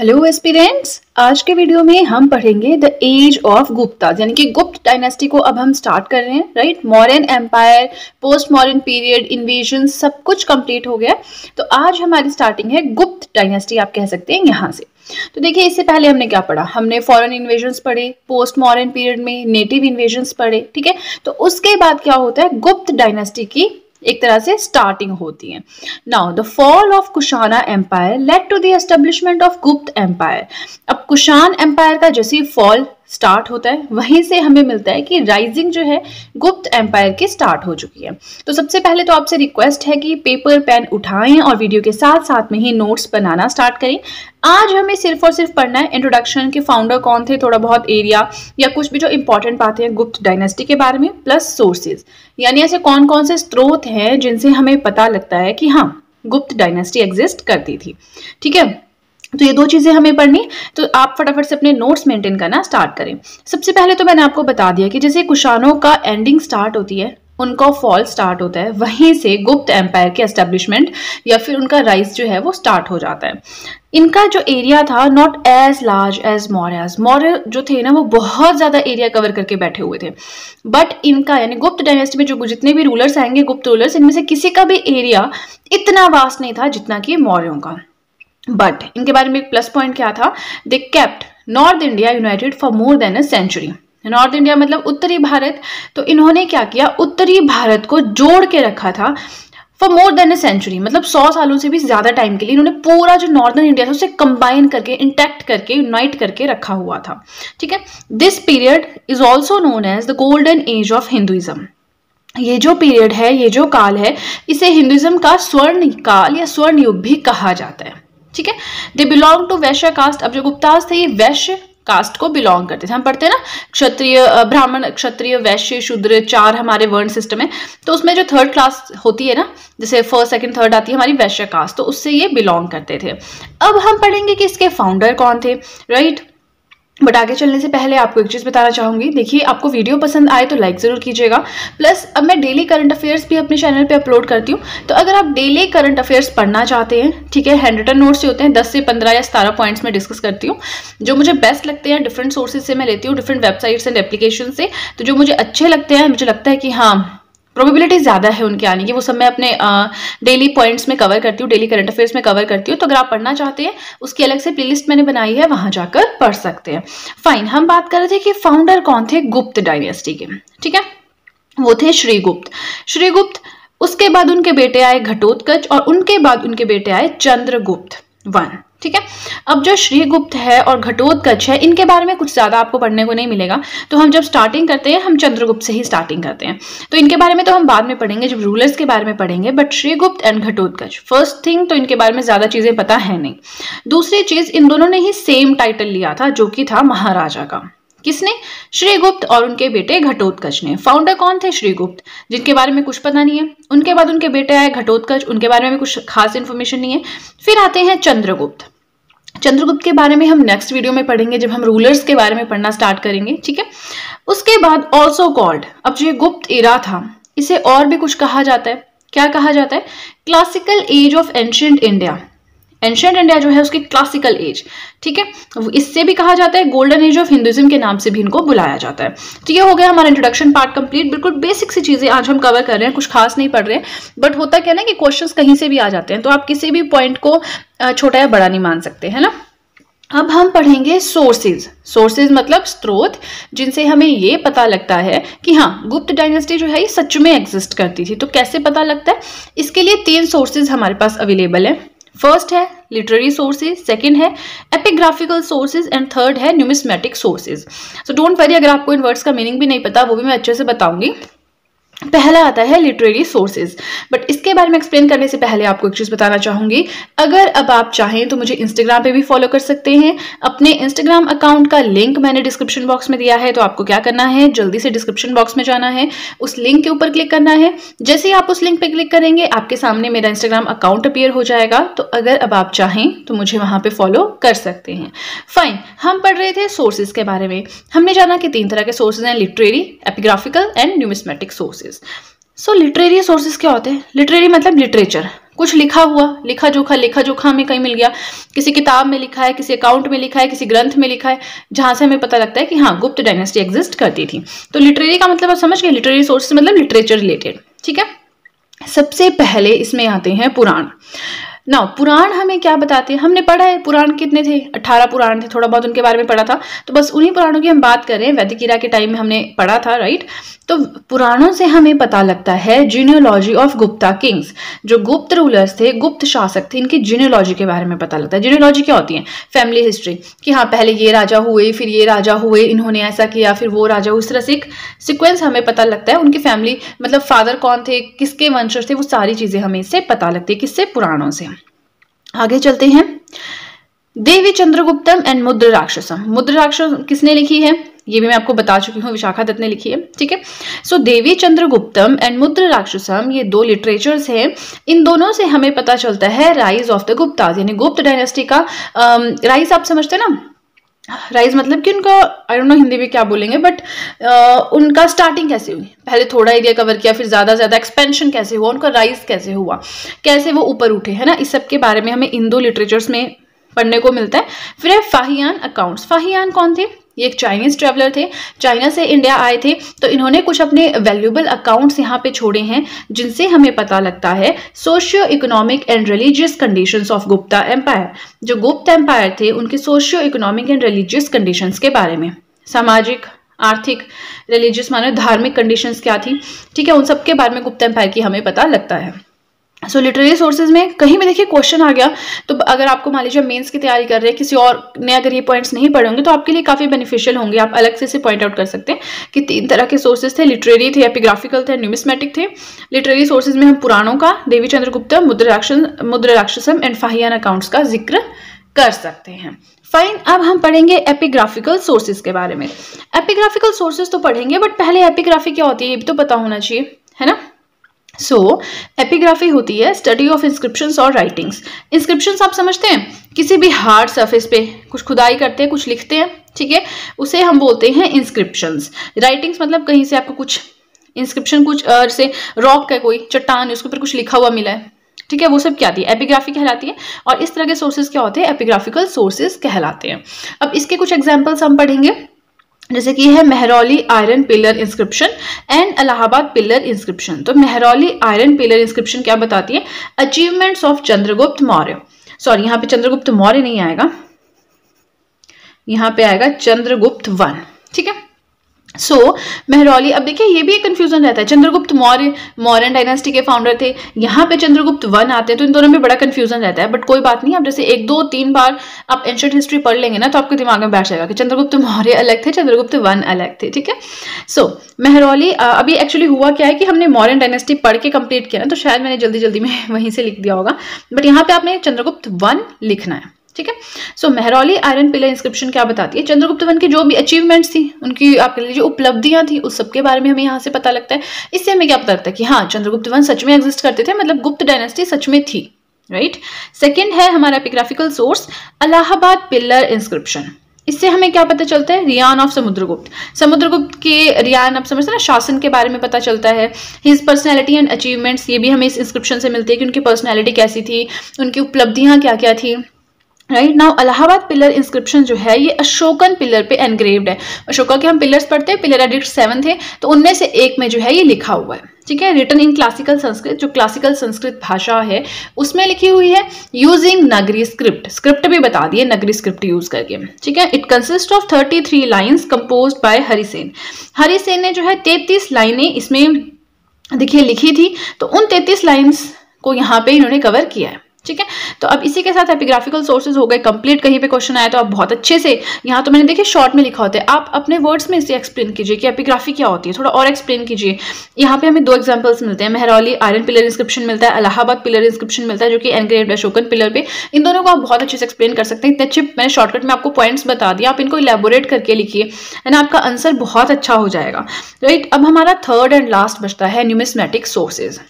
Hello aspirants आज के video में हम पढ़ेंगे द एज ऑफ़ गुप्ता यानी कि गुप्त डायनेस्टी को अब हम स्टार्ट कर रहे हैं right modern empire post modern period invasion सब कुछ कंप्लीट हो गया। तो आज हमारी स्टार्टिंग है गुप्त डायनेस्टी आप कह सकते हैं यहाँ से। तो देखिए, इससे पहले हमने क्या पढ़ा? हमने फॉरेन इन्वेजन पढ़े पोस्ट मॉडर्न पीरियड में नेटिव इन्वेजन पढ़े, ठीक है? तो उसके बाद क्या होता है? गुप्त डायनेस्टी की एक तरह से स्टार्टिंग होती है। Now the fall of Kushana empire led to the establishment of Gupta empire अब कुशान एम्पायर का जैसे फॉल स्टार्ट होता है, वहीं से हमें मिलता है कि राइजिंग जो है, गुप्त एम्पायर की स्टार्ट हो चुकी है। तो सबसे पहले तो आपसे रिक्वेस्ट है कि पेपर पेन उठाएँ और वीडियो के साथ साथ में ही नोट्स बनाना स्टार्ट करें। आज हमें सिर्फ़ और सिर्फ़ पढ़ना है इंट्रोडक्शन के फाउंडर कौन थे, थोड़ा बहुत एरिया या कुछ भी जो इंपॉर्टेंट बातें हैं, गुप्त डायनेस्टी के बारे में प्लस सोर्सेज यानी ऐसे कौन कौन से स्रोत हैं जिनसे हमें पता लगता है कि हाँ गुप्त डायनेस्टी एग्जिस्ट करती थी। ठीक है? तो ये दो चीज़ें हमें पढ़नी तो आप फटाफट से अपने नोट्स मेंटेन करना स्टार्ट करें। सबसे पहले तो मैंने आपको बता दिया कि जैसे कुशानों का एंडिंग स्टार्ट होती है, उनका फॉल स्टार्ट होता है, वहीं से गुप्त एम्पायर के एस्टेब्लिशमेंट या फिर उनका राइज जो है वो स्टार्ट हो जाता है। इनका जो एरिया था not as large as Mauryas Maurya जो थे ना, वो बहुत ज़्यादा एरिया कवर करके बैठे हुए थे। बट इनका, यानी गुप्त डायनेस्टी में जो जितने भी रूलर्स आएँगे, गुप्त रूलर्स इनमें से किसी का भी एरिया इतना वास्ट नहीं था जितना कि मौर्यों का। बट इनके बारे में एक प्लस पॉइंट क्या था? They kept North India united for more than a century North India मतलब उत्तरी भारत। तो इन्होंने क्या किया? उत्तरी भारत को जोड़ के रखा था for more than a century मतलब सौ सालों से भी ज़्यादा टाइम के लिए इन्होंने पूरा जो नॉर्दर्न इंडिया था, उसे कंबाइन करके इंटैक्ट करके यूनाइट करके रखा हुआ था। ठीक है? This period is also known as the golden age of Hinduism ये जो पीरियड है, ये जो काल है, इसे हिंदुइज्म का स्वर्ण काल या स्वर्ण युग भी कहा जाता है। ठीक है? They belong to Vaishya caste अब जो गुप्ताज थे, ये वैश्य कास्ट को बिलोंग करते थे। हम पढ़ते हैं ना, क्षत्रिय ब्राह्मण, क्षत्रिय, वैश्य, शूद्र, चार हमारे वर्ण सिस्टम है। तो उसमें जो थर्ड क्लास होती है ना, जैसे फ़र्स्ट सेकंड थर्ड आती है हमारी वैश्य कास्ट तो उससे ये बिलोंग करते थे। अब हम पढ़ेंगे कि इसके फाउंडर कौन थे राइट बट आगे चलने से पहले आपको एक चीज़ बताना चाहूँगी। देखिए, आपको वीडियो पसंद आए तो लाइक ज़रूर कीजिएगा। प्लस अब मैं डेली करंट अफेयर्स भी अपने चैनल पे अपलोड करती हूँ। तो अगर आप डेली करंट अफेयर्स पढ़ना चाहते हैं, ठीक है हैंड रिटन नोट्स होते हैं, दस से पंद्रह या सतारह पॉइंट्स में डिस्कस करती हूँ, जो मुझे बेस्ट लगते हैं डिफरेंट सोर्सेज से मैं लेती हूँ डिफरेंट वेबसाइट्स एंड एप्लीकेशन से तो जो मुझे अच्छे लगते हैं, मुझे लगता है कि हाँ प्रोबेबिलिटी ज़्यादा है उनके आने की। वो सब मैं अपने डेली पॉइंट्स में कवर करती हूँ डेली करंट अफेयर्स में कवर करती हूँ। तो अगर आप पढ़ना चाहते हैं, उसकी अलग से प्लेलिस्ट मैंने बनाई है, वहाँ जाकर पढ़ सकते हैं। फाइन हम बात कर रहे थे कि फाउंडर कौन थे? गुप्त डायनेस्टी के। ठीक है? वो थे श्रीगुप्त श्रीगुप्त उसके बाद उनके बेटे आए घटोत्कच और उनके बाद उनके बेटे आए चंद्रगुप्त। वन ठीक है? अब जो श्रीगुप्त है और घटोत्कच है, इनके बारे में कुछ ज़्यादा आपको पढ़ने को नहीं मिलेगा। तो हम जब स्टार्टिंग करते हैं, हम चंद्रगुप्त से ही स्टार्टिंग करते हैं। तो इनके बारे में तो हम बाद में पढ़ेंगे, जब रूलर्स के बारे में पढ़ेंगे। But Srigupta and Ghatotkacha first thing तो इनके बारे में ज़्यादा चीज़ें पता है नहीं। दूसरी चीज़, इन दोनों ने ही सेम टाइटल लिया था, जो कि था महाराजा का। किसने? श्रीगुप्त और उनके बेटे घटोत्कच ने। फाउंडर कौन थे श्रीगुप्त? जिनके बारे में कुछ पता नहीं है। उनके बाद उनके बेटे आए घटोत्कच। उनके बारे में कुछ खास इन्फॉर्मेशन नहीं है। फिर आते हैं चंद्रगुप्त। चंद्रगुप्त के बारे में हम नेक्स्ट वीडियो में पढ़ेंगे, जब हम रूलर्स के बारे में पढ़ना स्टार्ट करेंगे, ठीक है? उसके बाद ऑल्सो कॉल्ड अब जो गुप्त इरा था, इसे और भी कुछ कहा जाता है। क्या कहा जाता है? Classical age of ancient India ancient India जो है उसकी क्लासिकल एज ठीक है? इससे भी कहा जाता है गोल्डन एज ऑफ़ हिंदुइज्म के नाम से भी इनको बुलाया जाता है। तो ये हो गया हमारा इंट्रोडक्शन पार्ट कंप्लीट बिल्कुल बेसिक सी चीज़ें आज हम कवर कर रहे हैं, कुछ खास नहीं पढ़ रहे हैं। बट होता क्या ना कि क्वेश्चंस कहीं से भी आ जाते हैं तो आप किसी भी पॉइंट को छोटा या बड़ा नहीं मान सकते, है ना? अब हम पढ़ेंगे सोर्सेज सोर्सेज मतलब स्रोत, जिनसे हमें ये पता लगता है कि हाँ गुप्त डायनेस्टी जो है ये सच में एग्जिस्ट करती थी। तो कैसे पता लगता है? इसके लिए तीन सोर्सेज हमारे पास अवेलेबल है। फ़र्स्ट है लिटरेरी सोर्सेज सेकंड है एपिग्राफिकल सोर्सेज एंड थर्ड है numismatic sources so don't worry अगर आपको इन वर्ड्स का मीनिंग भी नहीं पता, वो भी मैं अच्छे से बताऊँगी. पहला आता है लिटरेरी सोर्सेज बट इसके बारे में एक्सप्लेन करने से पहले आपको एक चीज़ बताना चाहूँगी। अगर अब आप चाहें तो मुझे इंस्टाग्राम पे भी फॉलो कर सकते हैं। अपने इंस्टाग्राम अकाउंट का लिंक मैंने डिस्क्रिप्शन बॉक्स में दिया है तो आपको क्या करना है? जल्दी से डिस्क्रिप्शन बॉक्स में जाना है। उस लिंक के ऊपर क्लिक करना है। जैसे ही आप उस लिंक पर क्लिक करेंगे, आपके सामने मेरा इंस्टाग्राम अकाउंट अपियर हो जाएगा। तो अगर अब आप चाहें तो मुझे वहाँ पर फॉलो कर सकते हैं। फाइन हम पढ़ रहे थे सोर्सेज के बारे में। हमने जाना कि तीन तरह के सोर्सेज हैं literary epigraphical and numismatic sources sources so literary sources क्या होते हैं? लिटरेरी मतलब लिटरेचर कुछ लिखा हुआ, लिखा जोखा लिखा जोखा हमें कहीं मिल गया। किसी किताब में लिखा है, किसी अकाउंट में लिखा है, किसी ग्रंथ में लिखा है, जहाँ से हमें पता लगता है कि हाँ गुप्त डायनेस्टी एग्जिस्ट करती थी। तो लिटरेरी का मतलब आप समझ गए लिटरेरी सोर्सेज मतलब लिटरेचर रिलेटेड ठीक है? सबसे पहले इसमें आते हैं पुराण। ना पुराण हमें क्या बताते हैं? हमने पढ़ा है, पुराण कितने थे? अट्ठारह पुराण थे, थोड़ा बहुत उनके बारे में पढ़ा था। तो बस उन्हीं पुराणों की हम बात कर रहे हैं वैदिक के टाइम में हमने पढ़ा था राइट तो पुराणों से हमें पता लगता है जीनियोलॉजी ऑफ़ गुप्ता किंग्स जो गुप्त रूलर्स थे, गुप्त शासक थे, इनकी जीनियोलॉजी के बारे में पता लगता है। जीनियोलॉजी क्या होती है? फैमिली हिस्ट्री कि हाँ पहले ये राजा हुए, फिर ये राजा हुए, इन्होंने ऐसा किया, फिर वो राजा इस तरह से एक सिक्वेंस हमें पता लगता है। उनकी फैमिली मतलब फादर कौन थे, किसके वंशज थे, वो सारी चीज़ें हमें इससे पता लगती है, किससे? पुराणों से। आगे चलते हैं। देवी चंद्रगुप्तम एंड मुद्र राक्षसम। मुद्र राक्षस किसने लिखी है? ये भी मैं आपको बता चुकी हूँ, विशाखा दत्त ने लिखी है, ठीक है? सो देवी चंद्रगुप्तम एंड मुद्र राक्षसम, ये दो लिटरेचर्स हैं। इन दोनों से हमें पता चलता है राइज ऑफ़ द गुप्ता, यानी गुप्त डायनेस्टी का राइज आप समझते हैं ना? राइज मतलब कि उनका आई डोंट नो हिंदी में क्या बोलेंगे बट उनका स्टार्टिंग कैसे हुई? पहले थोड़ा एरिया कवर किया, फिर ज़्यादा ज़्यादा एक्सपेंशन कैसे हुआ? उनका राइज कैसे हुआ? कैसे वो ऊपर उठे, है ना? इस सब के बारे में हमें इंदो लिटरेचर्स में पढ़ने को मिलता है। फिर है फाहियान अकाउंट्स फाहियान कौन थे? ये एक चाइनीज़ ट्रेवलर थे चाइना से इंडिया आए थे तो इन्होंने कुछ अपने वैल्यूबल अकाउंट्स यहाँ पे छोड़े हैं, जिनसे हमें पता लगता है socio economic and religious conditions of Gupta empire जो गुप्त एम्पायर थे, उनके socio economic and religious conditions के बारे में। सामाजिक, आर्थिक रिलीजियस माने धार्मिक कंडीशंस क्या थी? ठीक है, उन सब के बारे में गुप्त एम्पायर की हमें पता लगता है। सो लिटरेरी सोर्सेज में कहीं भी देखिए क्वेश्चन आ गया तो अगर आपको मान लीजिए मेंस की तैयारी कर रहे हैं, किसी और ने अगर ये पॉइंट्स नहीं पढ़े होंगे तो आपके लिए काफ़ी बेनिफिशियल होंगे। आप अलग से इसे पॉइंट आउट कर सकते हैं कि तीन तरह के सोर्सेज थे। लिटरेरी थे एपिग्राफिकल थे न्यूमिस्मेटिक थे। लिटरेरी सोर्सेज में हम पुराणों का, Devi Chandragupta Mudra Rakshasa, Mudra Rakshasam and Fahien accounts का ज़िक्र कर सकते हैं। फाइन अब हम पढ़ेंगे एपिग्राफिकल सोर्सेज के बारे में। एपिग्राफिकल सोर्सेज तो पढ़ेंगे बट पहले एपिग्राफी क्या होती है, ये भी तो पता होना चाहिए, है ना? सो so, एपिग्राफी होती है स्टडी ऑफ़ इंस्क्रिप्शंस और राइटिंग्स इंस्क्रिप्शंस आप समझते हैं? किसी भी हार्ड सरफेस पे कुछ खुदाई करते हैं कुछ लिखते हैं ठीक है? उसे हम बोलते हैं इंस्क्रिप्शंस राइटिंग्स मतलब कहीं से आपको कुछ इंस्क्रिप्शन कुछ जैसे रॉक है कोई चट्टान उसके ऊपर कुछ लिखा हुआ मिला है ठीक है? वो सब क्या आती है एपिग्राफी कहलाती है और इस तरह के सोर्सेज क्या होते हैं? एपिग्राफिकल सोर्सेज कहलाते हैं. अब इसके कुछ एग्जाम्पल्स हम पढ़ेंगे. जैसे कि है Mehrauli iron pillar inscription and Allahabad pillar inscription तो मेहरौली आयरन पिलर इंस्क्रिप्शन क्या बताती है? Achievements of Chandragupta Maurya. Sorry यहाँ पे चंद्रगुप्त मौर्य नहीं आएगा। यहाँ पे आएगा चंद्रगुप्त वन। ठीक है? सो so, मेहरौली अब देखिए ये भी एक कंफ्यूजन रहता है। चंद्रगुप्त मौर्य मौर्यन डायनेस्टी के फाउंडर थे। यहाँ पे चंद्रगुप्त वन आते हैं तो इन दोनों में बड़ा कंफ्यूजन रहता है। बट कोई बात नहीं आप जैसे एक दो तीन बार आप एंशंट हिस्ट्री पढ़ लेंगे ना तो आपके दिमाग में बैठ जाएगा कि चंद्रगुप्त मौर्य अलग थे चंद्रगुप्त वन अलग थे ठीक है? सो मेहरौली अभी एक्चुअली हुआ क्या है कि हमने मौर्यन डायनेस्टी पढ़ के कंप्लीट किया ना तो शायद मैंने जल्दी जल्दी में वहीं से लिख दिया होगा। बट यहाँ पे आपने चंद्रगुप्त वन लिखना है। ठीक है? So Mehrauli iron pillar inscription क्या बताती है? चंद्रगुप्त वन की जो भी अचीवमेंट्स थी, उनकी आप कह लीजिए उपलब्धियाँ थी, उस सबके बारे में हमें यहाँ से पता लगता है। इससे हमें क्या पता लगता है कि हाँ चंद्रगुप्त वन सच में एग्जिस्ट करते थे मतलब गुप्त डायनेस्टी सच में थी राइट सेकेंड है हमारा epigraphical source Allahabad pillar inscription इससे हमें क्या पता चलता है? रियान ऑफ़ समुद्रगुप्त समुद्रगुप्त के रियान आप समझते ना, शासन के बारे में पता चलता है। हिज पर्सनैलिटी एंड अचीवमेंट्स ये भी हमें इस इंस्क्रिप्शन से मिलती है कि उनकी पर्सनैलिटी कैसी थी, उनकी उपलब्धियाँ क्या क्या थी। Right now Allahabad pillar inscription जो है, ये अशोकन पिलर पे एनग्रेव्ड है। अशोका के हम पिलर्स पढ़ते हैं पिलर एडिक्ट सेवन थे तो उनमें से एक में जो है, ये लिखा हुआ है। ठीक है? रिटर्न इन क्लासिकल संस्कृत जो क्लासिकल संस्कृत भाषा है, उसमें लिखी हुई है यूजिंग नगरी स्क्रिप्ट स्क्रिप्ट भी बता दिए नगरी स्क्रिप्ट यूज़ करके। ठीक है? It consist of thirty three lines compose by Harisena Harisena ने जो है, तैतीस लाइनें इसमें, देखिए, लिखी थी तो उन तैतीस लाइन्स को यहाँ पे इन्होंने कवर किया है। ठीक है? तो अब इसी के साथ एपिग्राफिकल सोर्सेज हो गए कंप्लीट कहीं पे क्वेश्चन आया तो आप बहुत अच्छे से यहाँ तो मैंने देखिए शॉर्ट में लिखा होता है। आप अपने वर्ड्स में इसे एक्सप्लेन कीजिए कि एपिग्राफी क्या होती है। थोड़ा और एक्सप्लेन कीजिए। यहाँ पे हमें दो एग्जाम्पल्स मिलते हैं। मेहरौली आयरन पिलर इंस्क्रिप्शन मिलता है अलाहाबाद पिलर इंस्क्रिप्शन मिलता है, जो कि एनग्रेव्ड अशोकन पिलर पे। इन दोनों को आप बहुत अच्छे से एक्सप्लेन कर सकते हैं। इतने अच्छे मैंने शॉर्टकट में आपको पॉइंट्स बता दिया आप इनको इलेबोरेट करके लिखिए। है ना? आपका आंसर बहुत अच्छा हो जाएगा। राइट अब हमारा थर्ड एंड लास्ट बचता है न्यूमिस्मेटिक सोर्सेज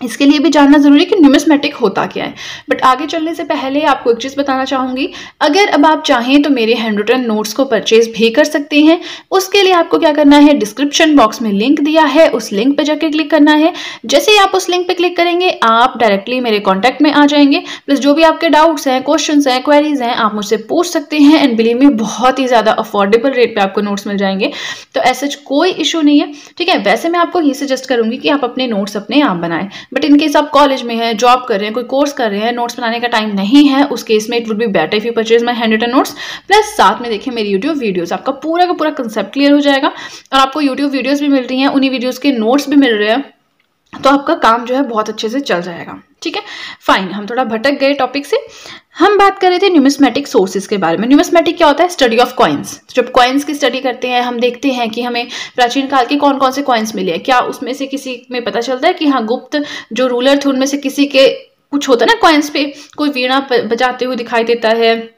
इसके लिए भी जानना ज़रूरी है कि न्यूमिस्मेटिक होता क्या है। बट आगे चलने से पहले आपको एक चीज़ बताना चाहूँगी। अगर अब आप चाहें तो मेरे हैंड रिटन नोट्स को परचेज भी कर सकते हैं। उसके लिए आपको क्या करना है? डिस्क्रिप्शन बॉक्स में लिंक दिया है। उस लिंक पे जाके क्लिक करना है। जैसे ही आप उस लिंक पर क्लिक करेंगे, आप डायरेक्टली मेरे कॉन्टैक्ट में आ जाएँगे। प्लस जो भी आपके डाउट्स हैं क्वेश्चन हैं क्वेरीज हैं, आप मुझसे पूछ सकते हैं। एंड बिलीव में बहुत ही ज़्यादा अफोर्डेबल रेट पर आपको नोट्स मिल जाएँगे। तो ऐसा कोई इशू नहीं है। ठीक है? वैसे मैं आपको ये सजेस्ट करूँगी कि आप अपने नोट्स अपने आप बनाएँ। बट इन केस आप कॉलेज में है जॉब कर रहे हैं, कोई कोर्स कर रहे हैं नोट्स बनाने का टाइम नहीं है, उस केस में it would be better if you purchase my hand written notes plus साथ में देखिए मेरी यूट्यूब वीडियोज़ आपका पूरा का पूरा कंसेप्ट क्लियर हो जाएगा। और आपको यूट्यूब वीडियोज़ भी मिल रही हैं, उन्हीं वीडियोज़ के नोट्स भी मिल रहे हैं। तो आपका काम जो है बहुत अच्छे से चल जाएगा। ठीक है? फाइन हम थोड़ा भटक गए टॉपिक से। हम बात कर रहे थे न्यूमिस्मेटिक सोर्सेज के बारे में। न्यूमिस्मेटिक क्या होता है? स्टडी ऑफ़ कॉइन्स जब कॉइन्स की स्टडी करते हैं, हम देखते हैं कि हमें प्राचीन काल के कौन कौन से कॉइन्स मिले हैं। क्या उसमें से किसी में पता चलता है कि हाँ गुप्त जो रूलर थे, उनमें से किसी के कुछ होता है ना कॉइन्स पे? कोई वीणा बजाते हुए दिखाई देता है।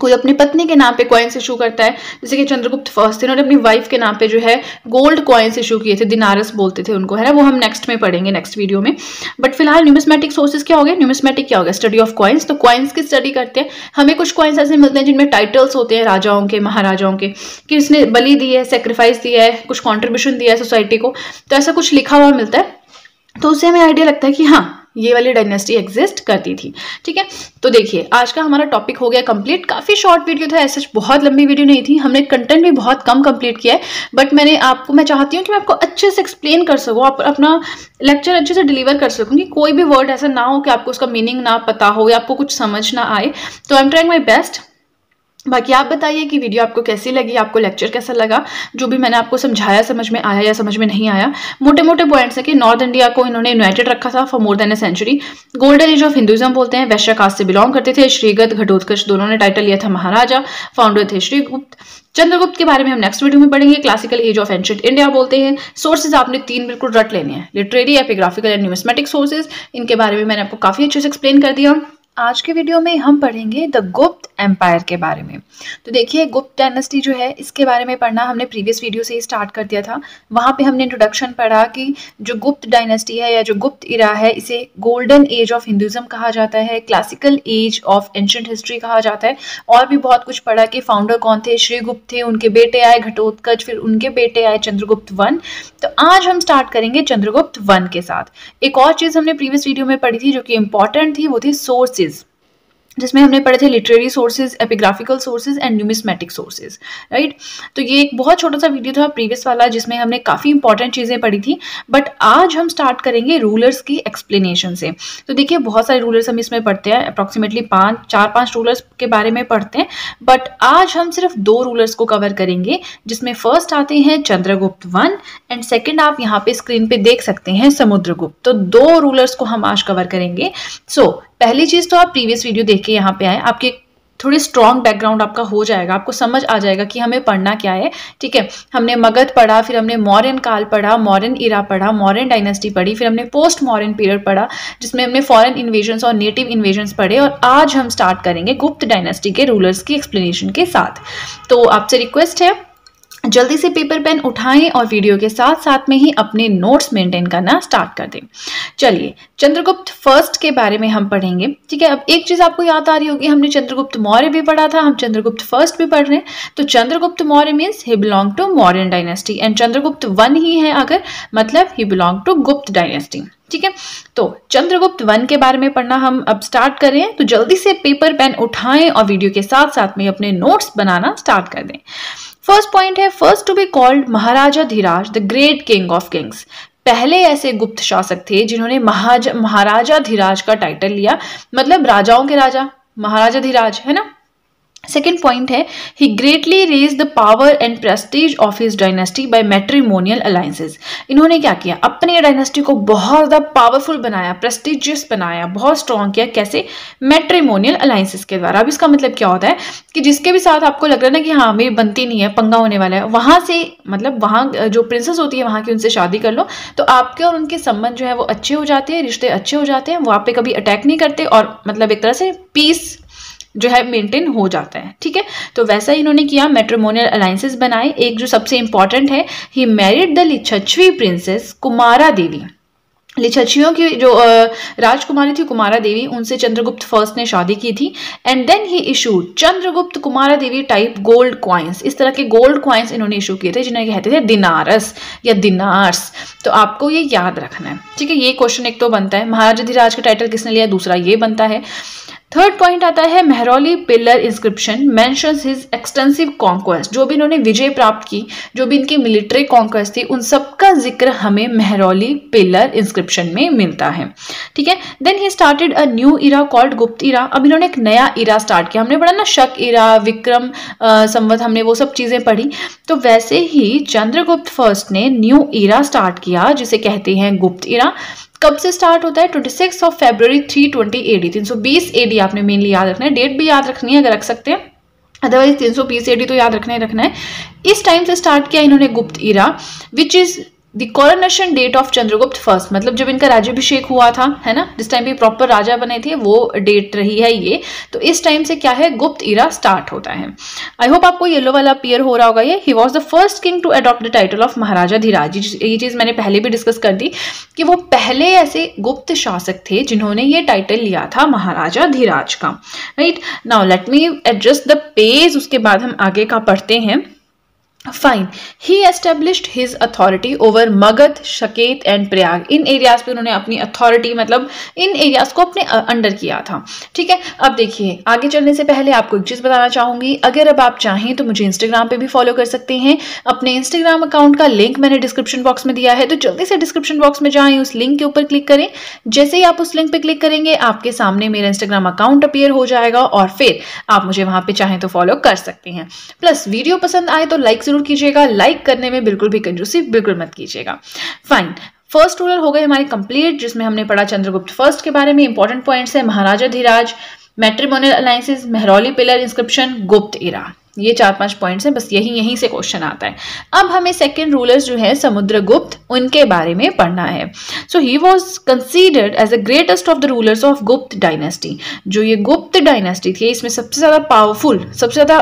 कोई अपनी पत्नी के नाम पे कॉइन्स इशू करता है। जैसे कि चंद्रगुप्त फ़र्स्ट थे, उन्होंने अपनी वाइफ के नाम पे जो है गोल्ड कॉइन्स इशू किए थे दिनारस बोलते थे उनको, है ना? वो हम नेक्स्ट में पढ़ेंगे नेक्स्ट वीडियो में। बट फ़िलहाल न्यूमिस्मेटिक सोर्सेज क्या हो गए? न्यूमिस्मेटिक क्या हो गया? स्टडी ऑफ़ कॉइन्स तो कॉइन्स की स्टडी करते हैं। हमें कुछ कॉइन्स ऐसे मिलते हैं जिनमें टाइटल्स होते हैं, राजाओं के, महाराजाओं के, कि इसने बलि दी है सेक्रीफाइस दिया है, कुछ कॉन्ट्रीब्यूशन दिया है सोसाइटी को। तो ऐसा कुछ लिखा हुआ मिलता है। तो उससे हमें आइडिया लगता है कि हाँ ये वाली डायनेस्टी एग्जिस्ट करती थी। ठीक है? तो देखिए, आज का हमारा टॉपिक हो गया कंप्लीट काफ़ी शॉर्ट वीडियो था, ऐसे बहुत लंबी वीडियो नहीं थी। हमने कंटेंट भी बहुत कम कंप्लीट किया है बट मैंने आपको, मैं चाहती हूँ कि मैं आपको अच्छे से एक्सप्लेन कर सकूँ, आप अपना लेक्चर अच्छे से डिलीवर कर सकूँ कि कोई भी वर्ड ऐसा ना हो कि आपको उसका मीनिंग ना पता हो या आपको कुछ समझ ना आए। तो I am trying my best बाकी आप बताइए कि वीडियो आपको कैसी लगी, आपको लेक्चर कैसा लगा, जो भी मैंने आपको समझाया, समझ में आया या समझ में नहीं आया। मोटे मोटे पॉइंट्स है कि नॉर्थ इंडिया को इन्होंने यूनाइटेड रखा था for more than a century golden age of Hinduism बोलते हैं, वैश्य कास्ट से बिलोंग करते थे। श्रीगत घटोत्कच दोनों ने टाइटल लिया था महाराजा फाउंडर थे श्रीगुप्त। चंद्रगुप्त के बारे में हम नेक्स्ट वीडियो में पढ़ेंगे। Classical age of ancient India बोलते हैं। सोर्सेज आपने तीन बिल्कुल रट लेने हैं। Literary epigraphical and numismatic sources इनके बारे में मैंने आपको काफ़ी अच्छे से एक्सप्लेन कर दिया। आज के वीडियो में हम पढ़ेंगे द गुप्त एम्पायर के बारे में। तो देखिए गुप्त डायनेस्टी जो है, इसके बारे में पढ़ना हमने प्रीवियस वीडियो से ही स्टार्ट कर दिया था। वहाँ पे हमने इंट्रोडक्शन पढ़ा कि जो गुप्त डायनेस्टी है या जो गुप्त इरा है, इसे गोल्डन एज ऑफ़ हिंदुज़म कहा जाता है classical age of ancient history कहा जाता है। और भी बहुत कुछ पढ़ा कि फाउंडर कौन थे? श्रीगुप्त थे, उनके बेटे आए घटोत्कच, फिर उनके बेटे आए चंद्रगुप्त वन। तो आज हम स्टार्ट करेंगे चंद्रगुप्त वन के साथ। एक और चीज़ हमने प्रीवियस वीडियो में पढ़ी थी जो कि इंपॉर्टेंट थी, वो थी सोर्स जिसमें हमने पढ़े थे literary sources epigraphical sources and numismatic sources right तो ये एक बहुत छोटा सा वीडियो था प्रीवियस वाला जिसमें हमने काफ़ी इंपॉर्टेंट चीज़ें पढ़ी थी बट आज हम स्टार्ट करेंगे रूलर्स की एक्सप्लेनेशन से। तो देखिए बहुत सारे रूलर्स हम इसमें पढ़ते हैं अप्रॉक्सीमेटली पाँच चार पाँच रूलर्स के बारे में पढ़ते हैं बट आज हम सिर्फ़ दो रूलर्स को कवर करेंगे जिसमें फ़र्स्ट आते हैं चंद्रगुप्त वन एंड सेकेंड आप यहाँ पे स्क्रीन पे देख सकते हैं समुद्रगुप्त। तो दो रूलर्स को हम आज कवर करेंगे। सो so, पहली चीज़ तो आप प्रीवियस वीडियो देख के यहाँ पे आए। आपके थोड़ी स्ट्रॉन्ग बैकग्राउंड आपका हो जाएगा। आपको समझ आ जाएगा कि हमें पढ़ना क्या है, ठीक है? हमने मगध पढ़ा, फिर हमने मॉरन काल पढ़ा मॉरन इरा पढ़ा मॉरन डायनेस्टी पढ़ी, फिर हमने पोस्ट मॉरन पीरियड पढ़ा, जिसमें हमने फॉरेन इन्वेजन और नेटिव इन्वेजन पढ़े और आज हम स्टार्ट करेंगे गुप्त डायनेस्टी के रूलर्स की एक्सप्लेनेशन के साथ। तो आपसे रिक्वेस्ट है जल्दी से पेपर पेन उठाएँ और वीडियो के साथ साथ में ही अपने नोट्स मेंटेन करना स्टार्ट कर दें। चलिए, चंद्रगुप्त फ़र्स्ट के बारे में हम पढ़ेंगे। ठीक है, अब एक चीज़ आपको याद आ रही होगी, हमने चंद्रगुप्त मौर्य भी पढ़ा था, हम चंद्रगुप्त फ़र्स्ट भी पढ़ रहे हैं। तो Chandragupta Maurya means he belong to Mauryan dynasty and Chandragupta one he है अगर मतलब he belong to Gupta dynasty ठीक है तो चंद्रगुप्त वन के बारे में पढ़ना हम अब स्टार्ट करें तो जल्दी से पेपर पेन उठाएँ और वीडियो के साथ साथ में अपने नोट्स बनाना स्टार्ट कर दें। फ़र्स्ट पॉइंट है first to be called Maharaja Dhiraj the great king of kings पहले ऐसे गुप्त शासक थे जिन्होंने महाराजा धीराज का टाइटल लिया। मतलब राजाओं के राजा, महाराजा धीराज, है ना? सेकेंड पॉइंट है he greatly raise the power and prestige of his dynasty by matrimonial alliances इन्होंने क्या किया? अपने डायनेस्टी को बहुत ज़्यादा पावरफुल बनाया प्रेस्टिजियस बनाया, बहुत स्ट्रॉन्ग किया। कैसे? मैट्रीमोनियल अलायंसेज के द्वारा। अब इसका मतलब क्या होता है? कि जिसके भी साथ आपको लग रहा है ना कि हाँ मेरी बनती नहीं है, पंगा होने वाला है, वहाँ से मतलब वहाँ, जो प्रिंसेस होती है, वहाँ की उनसे शादी कर लो तो आपके और उनके संबंध जो है, वो अच्छे हो जाते हैं, रिश्ते अच्छे हो जाते हैं, वो आप पे कभी अटैक नहीं करते और मतलब एक तरह से पीस जो है मेंटेन हो जाता है, ठीक है? तो वैसा ही इन्होंने किया मेट्रोमोनियल अलायंसेस बनाए। एक जो सबसे इंपॉर्टेंट है he married the Lichchhavi princess Kumara Devi लिच्छियों की जो राजकुमारी थी कुमारा देवी उनसे चंद्रगुप्त फ़र्स्ट ने शादी की थी। And then he issue Chandragupta Kumara Devi type gold coins इस तरह के गोल्ड क्वाइंस इन्होंने इशू किए थे, जिन्हें कहते थे दिनारस या दिनार्स। तो आपको ये याद रखना है, ठीक है? ये क्वेश्चन एक तो बनता है। महाराजा धीराज का टाइटल किसने लिया? दूसरा ये बनता है। थर्ड पॉइंट आता है Mehrauli pillar inscription mention his extensive conquest जो भी इन्होंने विजय प्राप्त की, जो भी इनकी मिलिट्री कॉन्क्वेस्ट थी, उन सबका ज़िक्र हमें मेहरौली पिलर इंस्क्रिप्शन में मिलता है। ठीक है? Then he started a new era called Gupta era अब इन्होंने एक नया इरा स्टार्ट किया। हमने पढ़ा ना शक इरा विक्रम संवत, हमने वो सब चीज़ें पढ़ी। तो वैसे ही चंद्रगुप्त फ़र्स्ट ने न्यू इरा स्टार्ट किया, जिसे कहते हैं गुप्त इरा कब से स्टार्ट होता है? Twenty six of February three twenty AD तीन सौ बीस एडी आपने मेनली याद रखना है। डेट भी याद रखनी है अगर रख सकते हैं। अदरवाइज़ तीन सौ बीस एडी तो याद रखना ही रखना है। इस टाइम से स्टार्ट किया इन्होंने Gupta era which is the coronation date of Chandragupta first मतलब जब इनका राज्यभिषेक हुआ था, है ना? जिस टाइम पे प्रॉपर राजा बने थे, वो डेट रही है ये। तो इस टाइम से क्या है? गुप्त इरा स्टार्ट होता है। आई होप आपको येलो वाला पियर हो रहा होगा ये। He was the first king to adopt the title of Maharaja Dhiraj ये चीज़ मैंने पहले भी डिस्कस कर दी कि वो पहले ऐसे गुप्त शासक थे जिन्होंने ये टाइटल लिया था महाराजा धीराज का। Right now let me adjust the page उसके बाद हम आगे का पढ़ते हैं। Fine he established his authority over Magadh Saket and Prayag in areas पे उन्होंने अपनी अथॉरिटी मतलब इन एरियाज़ को अपने अंडर किया था। ठीक है? अब देखिए, आगे चलने से पहले आपको एक चीज़ बताना चाहूँगी। अगर अब आप चाहें तो मुझे इंस्टाग्राम पे भी फॉलो कर सकते हैं। अपने इंस्टाग्राम अकाउंट का लिंक मैंने डिस्क्रिप्शन बॉक्स में दिया है तो जल्दी से डिस्क्रिप्शन बॉक्स में जाएँ, उस लिंक के ऊपर क्लिक करें। जैसे ही आप उस लिंक पर क्लिक करेंगे, आपके सामने मेरा इंस्टाग्राम अकाउंट अपियर हो जाएगा और फिर आप मुझे वहाँ पर चाहें तो फॉलो कर सकते हैं। प्लस वीडियो पसंद आए तो लाइक ज़रूर कीजिएगा। लाइक करने में बिल्कुल भी कंजूसी बिल्कुल मत कीजिएगा। फाइन फ़र्स्ट रूलर हो गए हमारे कंप्लीट जिसमें हमने पढ़ा चंद्रगुप्त फ़र्स्ट के बारे में इंपॉर्टेंट पॉइंट्स है। Maharaja Dhiraj matrimonial alliances Mehrauli pillar inscription Gupta era ये चार पाँच पॉइंट्स हैं, बस यही, यहीं से क्वेश्चन आता है। अब हमें सेकंड रूलर्स जो है, समुद्रगुप्त, उनके बारे में पढ़ना है। So he was considered as the greatest of the rulers of Gupta dynasty जो ये गुप्त डायनेस्टी थी, इसमें सबसे ज़्यादा पावरफुल सबसे ज़्यादा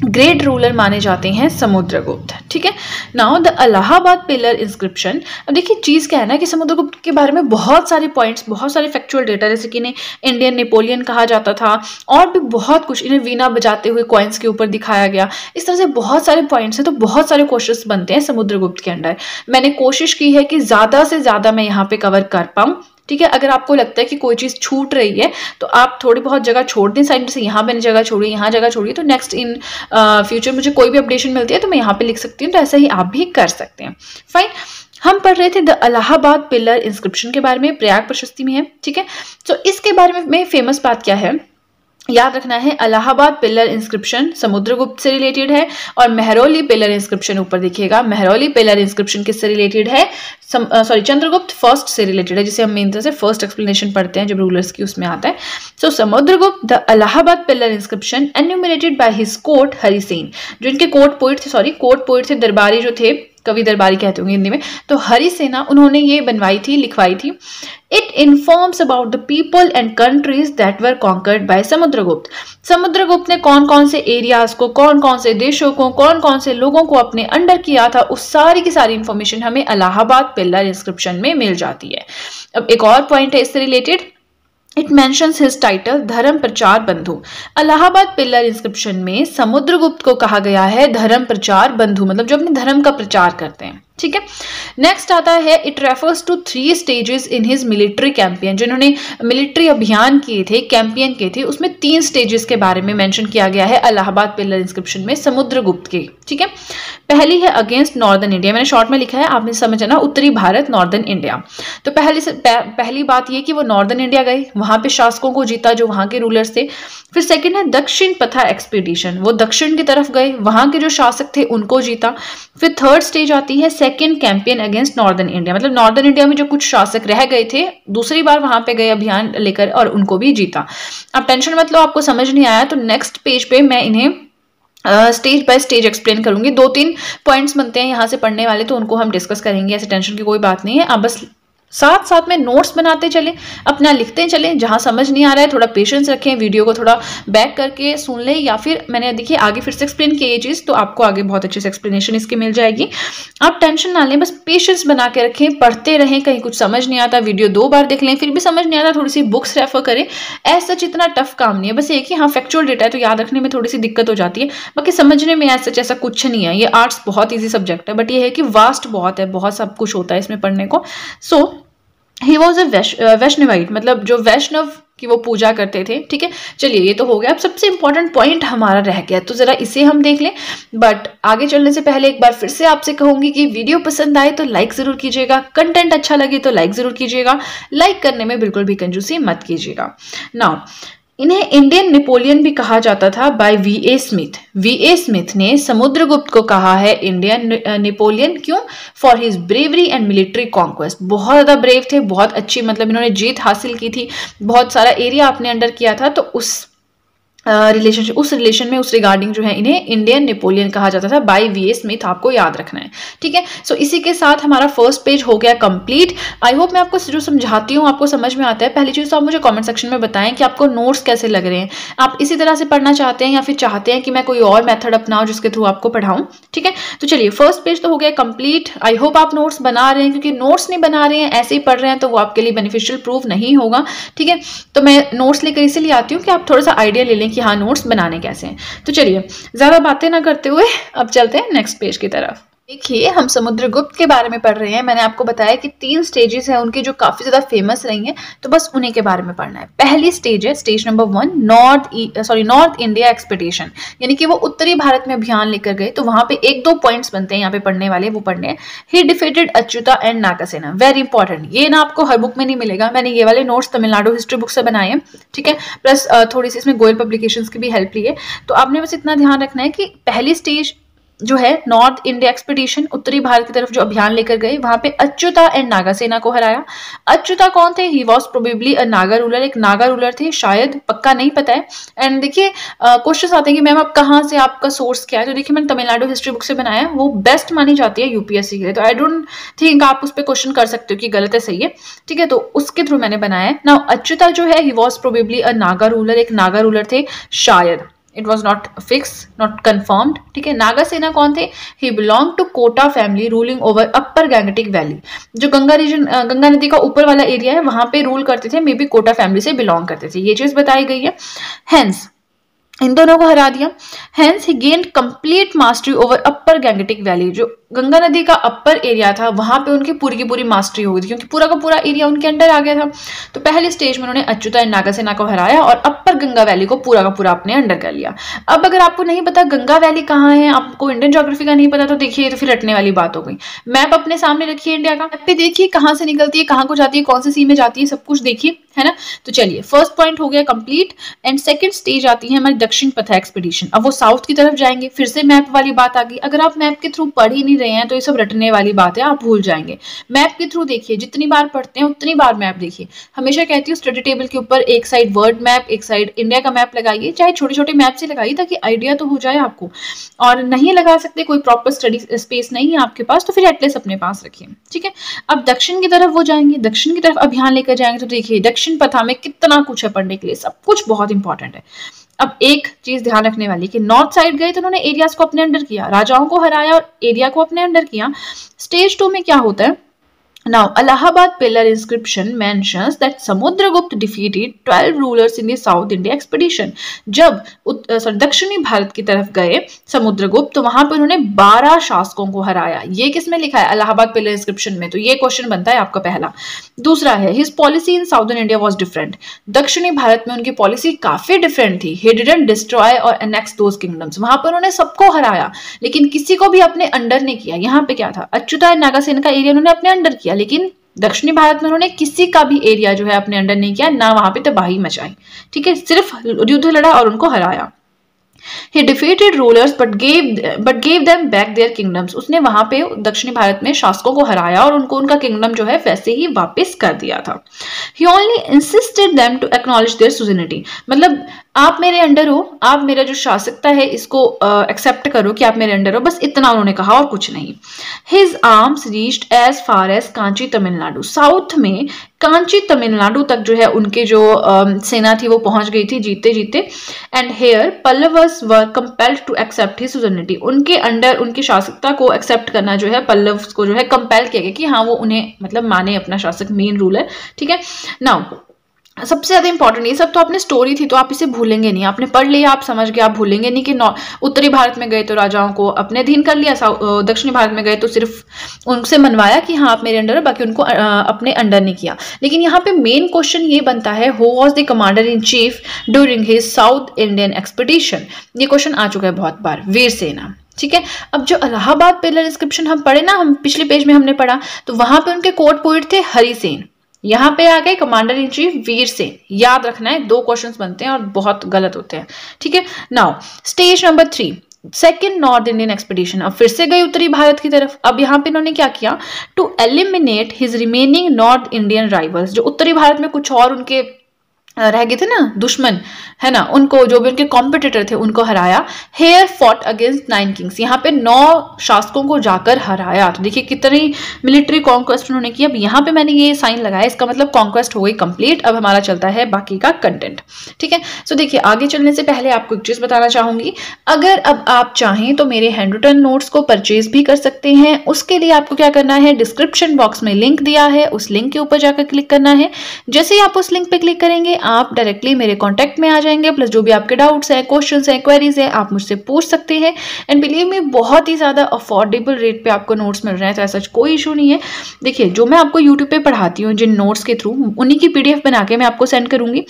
ग्रेट रूलर माने जाते हैं समुद्रगुप्त, ठीक है? Now the Allahabad pillar inscription अब देखिए, चीज़ क्या है ना कि समुद्रगुप्त के बारे में बहुत सारे पॉइंट्स बहुत सारे फैक्चुअल डेटा जैसे कि इन्हें इंडियन नेपोलियन कहा जाता था, और भी बहुत कुछ इन्हें वीणा बजाते हुए कॉइन्स के ऊपर दिखाया गया। इस तरह से बहुत सारे पॉइंट्स हैं तो बहुत सारे क्वेश्चन बनते हैं समुद्रगुप्त के अंडर। मैंने कोशिश की है कि ज़्यादा से ज़्यादा मैं यहाँ पे कवर कर पाऊँ। ठीक है, अगर आपको लगता है कि कोई चीज़ छूट रही है तो आप थोड़ी बहुत जगह छोड़ दें, साइड से यहाँ मैंने जगह छोड़ी, यहाँ जगह छोड़ी तो नेक्स्ट इन फ्यूचर मुझे कोई भी अपडेशन मिलती है तो मैं यहाँ पर लिख सकती हूँ तो ऐसा ही आप भी कर सकते हैं। फाइन हम पढ़ रहे थे द अलाहाबाद पिलर इंस्क्रिप्शन के बारे में, प्रयाग प्रशस्ति में है, ठीक है? तो इसके बारे में फ़ेमस बात क्या है? याद रखना है अलाहाबाद पिलर इंस्क्रिप्शन समुद्रगुप्त से रिलेटेड है और मेहरौली पिलर इंस्क्रिप्शन ऊपर दिखेगा मेहरौली पिलर इंस्क्रिप्शन किससे रिलेटेड है? सॉरी चंद्रगुप्त फ़र्स्ट से रिलेटेड है जिसे हम मेन तरह से फ़र्स्ट एक्सप्लेनेशन पढ़ते हैं जब रूलर्स की उसमें आता है। So so, Samudragupta the Allahabad pillar inscription enumerated by his court Harisena जो इनके कोर्ट पोइट थे सॉरी कोर्ट पोइट थे दरबारी जो थे कवि दरबारी कहते होंगे हिंदी में तो हरि सेना उन्होंने ये बनवाई थी, लिखवाई थी। It informs about the people and countries that were conquered by Samudragupta Samudragupta ने कौन कौन से एरियाज़ को कौन कौन से देशों को कौन कौन से लोगों को अपने अंडर किया था, उस सारी की सारी इंफॉर्मेशन हमें अलाहाबाद पिल्लर इंस्क्रिप्शन में मिल जाती है। अब एक और पॉइंट है इससे related it mentions his title Dharma Prachar Bandhu Allahabad pillar inscription में समुद्रगुप्त को कहा गया है धर्म प्रचार बंधु मतलब जो अपने धर्म का प्रचार करते हैं। ठीक है? नेक्स्ट आता है it refers to three stages in his military campaign जिन्होंने मिलिट्री अभियान किए थे कैंपियन किए थे उसमें तीन स्टेजेस के बारे में मेंशन किया गया है अलाहाबाद पिलर इंस्क्रिप्शन में समुद्रगुप्त के ठीक है? पहली है अगेंस्ट नॉर्दर्न इंडिया मैंने शॉर्ट में लिखा है आपने समझा ना उत्तरी भारत नॉर्दर्न इंडिया तो पहली से पह, पहली बात यह कि वो नॉर्दर्न इंडिया गए वहाँ पे शासकों को जीता जो वहाँ के रूलर्स थे. फिर सेकेंड है दक्षिण पथा एक्सपीडिशन वो दक्षिण की तरफ़ गए वहाँ के जो शासक थे उनको जीता. फिर थर्ड स्टेज आती है second campaign against northern India मतलब नॉर्दर्न इंडिया में जो कुछ शासक रह गए थे, दूसरी बार वहाँ पे गए अभियान लेकर और उनको भी जीता। अब टेंशन मतलब आपको समझ नहीं आया तो नेक्स्ट पेज पे मैं इन्हें स्टेज बाय स्टेज एक्सप्लेन करूँगी। दो तीन पॉइंट्स बनते हैं यहाँ से पढ़ने वाले तो उनको हम डिस्कस करेंगे, ऐसे टेंशन की कोई बात नहीं है। आप बस साथ साथ में नोट्स बनाते चले अपना लिखते चलें जहाँ समझ नहीं आ रहा है थोड़ा पेशेंस रखें वीडियो को थोड़ा बैक करके सुन लें या फिर मैंने देखिए आगे फिर से एक्सप्लेन किया ये चीज़ तो आपको आगे बहुत अच्छे से एक्सप्लेनेशन इसकी मिल जाएगी। आप टेंशन ना लें बस पेशेंस बना के रखें पढ़ते रहें कहीं कुछ समझ नहीं आता वीडियो दो बार देख लें फिर भी समझ नहीं आता थोड़ी सी बुक्स रेफर करें ऐसा इतना टफ काम नहीं है बस एक ही हाँ फैक्चुअल डेटा है तो याद रखने में थोड़ी सी दिक्कत हो जाती है बाकी समझने में ऐसा ऐसा कुछ नहीं है ये आर्ट्स बहुत ईजी सब्जेक्ट है बट ये है कि वास्ट बहुत है बहुत सब कुछ होता है इसमें पढ़ने को so so, he was a Vaishnavite मतलब जो वैष्णव कि वो पूजा करते थे, ठीक है? चलिए, ये तो हो गया। अब सबसे इंपॉर्टेंट पॉइंट हमारा रह गया तो ज़रा इसे हम देख लें। बट आगे चलने से पहले एक बार फिर से आपसे कहूँगी कि वीडियो पसंद आए तो लाइक ज़रूर कीजिएगा। कंटेंट अच्छा लगे तो लाइक ज़रूर कीजिएगा। लाइक करने में बिल्कुल भी कंजूसी मत कीजिएगा। नाउ इन्हें इंडियन नेपोलियन भी कहा जाता था by V A Smith V A Smith ने समुद्रगुप्त को कहा है इंडियन नेपोलियन क्यों? For his bravery and military conquest बहुत ज़्यादा ब्रेव थे, बहुत अच्छी मतलब इन्होंने जीत हासिल की थी। बहुत सारा एरिया अपने अंडर किया था तो उस रिलेशनशिप उस रिलेशन में, उस रिगार्डिंग जो है, इन्हें इंडियन नेपोलियन कहा जाता था बाय वी ए स्मिथ आपको याद रखना है। ठीक है? सो इसी के साथ हमारा फ़र्स्ट पेज हो गया कंप्लीट आई होप मैं आपको जो समझाती हूँ, आपको समझ में आता है। पहली चीज़ तो आप मुझे कमेंट सेक्शन में बताएँ कि आपको नोट्स कैसे लग रहे हैं। आप इसी तरह से पढ़ना चाहते हैं या फिर चाहते हैं कि मैं कोई और मेथड अपनाऊँ जिसके थ्रू आपको पढ़ाऊँ? ठीक है? तो चलिए फ़र्स्ट पेज तो हो गया कंप्लीट आई होप आप नोट्स बना रहे हैं, क्योंकि नोट्स नहीं बना रहे हैं, ऐसे ही पढ़ रहे हैं तो वो आपके लिए बेनिफिशियल प्रूफ नहीं होगा। ठीक है? तो मैं नोट्स लेकर इसीलिए आती हूँ कि आप थोड़ा सा आइडिया ले लें कि हाँ नोट्स बनाने कैसे हैं। तो चलिए, ज़्यादा बातें ना करते हुए अब चलते हैं नेक्स्ट पेज की तरफ़। देखिए, हम समुद्रगुप्त के बारे में पढ़ रहे हैं। मैंने आपको बताया कि तीन स्टेजेस हैं, उनकी जो काफ़ी ज़्यादा फ़ेमस रही हैं तो बस उन्हीं के बारे में पढ़ना है। पहली स्टेज है stage number one north sorry north India expedition यानी कि वो उत्तरी भारत में अभियान लेकर गए तो वहाँ पे एक दो पॉइंट्स बनते हैं यहाँ पे पढ़ने वाले, वो पढ़ने हैं। He defeated Achyuta and Nagasena very important ये ना आपको हर बुक में नहीं मिलेगा। मैंने ये वाले नोट्स तमिलनाडु हिस्ट्री बुक से बनाए हैं, ठीक है? प्लस थोड़ी सी इसमें गोयल पब्लिकेशन की भी हेल्प ली है। तो आपने बस इतना ध्यान रखना है कि पहली स्टेज जो है नॉर्थ इंडिया एक्सपीडिशन उत्तरी भारत की तरफ़ जो अभियान लेकर गए, वहाँ पे अच्युता एंड नागा सेना को हराया। अच्युता कौन थे? He was probably a Naga ruler एक नागा रूलर थे, शायद, पक्का नहीं पता है। एंड देखिए क्वेश्चन आते हैं कि मैम आप कहाँ से आपका सोर्स क्या है? तो देखिए मैंने तमिलनाडु हिस्ट्री बुक से बनाया वो बेस्ट मानी जाती है यूपीएससी के लिए। तो आई डोंट थिंक आप उस पर क्वेश्चन कर सकते हो कि गलत है, सही है। ठीक है तो उसके थ्रू मैंने बनाया है। ना अच्युता जो है he was probably a Naga ruler एक नागा रूलर थे, शायद। It was not fix not confirmed ठीक है नागा सेना कौन थे? He belong to Kota family ruling over upper Gangetic valley जो गंगा रीजन गंगा नदी का ऊपर वाला एरिया है, वहाँ पे रूल करते थे मे बी कोटा फैमिली से बिलोंग करते थे। ये चीज़ बताई गई है। हेंस इन दोनों को हरा दिया। Hence he gained complete mastery over upper Gangetic valley जो गंगा नदी का अपर एरिया था, वहाँ पे उनकी पूरी की पूरी मास्टरी हो गई थी, क्योंकि पूरा का पूरा एरिया उनके अंडर आ गया था। तो पहले स्टेज में उन्होंने अच्युता एंड नागासेना को हराया और अपर गंगा वैली को पूरा का पूरा अपने अंडर कर लिया। अब अगर आपको नहीं पता गंगा वैली कहाँ है, आपको इंडियन जोग्राफी का नहीं पता तो देखिए तो फिर रटने वाली बात हो गई। मैप अपने सामने रखिए इंडिया का। मैप पे देखिए कहाँ से निकलती है, कहाँ को जाती है, कौन सी सी में जाती है, सब कुछ देखिए, है ना? तो चलिए फ़र्स्ट पॉइंट हो गया कंप्लीट एंड सेकंड स्टेज आती है हमारी दक्षिण पथा एक्सपीडिशन अब वो साउथ की तरफ़ जाएँगे, फिर से मैप वाली बात आ गई। अगर आप मैप के थ्रू पढ़ ही नहीं रहे हैं तो ये सब रटने वाली बात है आप भूल जाएँगे। मैप के थ्रू देखिए, जितनी बार पढ़ते हैं, उतनी बार मैप देखिए। हमेशा कहती हूँ स्टडी टेबल के ऊपर एक साइड वर्ड मैप एक साइड इंडिया का मैप लगाइए, चाहे छोटे छोटे मैप से लगाइए, ताकि आइडिया तो हो जाए आपको। और नहीं लगा सकते, कोई प्रॉपर स्टडी स्पेस नहीं है आपके पास तो फिर एटलीस्ट अपने पास रखिए, ठीक है? अब दक्षिण की तरफ़ वो जाएँगे, दक्षिण की तरफ़ अभियान लेकर जाएँगे तो देखिए, दक्षिण पथा में कितना कुछ है पढ़ने के लिए, सब कुछ बहुत इंपॉर्टेंट है। अब एक चीज़ ध्यान रखने वाली कि नॉर्थ साइड गए तो उन्होंने एरियाज़ को अपने अंडर किया, राजाओं को हराया और एरिया को अपने अंडर किया। स्टेज टू में क्या होता है? Now, Allahabad pillar inscription mentions that Samudragupta defeated 12 rulers in the South India expedition. जब सॉरी दक्षिणी भारत की तरफ़ गए समुद्रगुप्त तो वहाँ पर उन्होंने 12 शासकों को हराया। ये किसमें लिखा है? अलाहाबाद पिलर इंस्क्रिप्शन में। तो ये क्वेश्चन बनता है आपका पहला। दूसरा है his policy in southern India was different दक्षिणी भारत में उनकी पॉलिसी काफ़ी डिफरेंट थी। ही डिडेंट डिस्ट्रॉय और एनेक्स दोज किंगडम्स वहाँ पर उन्होंने सबको हराया लेकिन किसी को भी अपने अंडर नहीं किया। यहाँ पे क्या था? अच्युता नागासेन का एरिया उन्होंने अपने अंडर किया। लेकिन दक्षिणी भारत में उन्होंने किसी का भी एरिया जो है अपने अंडर नहीं किया, ना वहाँ पे तबाही मचाई ठीक है सिर्फ़ युद्ध लड़ा और उनको हराया He defeated rulers but gave but gave them back their kingdoms. उसने वहाँ पे दक्षिणी भारत में शासकों को हराया और उनको उनका किंगडम जो है वैसे ही वापस कर दिया था He only insisted them to acknowledge their suzerainty. मतलब आप मेरे अंडर हो आप मेरा जो शासकता है इसको एक्सेप्ट uh, करो कि आप मेरे अंडर हो। बस इतना उन्होंने कहा और कुछ नहीं। His arms reached as far as Kanchi Tamil Nadu south में कांची तमिलनाडु तक जो है उनके जो uh, सेना थी वो पहुँच गई थी जीते जीते and here Pallavas were compelled to accept his suzerainty उनके अंडर उनकी शासकता को एक्सेप्ट करना जो है पल्लव को जो है कंपेल किया गया कि हाँ वो उन्हें मतलब माने अपना शासक मेन रूलर ठीक है? नाउ सबसे ज़्यादा इंपॉर्टेंट ये सब तो आपने स्टोरी थी तो आप इसे भूलेंगे नहीं। आपने पढ़ लिया, आप समझ गए, आप भूलेंगे नहीं कि उत्तरी भारत में गए तो राजाओं को अपने अधीन कर लिया दक्षिणी भारत में गए तो सिर्फ़ उनसे मनवाया कि हाँ आप मेरे अंडर बाकी उनको अपने अंडर नहीं किया। लेकिन यहाँ पे मेन क्वेश्चन ये बनता है who was the commander in chief during his south Indian expedition ये क्वेश्चन आ चुका है बहुत बार, वीर सेना। ठीक है? अब जो अलाहाबाद पिलर डिस्क्रिप्शन हम पढ़े ना, हम पिछले पेज में हमने पढ़ा तो वहाँ पे उनके कोर्ट पोइट थे हरिसेन। यहाँ पे आ गए commander in chief Veer Singh याद रखना है, दो क्वेश्चंस बनते हैं और बहुत गलत होते हैं। ठीक है? Now stage number three second north Indian expedition अब फिर से गई उत्तरी भारत की तरफ़। अब यहाँ पे इन्होंने क्या किया? To eliminate his remaining north Indian rivals जो उत्तरी भारत में कुछ और उनके रह गए थे ना, दुश्मन, है ना, उनको जो भी उनके कॉम्पिटिटर थे, उनको हराया। Here fought against nine kings यहाँ पे नौ शासकों को जाकर हराया। तो देखिए कितनी मिलिट्री कॉन्क्वेस्ट उन्होंने की। अब यहाँ पे मैंने ये साइन लगाया, इसका मतलब कॉन्क्वेस्ट हो गई कंप्लीट अब हमारा चलता है बाकी का कंटेंट ठीक है? सो देखिए, आगे चलने से पहले आपको एक चीज़ बताना चाहूँगी। अगर अब आप चाहें तो मेरे हैंड रिटर्न नोट्स को परचेज भी कर सकते हैं। उसके लिए आपको क्या करना है? डिस्क्रिप्शन बॉक्स में लिंक दिया है। उस लिंक के ऊपर जाकर क्लिक करना है। जैसे ही आप उस लिंक पे क्लिक करेंगे आप डायरेक्टली मेरे कॉन्टैक्ट में आ जाएँगे प्लस जो भी आपके डाउट्स हैं क्वेश्चन हैं क्वेरीज हैं, आप मुझसे पूछ सकते हैं। एंड बिलीव में बहुत ही ज़्यादा अफोर्डेबल रेट पे आपको नोट्स मिल रहे हैं तो ऐसा कोई इशू नहीं है। देखिए, जो मैं आपको यूट्यूब पे पढ़ाती हूँ, जिन नोट्स के थ्रू उन्हीं की पीडीएफ बना के मैं आपको सेंड करूँगी।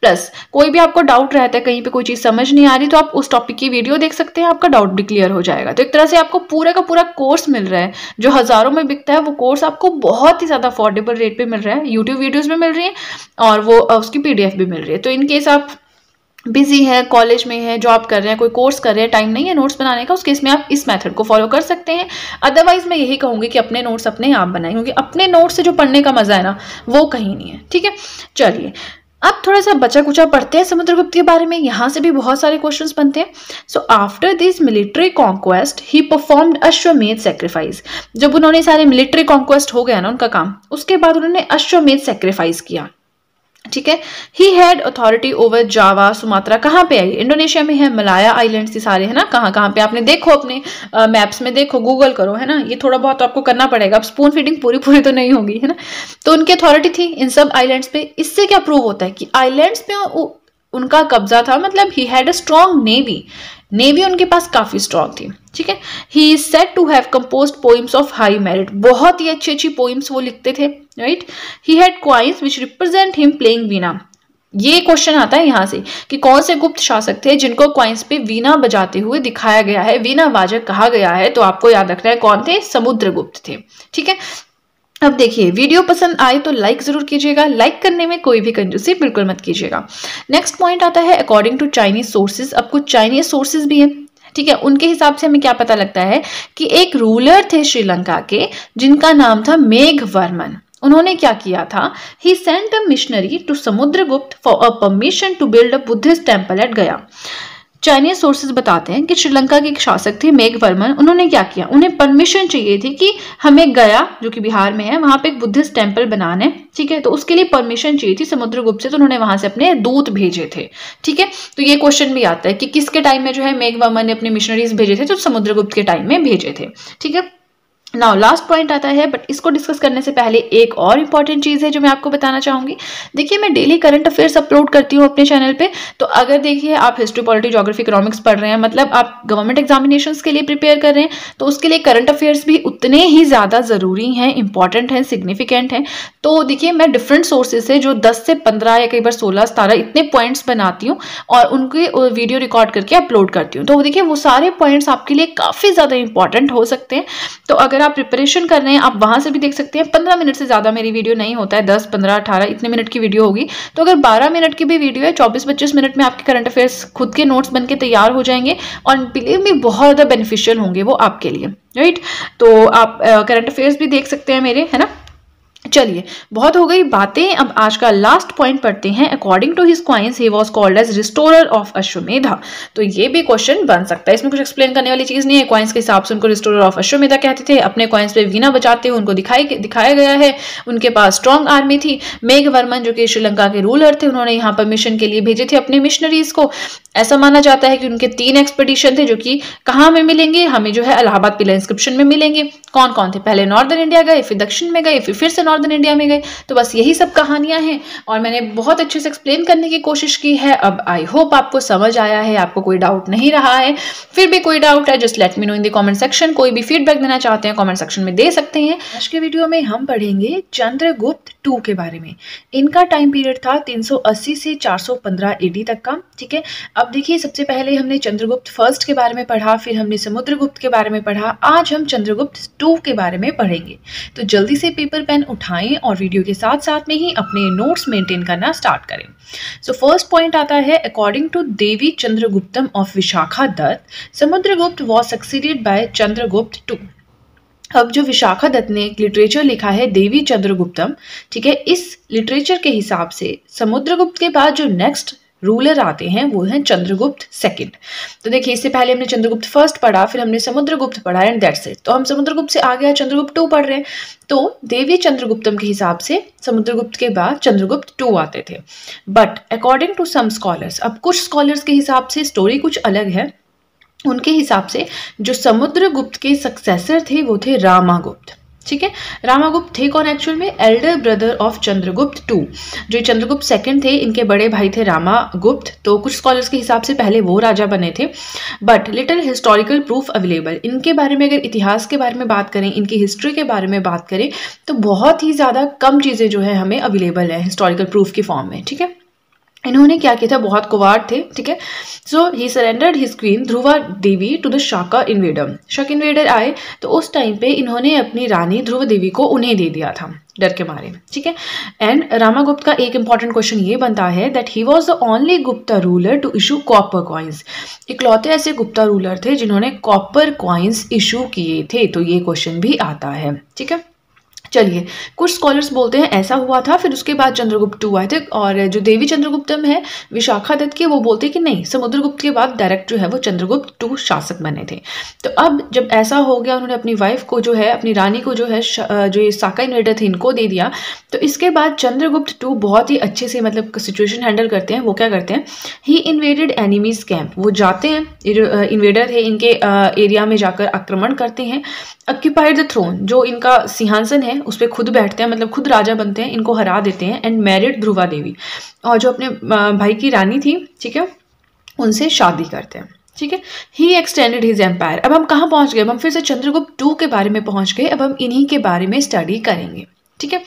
प्लस कोई भी आपको डाउट रहता है, कहीं पर कोई चीज़ समझ नहीं आ रही तो आप उस टॉपिक की वीडियो देख सकते हैं, आपका डाउट भी क्लियर हो जाएगा। तो एक तरह से आपको पूरा का पूरा कोर्स मिल रहा है, जो हज़ारों में बिकता है, वो कोर्स आपको बहुत ही ज़्यादा अफोर्डेबल रेट पर मिल रहा है। यूट्यूब वीडियोज़ में मिल रही है, और वो उसकी पीडीएफ भी मिल रही है। तो इनकेस आप बिज़ी है कॉलेज में है जॉब कर रहे हैं, कोई कोर्स कर रहे हैं टाइम नहीं है नोट्स बनाने का, उस केस में आप इस मेथड को फॉलो कर सकते हैं। अदरवाइज़ मैं यही कहूँगी कि अपने नोट्स अपने आप बनाएँ, क्योंकि अपने नोट्स से जो पढ़ने का मज़ा है ना, वो कहीं नहीं है, ठीक है? चलिए, अब थोड़ा सा बचा कुचा पढ़ते हैं समुद्रगुप्त के बारे में, यहाँ से भी बहुत सारे क्वेश्चंस बनते हैं। So after this military conquest he performed Ashwamedh sacrifice जब उन्होंने सारे मिलिट्री कॉन्क्वेस्ट हो गया ना उनका काम, उसके बाद उन्होंने अश्वमेध सेक्रीफाइस किया। ठीक है? He had authority over Java Sumatra कहाँ पे आई इंडोनेशिया में है मलाया आइलैंड्स ये सारे, है ना? कहाँ कहाँ पे? आपने देखो अपने मैप्स में देखो गूगल करो, है ना? ये थोड़ा बहुत आपको करना पड़ेगा। अब स्पून फीडिंग पूरी पूरी तो नहीं होगी, है ना? तो उनकी अथॉरिटी थी इन सब आइलैंड्स पे। इससे क्या प्रूव होता है कि आइलैंड्स पे उनका कब्जा था? मतलब he had a strong navy navy उनके पास काफ़ी स्ट्रॉन्ग थी, ठीक है? He is set to have compose poems of high merit बहुत ही अच्छी अच्छी पोइम्स वो लिखते थे right he had coins which represent him playing veena ये क्वेश्चन आता है यहाँ से कि कौन से गुप्त शासक थे जिनको क्वाइंस पे वीना बजाते हुए दिखाया गया है? वीना वाजक कहा गया है तो आपको याद रखना है कौन थे? समुद्रगुप्त थे, ठीक है? अब देखिए, वीडियो पसंद आए तो लाइक ज़रूर कीजिएगा। लाइक करने में कोई भी कंजूसी बिल्कुल मत कीजिएगा। नेक्स्ट पॉइंट आता है अकॉर्डिंग टू चाइनीज़ सोर्सेज अब कुछ चाइनीज़ सोर्सेज भी हैं, ठीक है? उनके हिसाब से हमें क्या पता लगता है कि एक रूलर थे श्रीलंका के, जिनका नाम था मेघ वर्मन उन्होंने क्या किया था? He sent a missionary to Samudragupta for a permission to build a Buddhist temple at Gaya Chinese sources बताते हैं कि श्रीलंका के एक शासक थे, मेघ वर्मन। उन्होंने क्या किया? उन्हें परमिशन चाहिए थी कि हमें गया, जो कि बिहार में है, वहाँ पे एक बुद्धिस्ट टेंपल बनाना है ठीक है? तो उसके लिए परमिशन चाहिए थी समुद्रगुप्त से तो उन्होंने वहाँ से अपने दूत भेजे थे, ठीक है? तो ये क्वेश्चन भी आता है कि किसके टाइम में जो है मेघ वर्मन ने अपने मिशनरीज भेजे थे, जो समुद्रगुप्त के टाइम में भेजे थे, ठीक है? नाउ लास्ट पॉइंट आता है बट इसको डिस्कस करने से पहले एक और इंपॉर्टेंट चीज़ है जो मैं आपको बताना चाहूँगी। देखिए, मैं डेली करंट अफेयर्स अपलोड करती हूँ अपने चैनल पे। तो अगर देखिए, आप हिस्ट्री पॉलिटी जोग्राफी इकोनॉमिक्स पढ़ रहे हैं मतलब आप गवर्नमेंट एग्जामिनेशन के लिए प्रिपेयर कर रहे हैं तो उसके लिए करंट अफेयर्स भी उतने ही ज़्यादा ज़रूरी हैं इंपॉर्टेंट हैं सिग्निफिकेंट हैं। तो देखिए, मैं डिफरेंट सोर्सेज से जो दस से पंद्रह या कई बार सोलह, सतारह इतने पॉइंट्स बनाती हूँ और उनके वीडियो रिकॉर्ड करके अपलोड करती हूँ। तो देखिए, वो सारे पॉइंट्स आपके लिए काफ़ी ज़्यादा इंपॉर्टेंट हो सकते हैं। तो अगर अगर आप प्रिपरेशन कर रहे हैं, आप वहाँ से भी देख सकते हैं, पंद्रह मिनट से ज़्यादा मेरी वीडियो नहीं होता है, दस, पंद्रह, अठारह इतने मिनट की वीडियो होगी। तो अगर बारह मिनट की भी वीडियो है, चौबीस, पच्चीस मिनट में आपके करंट अफेयर्स खुद के नोट्स बन के तैयार हो जाएँगे और बिलीव में बहुत ज़्यादा बेनिफिशियल होंगे वो आपके लिए राइट तो आप करंट अफेयर्स भी देख सकते हैं मेरे, है ना? चलिए, बहुत हो गई बातें, अब आज का लास्ट पॉइंट पढ़ते हैं। According to his coins he was called as restorer of Ashvamedha तो ये भी क्वेश्चन बन सकता है। इसमें कुछ एक्सप्लेन करने वाली चीज़ नहीं है। क्वाइंस के हिसाब से उनको रिस्टोरर ऑफ़ अश्वमेधा कहते थे। अपने क्वाइंस पे वीना बजाते हुए उनको दिखाई, दिखाया गया है। उनके पास स्ट्रॉन्ग आर्मी थी। मेघ वर्मन जो कि श्रीलंका के रूलर थे, उन्होंने यहाँ पर मिशन के लिए भेजे थे अपने मिशनरीज को। ऐसा माना जाता है कि उनके तीन एक्सपेडिशन थे, जो कि कहाँ में मिलेंगे? हमें जो है अलाहाबाद पिला इंस्क्रिप्शन में मिलेंगे। कौन कौन थे? पहले नॉर्दर्न इंडिया गए, फिर दक्षिण में गए, फिर फिर से नॉर्दर्न इंडिया में गए तो बस यही सब कहानियाँ हैं और मैंने बहुत अच्छे से एक्सप्लेन करने की कोशिश की है। अब आई होप आपको समझ आया है, आपको कोई डाउट नहीं रहा है, फिर भी कोई डाउट है just let me know in the comment section कोई भी फीडबैक देना चाहते हैं कमेंट सेक्शन में दे सकते हैं। आज के वीडियो में हम पढ़ेंगे चंद्रगुप्त टू के बारे में। इनका टाइम पीरियड था 380 से 415 एडी तक का, ठीक है? अब देखिए, सबसे पहले हमने चंद्रगुप्त फ़र्स्ट के बारे में पढ़ा, फिर हमने समुद्रगुप्त के बारे में पढ़ा, आज हम चंद्रगुप्त टू के बारे में पढ़ेंगे। तो जल्दी से पेपर पेन उठाएँ और वीडियो के साथ साथ में ही अपने नोट्स मेंटेन करना स्टार्ट करें। सो फ़र्स्ट पॉइंट आता है according to Devi Chandraguptam of Vishakhadatta Samudragupta was succeeded by Chandragupta two अब जो विशाखा दत्त ने एक लिटरेचर लिखा है देवी चंद्रगुप्तम ठीक है, इस लिटरेचर के हिसाब से समुद्रगुप्त के बाद जो नेक्स्ट रूलर आते हैं, वो हैं चंद्रगुप्त सेकंड तो देखिए, इससे पहले हमने चंद्रगुप्त फ़र्स्ट पढ़ा, फिर हमने समुद्रगुप्त पढ़ा एंड दैट्स इट तो हम समुद्रगुप्त से आगे चंद्रगुप्त टू पढ़ रहे हैं। तो देवी चंद्रगुप्तम के हिसाब से समुद्रगुप्त के बाद चंद्रगुप्त टू आते थे। But according to some scholars अब कुछ स्कॉलर्स के हिसाब से स्टोरी कुछ अलग है। उनके हिसाब से जो समुद्रगुप्त के सक्सेसर थे, वो थे रामागुप्त। ठीक है? रामागुप्त थे कौन एक्चुअल में? Elder brother of Chandragupta two जो चंद्रगुप्त सेकंड थे, इनके बड़े भाई थे रामागुप्त तो कुछ स्कॉलर्स के हिसाब से पहले वो राजा बने थे। But little historical proof available इनके बारे में अगर इतिहास के बारे में बात करें, इनकी हिस्ट्री के बारे में बात करें तो बहुत ही ज़्यादा कम चीज़ें जो है हमें अवेलेबल है हिस्टोरिकल प्रूफ के फॉर्म में, ठीक है? इन्होंने क्या किया था? बहुत कुवार थे, ठीक है? So he surrendered his queen Dhruva Devi to the Shaka invader Shaka invader आए तो उस टाइम पे इन्होंने अपनी रानी ध्रुव देवी को उन्हें दे दिया था, डर के मारे, ठीक है? एंड रामागुप्त का एक इंपॉर्टेंट क्वेश्चन ये बनता है that he was the only Gupta ruler to issue copper coins इकलौते ऐसे गुप्ता रूलर थे जिन्होंने कॉपर कॉइन्स इशू किए थे तो ये क्वेश्चन भी आता है, ठीक है? चलिए, कुछ स्कॉलर्स बोलते हैं, ऐसा हुआ था। फिर उसके बाद चंद्रगुप्त टू आए थे और जो देवी चंद्रगुप्तम है, विशाखा दत्त के, वो बोलते कि नहीं, समुद्रगुप्त के बाद डायरेक्ट जो है वो चंद्रगुप्त टू शासक बने थे। तो अब जब ऐसा हो गया, उन्होंने अपनी वाइफ को जो है, अपनी रानी को जो है जो ये साका इन्वेडर थे, इनको दे दिया। तो इसके बाद चंद्रगुप्त टू बहुत ही अच्छे से मतलब सिचुएशन हैंडल करते हैं। वो क्या करते हैं? ही इन्वेडेड एनिमीज कैंप वो जाते हैं इन्वेडर है इनके एरिया में जाकर आक्रमण करते हैं। ऑक्यूपाइड द थ्रोन जो इनका सिंहासन है उस पर खुद बैठते हैं मतलब खुद राजा बनते हैं, इनको हरा देते हैं एंड मैरिड ध्रुवा देवी। और जो अपने भाई की रानी थी, ठीक है, उनसे शादी करते हैं, ठीक है? ही एक्सटेंडेड हिज एम्पायर अब हम कहाँ पहुँच गए? अब हम फिर से चंद्रगुप्त टू के बारे में पहुँच गए, अब हम इन्हीं के बारे में स्टडी करेंगे। ठीक है?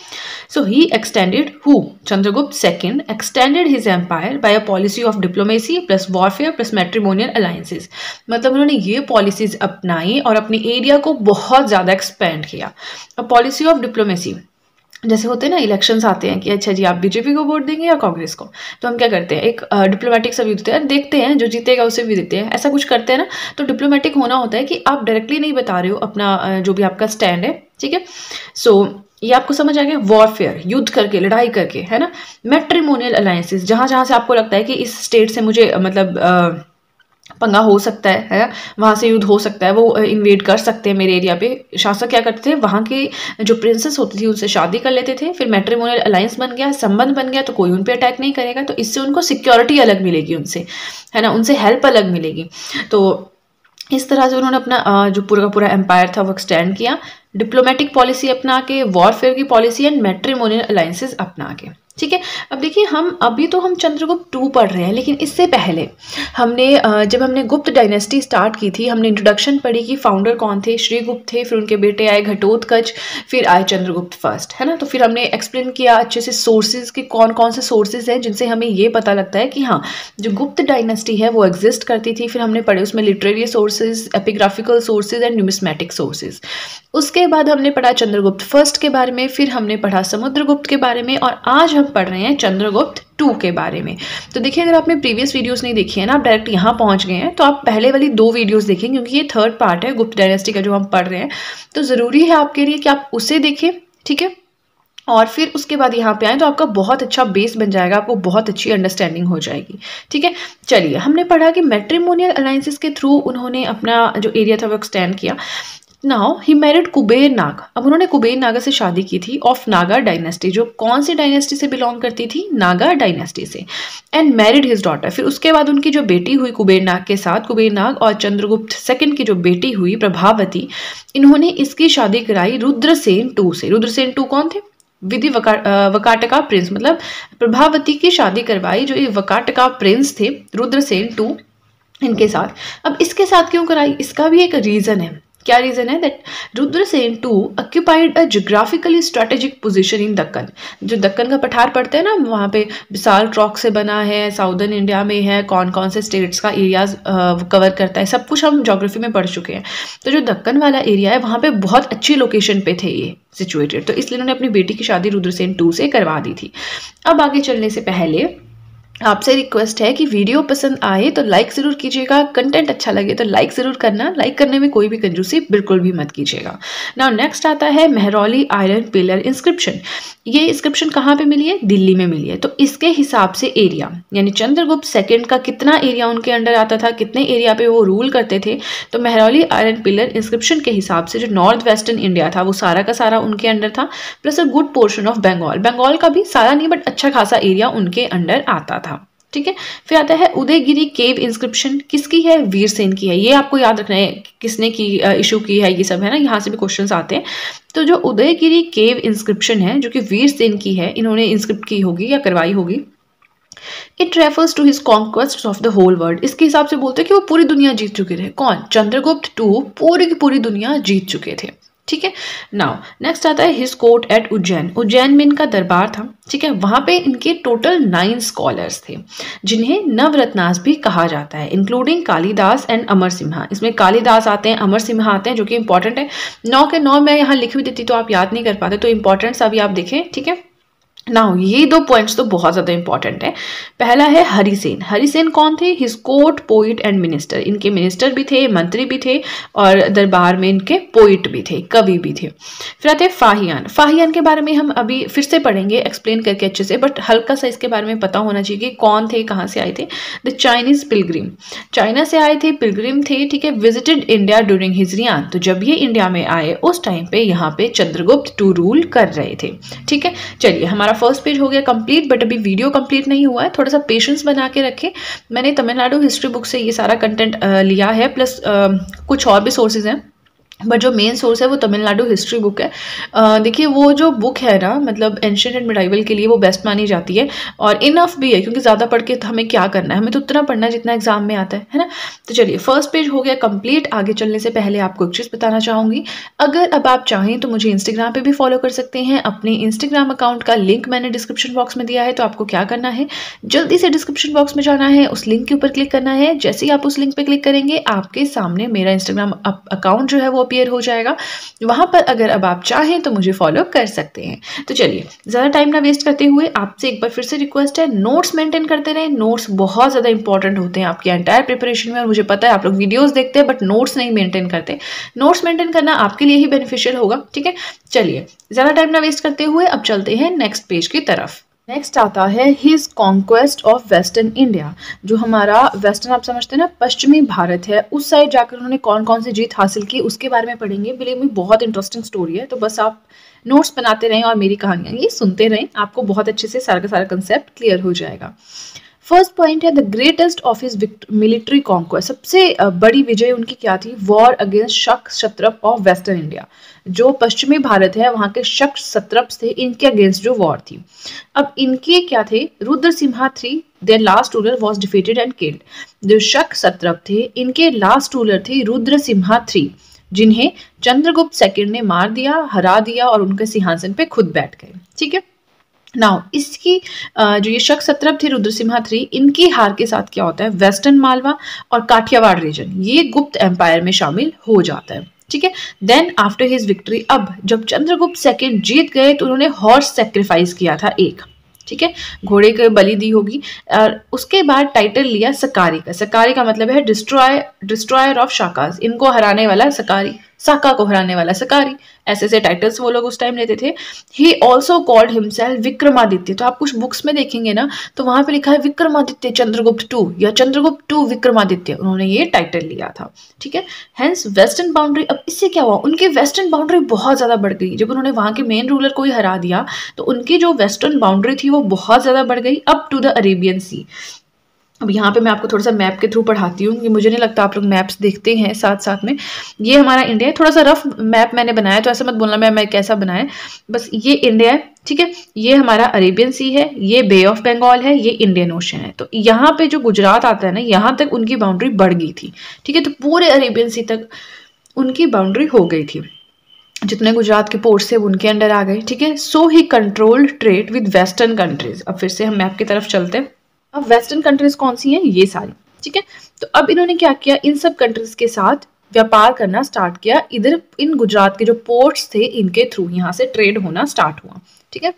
So he extended who Chandragupta second extended his empire by a policy of diplomacy plus warfare plus matrimonial alliances मतलब उन्होंने ये पॉलिसीज़ अपनाई और अपने एरिया को बहुत ज़्यादा एक्सपेंड किया। अ पॉलिसी ऑफ़ डिप्लोमेसी जैसे होते हैं ना इलेक्शंस आते हैं कि अच्छा जी आप बीजेपी को वोट देंगे या कांग्रेस को? तो हम क्या करते हैं? एक डिप्लोमेटिक सब होते हैं देखते हैं जो जीतेगा उसे भी देते हैं। ऐसा कुछ करते हैं ना तो डिप्लोमेटिक होना होता है कि आप डायरेक्टली नहीं बता रहे हो अपना जो भी आपका स्टैंड है ठीक है? सो so, ये आपको समझ आ गया? वॉरफेयर युद्ध करके, लड़ाई करके, है ना? मेट्रीमोनियल अलायंसेस जहाँ जहाँ से आपको लगता है कि इस स्टेट से मुझे मतलब पंगा हो सकता है है ना? वहाँ से युद्ध हो सकता है, वो इन्वेड कर सकते हैं मेरे एरिया पे। शासक क्या करते थे? वहाँ के जो प्रिंसेस होती थी, उनसे शादी कर लेते थे, फिर मेट्रीमोनियल अलायंस बन गया, संबंध बन गया तो कोई उन पर अटैक नहीं करेगा तो इससे उनको सिक्योरिटी अलग मिलेगी उनसे, है ना? उनसे हेल्प अलग मिलेगी। तो इस तरह से उन्होंने अपना जो पूरा का पूरा एम्पायर था, वो एक्सटेंड किया। डिप्लोमेटिक पॉलिसी अपना के वॉरफेयर की पॉलिसी एंड मेट्रीमोनियल अलाइंसेज अपना के। ठीक है? अब देखिए, हम अभी तो हम चंद्रगुप्त टू पढ़ रहे हैं, लेकिन इससे पहले हमने जब हमने गुप्त डायनेस्टी स्टार्ट की थी, हमने इंट्रोडक्शन पढ़ी कि फाउंडर कौन थे? श्रीगुप्त थे, फिर उनके बेटे आए घटोत्कच, फिर आए चंद्रगुप्त फ़र्स्ट है ना? तो फिर हमने एक्सप्लेन किया अच्छे से सोर्सेज के कौन कौन से सोर्सेज हैं, जिनसे हमें ये पता लगता है कि हाँ जो गुप्त डायनेस्टी है, वो एग्जिस्ट करती थी। फिर हमने पढ़े उसमें literary sources epigraphical sources and numismatic sources उसके बाद हमने पढ़ा चंद्रगुप्त फ़र्स्ट के बारे में, फिर हमने पढ़ा समुद्रगुप्त के बारे में, और आज हम पढ़ रहे हैं चंद्रगुप्त टू के बारे में। तो देखिए, अगर आपने प्रीवियस वीडियोस नहीं देखी है ना, आप डायरेक्ट यहाँ पहुँच गए हैं तो आप पहले वाली दो वीडियोस देखें, क्योंकि ये थर्ड पार्ट है, गुप्त डायनेस्टी का जो हम पढ़ रहे हैं। तो ज़रूरी है आपके लिए कि आप उसे देखें, ठीक है? और फिर उसके बाद यहाँ पे आए तो आपका बहुत अच्छा बेस बन जाएगा, आपको बहुत अच्छी अंडरस्टैंडिंग हो जाएगी, ठीक है? चलिए, हमने पढ़ा कि मेट्रीमोनियल अलायंसेस के थ्रू उन्होंने अपना जो एरिया था वो एक्सटेंड किया। Now he married Kubera Naga अब उन्होंने कुबेर नागा से शादी की थी ऑफ़ नागा डायनेस्टी जो कौन सी डायनेस्टी से बिलोंग करती थी? नागा डायनेस्टी से। एंड मैरिड हिज डॉटर फिर उसके बाद उनकी जो बेटी हुई कुबेर नाग के साथ कुबेर नाग और चंद्रगुप्त सेकंड की जो बेटी हुई प्रभावती इन्होंने इसकी शादी कराई रुद्रसेन टू से। रुद्रसेन टू कौन थे? विधि वका, वकाटका प्रिंस मतलब प्रभावती की शादी करवाई जो ये वकाटका प्रिंस थे रुद्रसेन टू इनके साथ। अब इसके साथ क्यों कराई? इसका भी एक रीज़न है। क्या रीज़न है? That Rudrasena two occupied a geographically strategic position in Deccan जो दक्कन का पठार पड़ते है ना, वहाँ पे विशाल ट्रॉक से बना है साउदर्न इंडिया में है कौन कौन से स्टेट्स का एरियाज़ कवर करता है, सब कुछ हम जोग्राफी में पढ़ चुके हैं। तो जो दक्कन वाला एरिया है, वहाँ पे बहुत अच्छी लोकेशन पे थे ये सिचुएटेड तो इसलिए उन्होंने अपनी बेटी की शादी रुद्रसेन टू से करवा दी थी। अब आगे चलने से पहले आपसे रिक्वेस्ट है कि वीडियो पसंद आए तो लाइक ज़रूर कीजिएगा। कंटेंट अच्छा लगे तो लाइक ज़रूर करना। लाइक करने में कोई भी कंजूसी बिल्कुल भी मत कीजिएगा। नाउ नेक्स्ट आता है मेहरौली आयरन पिलर इंस्क्रिप्शन ये इंस्क्रिप्शन कहाँ पे मिली है? दिल्ली में मिली है। तो इसके हिसाब से एरिया यानी चंद्रगुप्त सेकेंड का कितना एरिया उनके अंडर आता था, कितने एरिया पे वो रूल करते थे तो मेहरौली आयरन पिलर इंस्क्रिप्शन के हिसाब से जो नॉर्थ वेस्टर्न इंडिया था, वो सारा का सारा उनके अंडर था plus a good portion of Bengal Bengal का भी सारा नहीं बट अच्छा खासा एरिया उनके अंडर आता था। ठीक है? फिर आता है उदयगिरी केव इंस्क्रिप्शन किसकी है? वीर सेन की है। ये आपको याद रखना है किसने की इशू की है ये सब, है ना? यहाँ से भी क्वेश्चंस आते हैं। तो जो उदयगिरी केव इंस्क्रिप्शन है, जो कि वीर सेन की है, इन्होंने इंस्क्रिप्ट की होगी या करवाई होगी it refers to his conquest of the whole world इसके हिसाब से बोलते हैं कि वो पूरी दुनिया जीत चुके थे। कौन? चंद्रगुप्त टू पूरी की पूरी दुनिया जीत चुके थे। ठीक है? नाउ नेक्स्ट आता है his court at Ujjain Ujjain में इनका दरबार था, ठीक है? वहाँ पे इनके टोटल नाइन स्कॉलर्स थे, जिन्हें नवरत्नास भी कहा जाता है इंक्लूडिंग कालिदास एंड अमर सिम्हा। इसमें कालिदास आते हैं, अमर सिम्हा आते हैं, जो कि इंपॉर्टेंट है। नौ के नौ मैं यहाँ लिख भी देती तो आप याद नहीं कर पाते तो इंपॉर्टेंट अभी आप देखें, ठीक है? नाउ ये दो पॉइंट्स तो बहुत ज़्यादा इंपॉर्टेंट है। पहला है हरिसेन हरिसेन कौन थे? His court poet and minister इनके मिनिस्टर भी थे, मंत्री भी थे और दरबार में इनके पोइट भी थे, कवि भी थे। फिर आते हैं फाहियान फाहियान के बारे में हम अभी फिर से पढ़ेंगे एक्सप्लेन करके अच्छे से बट हल्का सा इसके बारे में पता होना चाहिए कि कौन थे, कहाँ से आए थे। द चाइनीज़ पिलग्रिम चाइना से आए थे पिलग्रिम थे, ठीक है? विजिटेड इंडिया ड्यूरिंग हिजरियान तो जब ये इंडिया में आए, उस टाइम पे यहाँ पे चंद्रगुप्त टू रूल कर रहे थे। ठीक है? चलिए, हमारा हमारा फ़र्स्ट पेज हो गया कंप्लीट बट अभी वीडियो कंप्लीट नहीं हुआ है। थोड़ा सा पेशेंस बना के रखें। मैंने तमिलनाडु हिस्ट्री बुक से ये सारा कंटेंट लिया है प्लस कुछ और भी सोर्सेज हैं। बट जो मेन सोर्स है वो तमिलनाडु हिस्ट्री बुक है। देखिए, वो जो बुक है ना मतलब एंशियंट एंड मिडाइवल के लिए वो बेस्ट मानी जाती है। और इनफ भी है, क्योंकि ज़्यादा पढ़ के तो हमें क्या करना है? हमें तो उतना पढ़ना है जितना एग्ज़ाम में आता है है ना? तो चलिए फ़र्स्ट पेज हो गया कंप्लीट आगे चलने से पहले आपको एक चीज़ बताना चाहूँगी। अगर अब आप चाहें तो मुझे इंस्टाग्राम पर भी फॉलो कर सकते हैं। अपने इंस्टाग्राम अकाउंट का लिंक मैंने डिस्क्रिप्शन बॉक्स में दिया है तो आपको क्या करना है? जल्दी से डिस्क्रिप्शन बॉक्स में जाना है, उस लिंक के ऊपर क्लिक करना है। जैसे ही आप उस लिंक पर क्लिक करेंगे, आपके सामने मेरा इंस्टाग्राम अकाउंट जो है वो अपियर हो जाएगा। वहाँ पर अगर अब आप चाहें तो मुझे फॉलो कर सकते हैं। तो चलिए, ज़्यादा टाइम ना वेस्ट करते हुए आपसे एक बार फिर से रिक्वेस्ट है। नोट्स मेंटेन करते रहें। नोट्स बहुत ज़्यादा इंपॉर्टेंट होते हैं आपके एंटायर प्रिपरेशन में और मुझे पता है आप लोग वीडियोस देखते हैं बट नोट्स नहीं मेंटेन करते। नोट्स मेंटेन करना आपके लिए ही बेनिफिशियल होगा, ठीक है? चलिए, ज़्यादा टाइम ना वेस्ट करते हुए अब चलते हैं नेक्स्ट पेज की तरफ़। नेक्स्ट आता है his conquest of western India जो हमारा वेस्टर्न आप समझते हैं ना, पश्चिमी भारत है। उस साइड जाकर उन्होंने कौन कौन सी जीत हासिल की, उसके बारे में पढ़ेंगे। बिलीव मी बहुत इंटरेस्टिंग स्टोरी है। तो बस आप नोट्स बनाते रहें और मेरी कहानियाँ ये सुनते रहें। आपको बहुत अच्छे से सारा का सारा कंसेप्ट क्लियर हो जाएगा। फ़र्स्ट पॉइंट है the greatest of his military conquest सबसे बड़ी विजय उनकी क्या थी? वॉर अगेंस्ट शक शत्रप ऑफ़ वेस्टर्न इंडिया जो पश्चिमी भारत है, वहाँ के शक सत्रप थे, इनके अगेंस्ट जो वॉर थी. अब इनके क्या थे? Rudra Simha three their last ruler was defeated and killed जो शक सत्रप थे, इनके लास्ट रूलर थे रुद्र सिम्हा थ्री, जिन्हें चंद्रगुप्त सेकंड ने मार दिया, हरा दिया और उनके सिंहासन पे खुद बैठ गए. ठीक है? नाउ इसकी जो ये शक सत्रप थे रुद्रसिम्हा थ्री, इनकी हार के साथ क्या होता है? वेस्टर्न मालवा और काठियावाड़ रीजन ये गुप्त एम्पायर में शामिल हो जाता है। ठीक है? देन आफ्टर हिज विक्ट्री अब जब चंद्रगुप्त सेकेंड जीत गए तो उन्होंने हॉर्स सेक्रीफाइस किया था एक। ठीक है? घोड़े को बलि दी होगी, और उसके बाद टाइटल लिया सकारी का। सकारी का मतलब है डिस्ट्रॉय डिस्ट्रॉयर ऑफ़ शाकाज इनको हराने वाला सकारी। साका को हराने वाला सकारी ऐसे ऐसे टाइटल्स वो लोग उस टाइम लेते थे। He also called himself Vikramaditya तो आप कुछ बुक्स में देखेंगे ना तो वहाँ पे लिखा है विक्रमादित्य चंद्रगुप्त टू या चंद्रगुप्त टू विक्रमादित्य उन्होंने ये टाइटल लिया था। ठीक है? हेंस वेस्टर्न बाउंड्री अब इससे क्या हुआ? उनकी वेस्टर्न बाउंड्री बहुत ज़्यादा बढ़ गई। जब उन्होंने वहाँ के मेन रूलर को ही हरा दिया तो उनकी जो वेस्टर्न बाउंड्री थी, वो बहुत ज़्यादा बढ़ गई। Up to the Arabian sea अब यहाँ पे मैं आपको थोड़ा सा मैप के थ्रू पढ़ाती हूँ कि मुझे नहीं लगता आप लोग मैप्स देखते हैं साथ साथ में। ये हमारा इंडिया है, थोड़ा सा रफ मैप मैंने बनाया तो ऐसा मत बोलना मैं मैं कैसा बनाया। बस ये इंडिया है, ठीक है? ये हमारा अरेबियन सी है, ये बे ऑफ़ बंगाल है, ये इंडियन ओशन है। तो यहाँ पे जो गुजरात आता है ना, यहाँ तक उनकी बाउंड्री बढ़ गई थी, ठीक है? तो पूरे अरेबियन सी तक उनकी बाउंड्री हो गई थी। जितने गुजरात के पोर्ट्स थे उनके अंडर आ गए, ठीक है? So he controlled trade with western countries अब फिर से हम मैप की तरफ़ चलते हैं। अब वेस्टर्न कंट्रीज़ कौन सी हैं? ये सारी, ठीक है? तो अब इन्होंने क्या किया? इन सब कंट्रीज़ के साथ व्यापार करना स्टार्ट किया। इधर इन गुजरात के जो पोर्ट्स थे, इनके थ्रू यहाँ से ट्रेड होना स्टार्ट हुआ, ठीक है?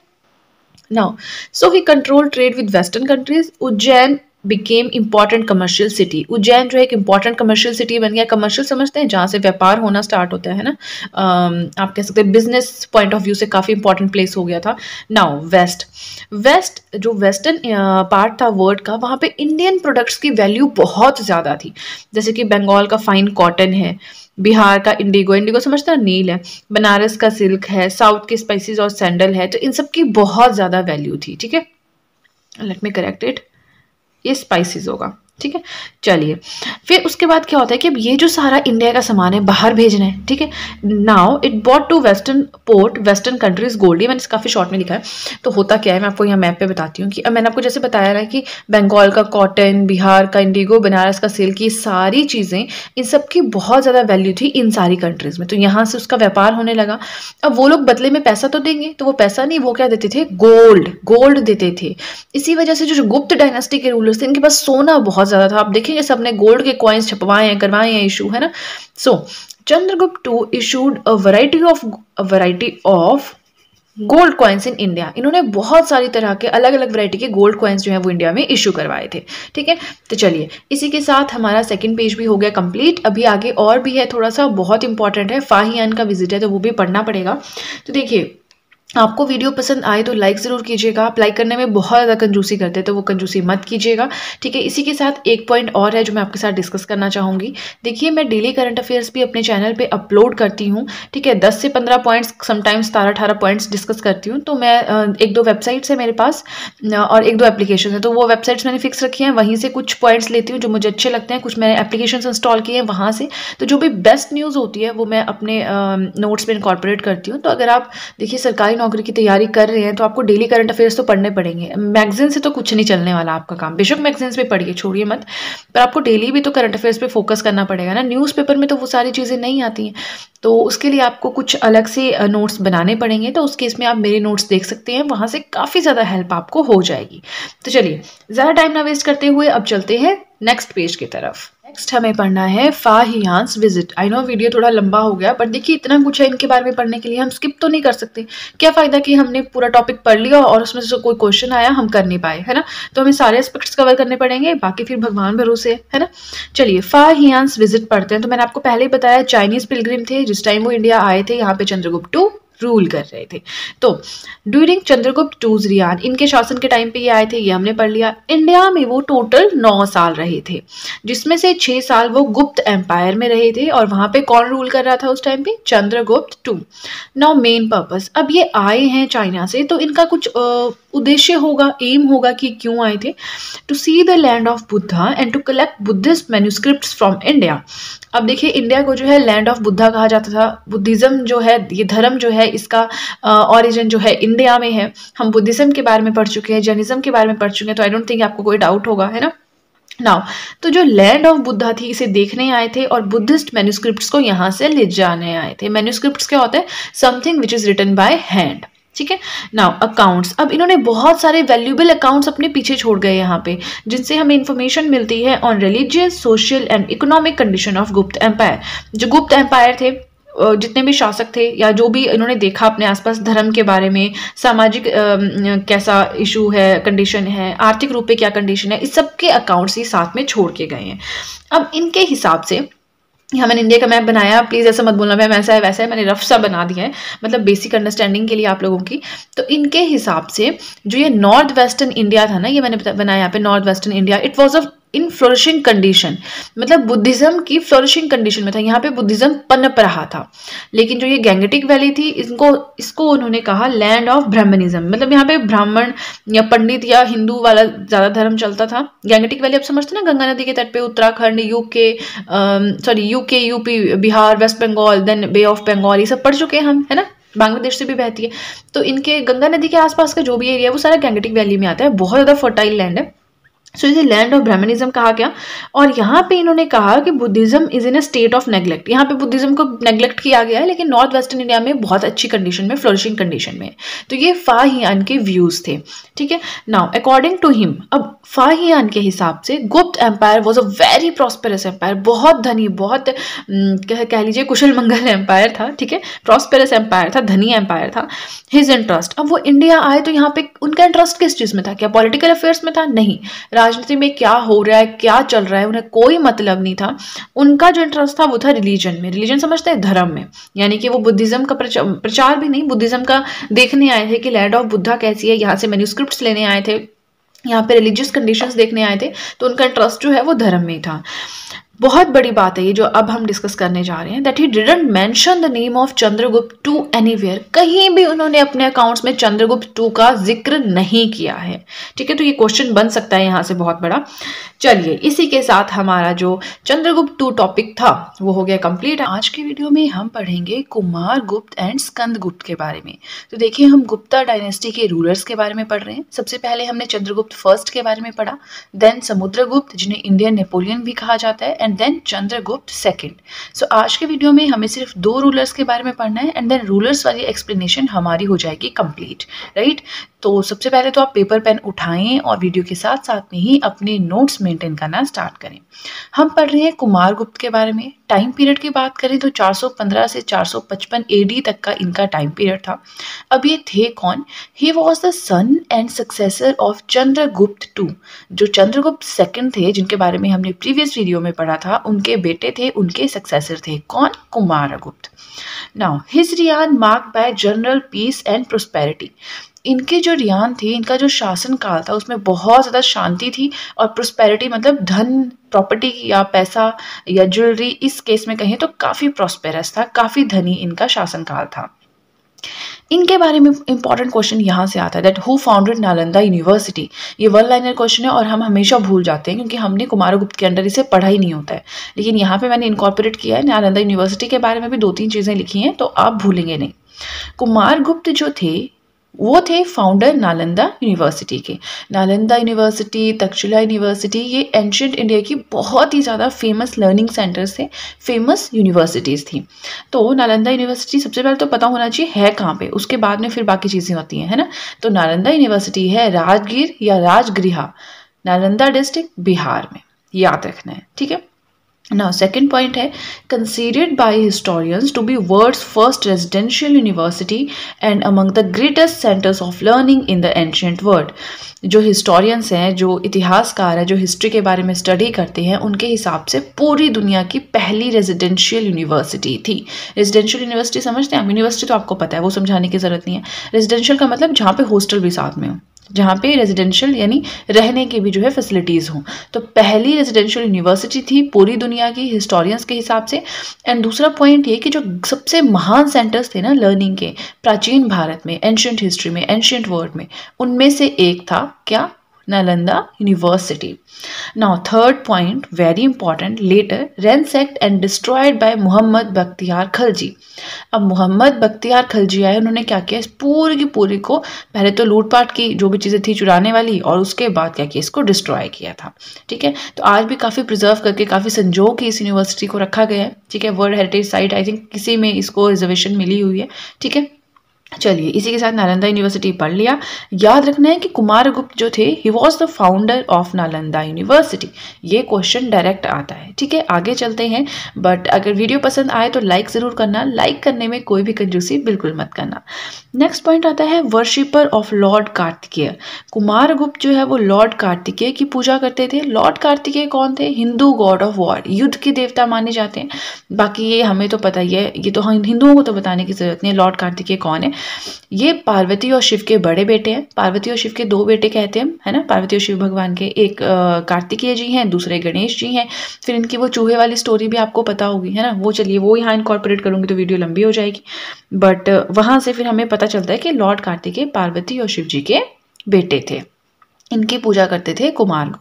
Now so he control trade with western countries Ujjain became important commercial city Ujjain जो है एक इंपॉर्टेंट कमर्शियल सिटी बन गया। कमर्शियल समझते हैं, जहाँ से व्यापार होना स्टार्ट होता है ना? आप कह सकते हैं बिज़नेस पॉइंट ऑफ़ व्यू से काफ़ी इंपॉर्टेंट प्लेस हो गया था। नाउ वेस्ट वेस्ट जो वेस्टर्न पार्ट था वर्ल्ड का, वहाँ पे इंडियन प्रोडक्ट्स की वैल्यू बहुत ज़्यादा थी। जैसे कि बंगाल का फाइन कॉटन है, बिहार का इंडिगो इंडिगो समझते हैं, नील है, बनारस का सिल्क है साउथ के स्पाइसेस और सैंडल है तो इन सब की बहुत ज़्यादा वैल्यू थी, ठीक है? लेट मी करेक्ट इट ये स्पाइसीज होगा। ठीक है? चलिए। फिर उसके बाद क्या होता है कि अब ये जो सारा इंडिया का सामान है, बाहर भेजना है, ठीक है? Now it bought to western port western countries gold मैंने काफ़ी शॉर्ट में लिखा है। तो होता क्या है? मैं आपको यहाँ मैप पे बताती हूँ कि अब मैंने आपको जैसे बताया ना कि बंगाल का कॉटन बिहार का इंडिगो बनारस का सिल्क ये सारी चीज़ें, इन सब की बहुत ज़्यादा वैल्यू थी इन सारी कंट्रीज़ में। तो यहाँ से उसका व्यापार होने लगा। अब वो लोग बदले में पैसा तो देंगे तो वो पैसा नहीं, वो क्या देते थे? गोल्ड गोल्ड देते थे। इसी वजह से जो गुप्त डायनेस्टी के रूलर्स थे, इनके पास सोना बहुत बहुत ज़्यादा था। आप देखेंगे सबने गोल्ड के कॉइन्स छपवाए हैं, करवाए हैं इशू है ना? So Chandragupta two issued a variety of variety of gold coins in India इन्होंने बहुत सारी तरह के अलग अलग वैरायटी के गोल्ड कॉइन्स जो है वो इंडिया में इशू करवाए थे। ठीक है? तो चलिए, इसी के साथ हमारा सेकंड पेज भी हो गया कंप्लीट अभी आगे और भी है, थोड़ा सा बहुत इंपॉर्टेंट है। फाहियान का विज़िट है तो वो भी पढ़ना पड़ेगा। तो देखिए आपको वीडियो पसंद आए तो लाइक ज़रूर कीजिएगा। आप लाइक करने में बहुत ज़्यादा कंजूसी करते हैं तो वो कंजूसी मत कीजिएगा। ठीक है, इसी के साथ एक पॉइंट और है जो मैं आपके साथ डिस्कस करना चाहूँगी। देखिए, मैं डेली करंट अफेयर्स भी अपने चैनल पे अपलोड करती हूँ। ठीक है, दस से पंद्रह पॉइंट्स समटाइम्स सतारह, अठारह पॉइंट्स डिस्कस करती हूँ। तो मैं एक दो वेबसाइट्स है मेरे पास और एक दो एप्लीकेशन है। तो वो वेबसाइट्स मैंने फिक्स रखी हैं। वहीं से कुछ पॉइंट्स लेती हूँ जो मुझे अच्छे लगते हैं। कुछ मैंने एप्लीकेशन इंस्टॉल किए हैं वहाँ से। तो जो भी बेस्ट न्यूज़ होती है, वो मैं अपने नोट्स में इनकॉर्पोरेट करती हूँ। तो अगर आप, देखिए, सरकारी नौकरी की तैयारी कर रहे हैं तो आपको डेली करंट अफेयर्स तो पढ़ने पड़ेंगे। मैगजीन से तो कुछ नहीं चलने वाला आपका काम। बेशक मैगजीन पे पढ़िए, छोड़िए मत, पर आपको डेली भी तो करंट अफेयर्स पे फोकस करना पड़ेगा ना। न्यूज़पेपर में तो वो सारी चीज़ें नहीं आती हैं। तो उसके लिए आपको कुछ अलग से नोट्स बनाने पड़ेंगे तो उस केस में आप मेरे नोट्स देख सकते हैं, वहाँ से काफ़ी ज़्यादा हेल्प आपको हो जाएगी। तो चलिए, ज़्यादा टाइम ना वेस्ट करते हुए अब चलते हैं नेक्स्ट पेज की तरफ़। नेक्स्ट हमें पढ़ना है Fahien's visit I know video थोड़ा लंबा हो गया बट देखिए इतना कुछ है इनके बारे में पढ़ने के लिए, हम स्किप तो नहीं कर सकते। क्या फ़ायदा कि हमने पूरा टॉपिक पढ़ लिया और उसमें से कोई क्वेश्चन आया, हम कर नहीं पाए, है ना? तो हमें सारे एस्पेक्ट्स कवर करने पड़ेंगे, बाकी फिर भगवान भरोसे है ना? चलिए फाहियांस विज़िट पढ़ते हैं। तो मैंने आपको पहले ही बताया चाइनीज़ पिलग्रिम थे, जिस टाइम वो इंडिया आए थे, यहाँ पे चंद्रगुप्त टू रूल कर रहे थे। तो ड्यूरिंग चंद्रगुप्त टूज रियान इनके शासन के टाइम पे ये आए थे, ये हमने पढ़ लिया। इंडिया में वो टोटल नौ साल रहे थे, जिसमें से छः साल वो गुप्त एम्पायर में रहे थे और वहाँ पे कौन रूल कर रहा था उस टाइम पे? Chandragupta two now main purpose अब ये आए हैं चाइना से तो इनका कुछ उद्देश्य होगा एम होगा कि क्यों आए थे? To see the land of Buddha and to collect Buddhist manuscript from India अब देखिए, इंडिया को जो है लैंड ऑफ़ बुद्धा कहा जाता था। बुद्धिज़्म जो है, ये धर्म जो है, इसका ओरिजिन जो है इंडिया में है। हम बुद्धिज़्म के बारे में पढ़ चुके हैं जैनिज्म के बारे में पढ़ चुके हैं तो आई डोंट थिंक आपको कोई डाउट होगा, है ना? नाउ तो जो लैंड ऑफ़ बुद्धा थी, इसे देखने आए थे और बुद्धिस्ट मैन्यूस्क्रिप्ट को यहाँ से ले जाने आए थे। मैन्यूस्क्रिप्ट क्या होते हैं? Something which is written by hand ठीक है? नाउ अकाउंट्स अब इन्होंने बहुत सारे वैल्यूबल अकाउंट्स अपने पीछे छोड़ गए यहाँ पे जिनसे हमें इन्फॉर्मेशन मिलती है on religious social and economic condition of Gupta empire जो गुप्त एम्पायर थे जितने भी शासक थे या जो भी इन्होंने देखा अपने आसपास धर्म के बारे में, सामाजिक कैसा इशू है कंडीशन है, आर्थिक रूप पे क्या कंडीशन है, इस सब के अकाउंट्स ही साथ में छोड़ के गए हैं। अब इनके हिसाब से यहाँ मैंने इंडिया का मैप बनाया। प्लीज़ ऐसा मत बोलना, मैम, ऐसा है, वैसा है, मैंने रफ सा बना दिया है। मतलब बेसिक अंडरस्टैंडिंग के लिए आप लोगों की। तो इनके हिसाब से जो ये नॉर्थ वेस्टर्न इंडिया था ना, ये मैंने बनाया यहाँ पे north western India it was a in flourishing condition मतलब बुद्धिज्म की फ्लोरिशिंग कंडीशन में था। यहाँ पे बुद्धिज्म पनप रहा था। लेकिन जो ये गैंगेटिक वैली थी इनको इसको उन्होंने कहा लैंड ऑफ़ ब्राह्मणिज्म मतलब यहाँ पे ब्राह्मण या पंडित या हिंदू वाला ज़्यादा धर्म चलता था। गैंगेटिक वैली आप समझते ना, गंगा नदी के तट पे, Uttarakhand UK sorry UK UP Bihar west Bengal then bay of Bengal ये सब पढ़ चुके हैं हम, है ना? बांग्लादेश से भी बहती है। तो इनके गंगा नदी के आसपास का जो भी एरिया है, वो सारा गैंगेटिक वैली में आता है। बहुत ज़्यादा फर्टाइल लैंड है। सो इसे लैंड ऑफ़ ब्राह्मणिज्म कहा गया। और यहाँ पे इन्होंने कहा कि Buddhism is in a state of neglect यहाँ पे बुद्धिज्म को नेग्लेक्ट किया गया है लेकिन नॉर्थ वेस्टर्न इंडिया में बहुत अच्छी कंडीशन में फ्लोरिशिंग कंडीशन में। तो ये फाहियान के व्यूज़ थे। ठीक है? नाउ अकॉर्डिंग टू हिम अब फाहियान के हिसाब से Gupta empire was a very prosperous empire बहुत धनी बहुत कह, कह लीजिए कुशल मंगल एम्पायर था। ठीक है? प्रॉस्पेरस एम्पायर था धनी एम्पायर था। हिज इंटरेस्ट अब वो इंडिया आए तो यहाँ पे उनका इंटरेस्ट किस चीज़ में था? क्या पॉलिटिकल अफेयर्स में था? नहीं। राजनीति में क्या हो रहा है, क्या चल रहा है, उन्हें कोई मतलब नहीं था। उनका जो इंटरेस्ट था वो था रिलीजन में। रिलीजन समझते हैं धर्म में। यानी कि वो बुद्धिज्म का प्रचार भी नहीं, बुद्धिज्म का देखने आए थे कि लैंड ऑफ़ बुद्धा कैसी है, यहाँ से मैन्यूस्क्रिप्ट लेने आए थे, यहाँ पे रिलीजियस कंडीशंस देखने आए थे तो उनका इंटरेस्ट जो है वो धर्म में था। बहुत बड़ी बात है ये जो अब हम डिस्कस करने जा रहे हैं that he didn't mention the name of Chandragupta two anywhere कहीं भी उन्होंने अपने अकाउंट्स में चंद्रगुप्त टू का ज़िक्र नहीं किया है। ठीक है तो ये क्वेश्चन बन सकता है यहाँ से बहुत बड़ा। चलिए, इसी के साथ हमारा जो चंद्रगुप्त टू टॉपिक था, वो हो गया कंप्लीट आज के वीडियो में हम पढ़ेंगे कुमार गुप्त एंड स्कंद गुप्त के बारे में। तो देखिए, हम गुप्ता डायनेस्टी के रूलर्स के बारे में पढ़ रहे हैं। सबसे पहले हमने चंद्रगुप्त फ़र्स्ट के बारे में पढ़ा देन समुद्रगुप्त, जिन्हें इंडियन नेपोलियन भी कहा जाता है and then Chandragupta second so आज के वीडियो में हमें सिर्फ़ दो रूलर्स के बारे में पढ़ना है एंड देन रूलर्स वाली एक्सप्लेनेशन हमारी हो जाएगी कंप्लीट राइट तो सबसे पहले तो आप पेपर पेन उठाएँ और वीडियो के साथ साथ में ही अपने नोट्स मेंटेन करना स्टार्ट करें। हम पढ़ रहे हैं कुमार गुप्त के बारे में। टाइम पीरियड की बात करें तो 415 से 455 एडी तक का इनका टाइम पीरियड था। अब ये थे कौन? He was the son and successor of Chandragupta two जो चंद्रगुप्त सेकंड थे, जिनके बारे में हमने प्रीवियस वीडियो में पढ़ा था, उनके बेटे थे, उनके सक्सेसर थे। कौन? Kumar Gupta now his reign marked by general peace and prosperity इनके जो रियान थे, इनका जो शासन काल था, उसमें बहुत ज़्यादा शांति थी और प्रोस्पेरिटी मतलब धन प्रॉपर्टी या पैसा या ज्वेलरी इस केस में कहें तो काफ़ी प्रॉस्पेरस था, काफ़ी धनी इनका शासनकाल था। इनके बारे में इंपॉर्टेंट क्वेश्चन यहाँ से आता है that who founded Nalanda university ये वन लाइनर क्वेश्चन है और हम हमेशा भूल जाते हैं क्योंकि हमने कुमार गुप्त के अंडर इसे पढ़ा ही नहीं होता है। लेकिन यहाँ पे मैंने इनकॉर्पोरेट किया है नालंदा यूनिवर्सिटी के बारे में भी दो तीन चीज़ें लिखी हैं तो आप भूलेंगे नहीं। कुमारगुप्त जो थे वो थे फाउंडर नालंदा यूनिवर्सिटी के। नालंदा यूनिवर्सिटी तक्षशिला यूनिवर्सिटी ये एंशंट इंडिया की बहुत ही ज़्यादा फ़ेमस लर्निंग सेंटर्स थे फ़ेमस यूनिवर्सिटीज़ थी। तो नालंदा यूनिवर्सिटी सबसे पहले तो पता होना चाहिए है कहाँ पे, उसके बाद में फिर बाकी चीज़ें होती हैं, है ना? तो नालंदा यूनिवर्सिटी है राजगीर या राजगृहा नालंदा डिस्ट्रिक्ट बिहार में, याद रखना है, ठीक है? Now, second point है considered by historians to be world's first residential university and among the greatest centers of learning in the ancient world. जो हिस्टोरियंस हैं जो इतिहासकार हैं जो हिस्ट्री के बारे में स्टडी करते हैं उनके हिसाब से पूरी दुनिया की पहली रेजिडेंशियल यूनिवर्सिटी थी। रेजिडेंशियल यूनिवर्सिटी समझते हैं यूनिवर्सिटी तो आपको पता है वो समझाने की ज़रूरत नहीं है। रेजिडेंशियल का मतलब जहाँ पे हॉस्टल भी साथ में हो। जहाँ पे रेजिडेंशियल यानी रहने की भी जो है फैसिलिटीज़ हों। तो पहली रेजिडेंशियल यूनिवर्सिटी थी पूरी दुनिया की हिस्टोरियंस के हिसाब से। एंड दूसरा पॉइंट ये कि जो सबसे महान सेंटर्स थे ना लर्निंग के, प्राचीन भारत में एंशियंट हिस्ट्री में एंशियंट वर्ल्ड में, उनमें से एक था, क्या? Nalanda University. Now, third point, very important, later ransacked and destroyed by Muhammad Bakhtiar Khalji. अब मोहम्मद बख्तियार खलजी आए उन्होंने क्या किया? इस पूरी की पूरी को पहले तो लूटपाट की जो भी चीज़ें थी चुराने वाली और उसके बाद क्या किया? इसको डिस्ट्रॉय किया था। ठीक है? तो आज भी काफ़ी प्रिजर्व करके काफ़ी संजो के इस यूनिवर्सिटी को रखा गया है। ठीक है? World heritage site I think किसी में इसको रिजर्वेशन मिली हुई है। ठीक है? चलिए, इसी के साथ नालंदा यूनिवर्सिटी पढ़ लिया। याद रखना है कि कुमार गुप्त जो थे he was the founder of Nalanda university. ये क्वेश्चन डायरेक्ट आता है, ठीक है? आगे चलते हैं बट अगर वीडियो पसंद आए तो लाइक ज़रूर करना। लाइक करने में कोई भी कंजूसी बिल्कुल मत करना। नेक्स्ट पॉइंट आता है worshipper of lord Kartikeya Kumar Gupta जो है, वो लॉर्ड कार्तिकेय की पूजा करते थे। लॉर्ड कार्तिकेय कौन थे? हिंदू गॉड ऑफ़ वॉर युद्ध के देवता माने जाते हैं। बाकी ये हमें तो पता ही है, ये तो हिंदुओं को तो बताने की ज़रूरत नहीं है लॉर्ड कार्तिकेय कौन है? ये पार्वती और शिव के बड़े बेटे हैं। पार्वती और शिव के दो बेटे कहते हैं, है ना? पार्वती और शिव भगवान के एक कार्तिकेय जी हैं, दूसरे गणेश जी हैं। फिर इनकी वो चूहे वाली स्टोरी भी आपको पता होगी, है ना? वो चलिए, वो यहाँ इनकॉर्पोरेट करूँगी तो वीडियो लंबी हो जाएगी। बट वहाँ से फिर हमें पता चलता है कि लॉर्ड कार्तिकेय पार्वती और शिव जी के बेटे थे। इनकी पूजा करते थे कुमार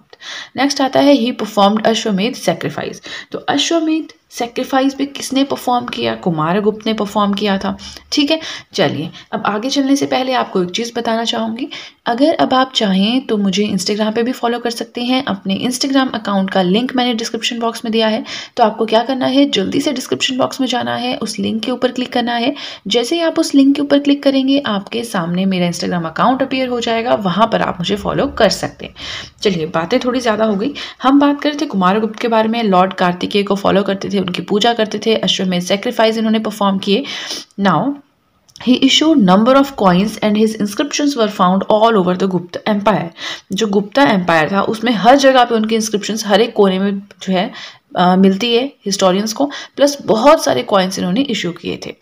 नेक्स्ट आता है ही परफॉर्म्ड अश्वमेध सेक्रीफाइस तो अश्वमेध सेक्रीफाइस भी किसने परफॉर्म किया? कुमार गुप्त ने परफॉर्म किया था। ठीक है? चलिए, अब आगे चलने से पहले आपको एक चीज़ बताना चाहूँगी। अगर अब आप चाहें तो मुझे इंस्टाग्राम पे भी फॉलो कर सकते हैं। अपने इंस्टाग्राम अकाउंट का लिंक मैंने डिस्क्रिप्शन बॉक्स में दिया है। तो आपको क्या करना है? जल्दी से डिस्क्रिप्शन बॉक्स में जाना है। उस लिंक के ऊपर क्लिक करना है। जैसे ही आप उस लिंक के ऊपर क्लिक करेंगे, आपके सामने मेरा इंस्टाग्राम अकाउंट अपेयर हो जाएगा। वहाँ पर आप मुझे फॉलो कर सकते हैं। चलिए, बातें थोड़ी ज़्यादा हो गई। हम बात करते थे कुमार गुप्त के बारे में। लॉर्ड कार्तिकेय को फॉलो करते थे, उनकी पूजा करते थे। अश्वमेध सेक्रीफाइस इन्होंने परफॉर्म किए। Now he issued number of coins and his inscription were found all over the Gupta empire जो गुप्ता एम्पायर था उसमें हर जगह पे उनके हर एक कोने में जो है आ, मिलती है हिस्टोरियंस को प्लस बहुत सारे कॉइन्स इन्होंने इशू किए थे।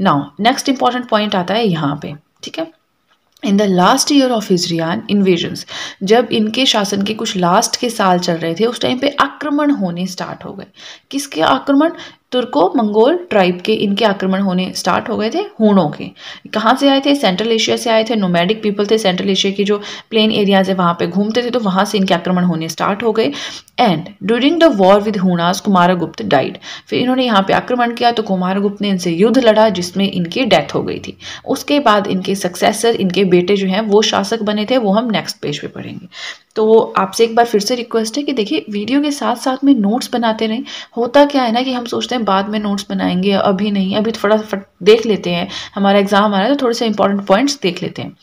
नाउ नेक्स्ट इंपॉर्टेंट पॉइंट आता है यहाँ पे ठीक है? In the last year of his reign invasions जब इनके शासन के कुछ लास्ट के साल चल रहे थे उस टाइम पे आक्रमण होने स्टार्ट हो गए। किसके आक्रमण? तुर्को मंगोल ट्राइब के इनके आक्रमण होने स्टार्ट हो गए थे, हूणों के। कहाँ से आए थे? सेंट्रल एशिया से आए थे नोमैडिक पीपल थे सेंट्रल एशिया की जो प्लेन एरियाज़ है, वहाँ पे घूमते थे तो वहाँ से इनके आक्रमण होने स्टार्ट हो गए। And during the war with Hunas Kumaragupta died फिर इन्होंने यहाँ पे आक्रमण किया तो कुमारगुप्त ने इनसे युद्ध लड़ा, जिसमें इनकी डेथ हो गई थी। उसके बाद इनके सक्सेसर इनके बेटे जो हैं, वो शासक बने थे, वो हम नेक्स्ट पेज पे पढ़ेंगे। तो आपसे एक बार फिर से रिक्वेस्ट है कि देखिए वीडियो के साथ साथ में नोट्स बनाते रहें। होता क्या है ना कि हम सोचते हैं बाद में नोट्स बनाएँगे, अभी नहीं, अभी थोड़ा फट, देख लेते हैं। हमारा एग्ज़ाम आ रहा है तो थोड़े से इंपॉर्टेंट पॉइंट्स देख लेते हैं।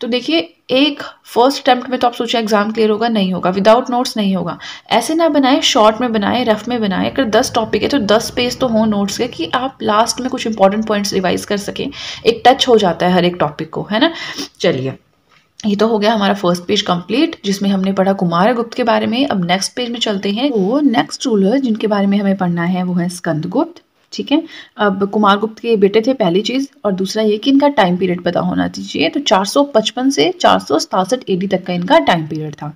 तो देखिए, एक फ़र्स्ट अटैम्प्ट में तो आप सोचिए एग्ज़ाम क्लियर होगा, नहीं होगा। विदाउट नोट्स नहीं होगा। ऐसे ना बनाए शॉर्ट में बनाए रफ में बनाए। अगर दस टॉपिक है तो दस पेज तो हो नोट्स के कि आप लास्ट में कुछ इंपॉर्टेंट पॉइंट्स रिवाइज कर सकें। एक टच हो जाता है हर एक टॉपिक को, है ना? चलिए। ये तो हो गया हमारा फ़र्स्ट पेज कंप्लीट जिसमें हमने पढ़ा कुमार गुप्त के बारे में। अब नेक्स्ट पेज में चलते हैं। वो नेक्स्ट रूलर जिनके बारे में हमें पढ़ना है, वो है स्कंद गुप्त, ठीक है? अब कुमार गुप्त के बेटे थे पहली चीज़, और दूसरा ये कि इनका टाइम पीरियड पता होना चाहिए। तो 455 से चार सौ तक का इनका टाइम पीरियड था।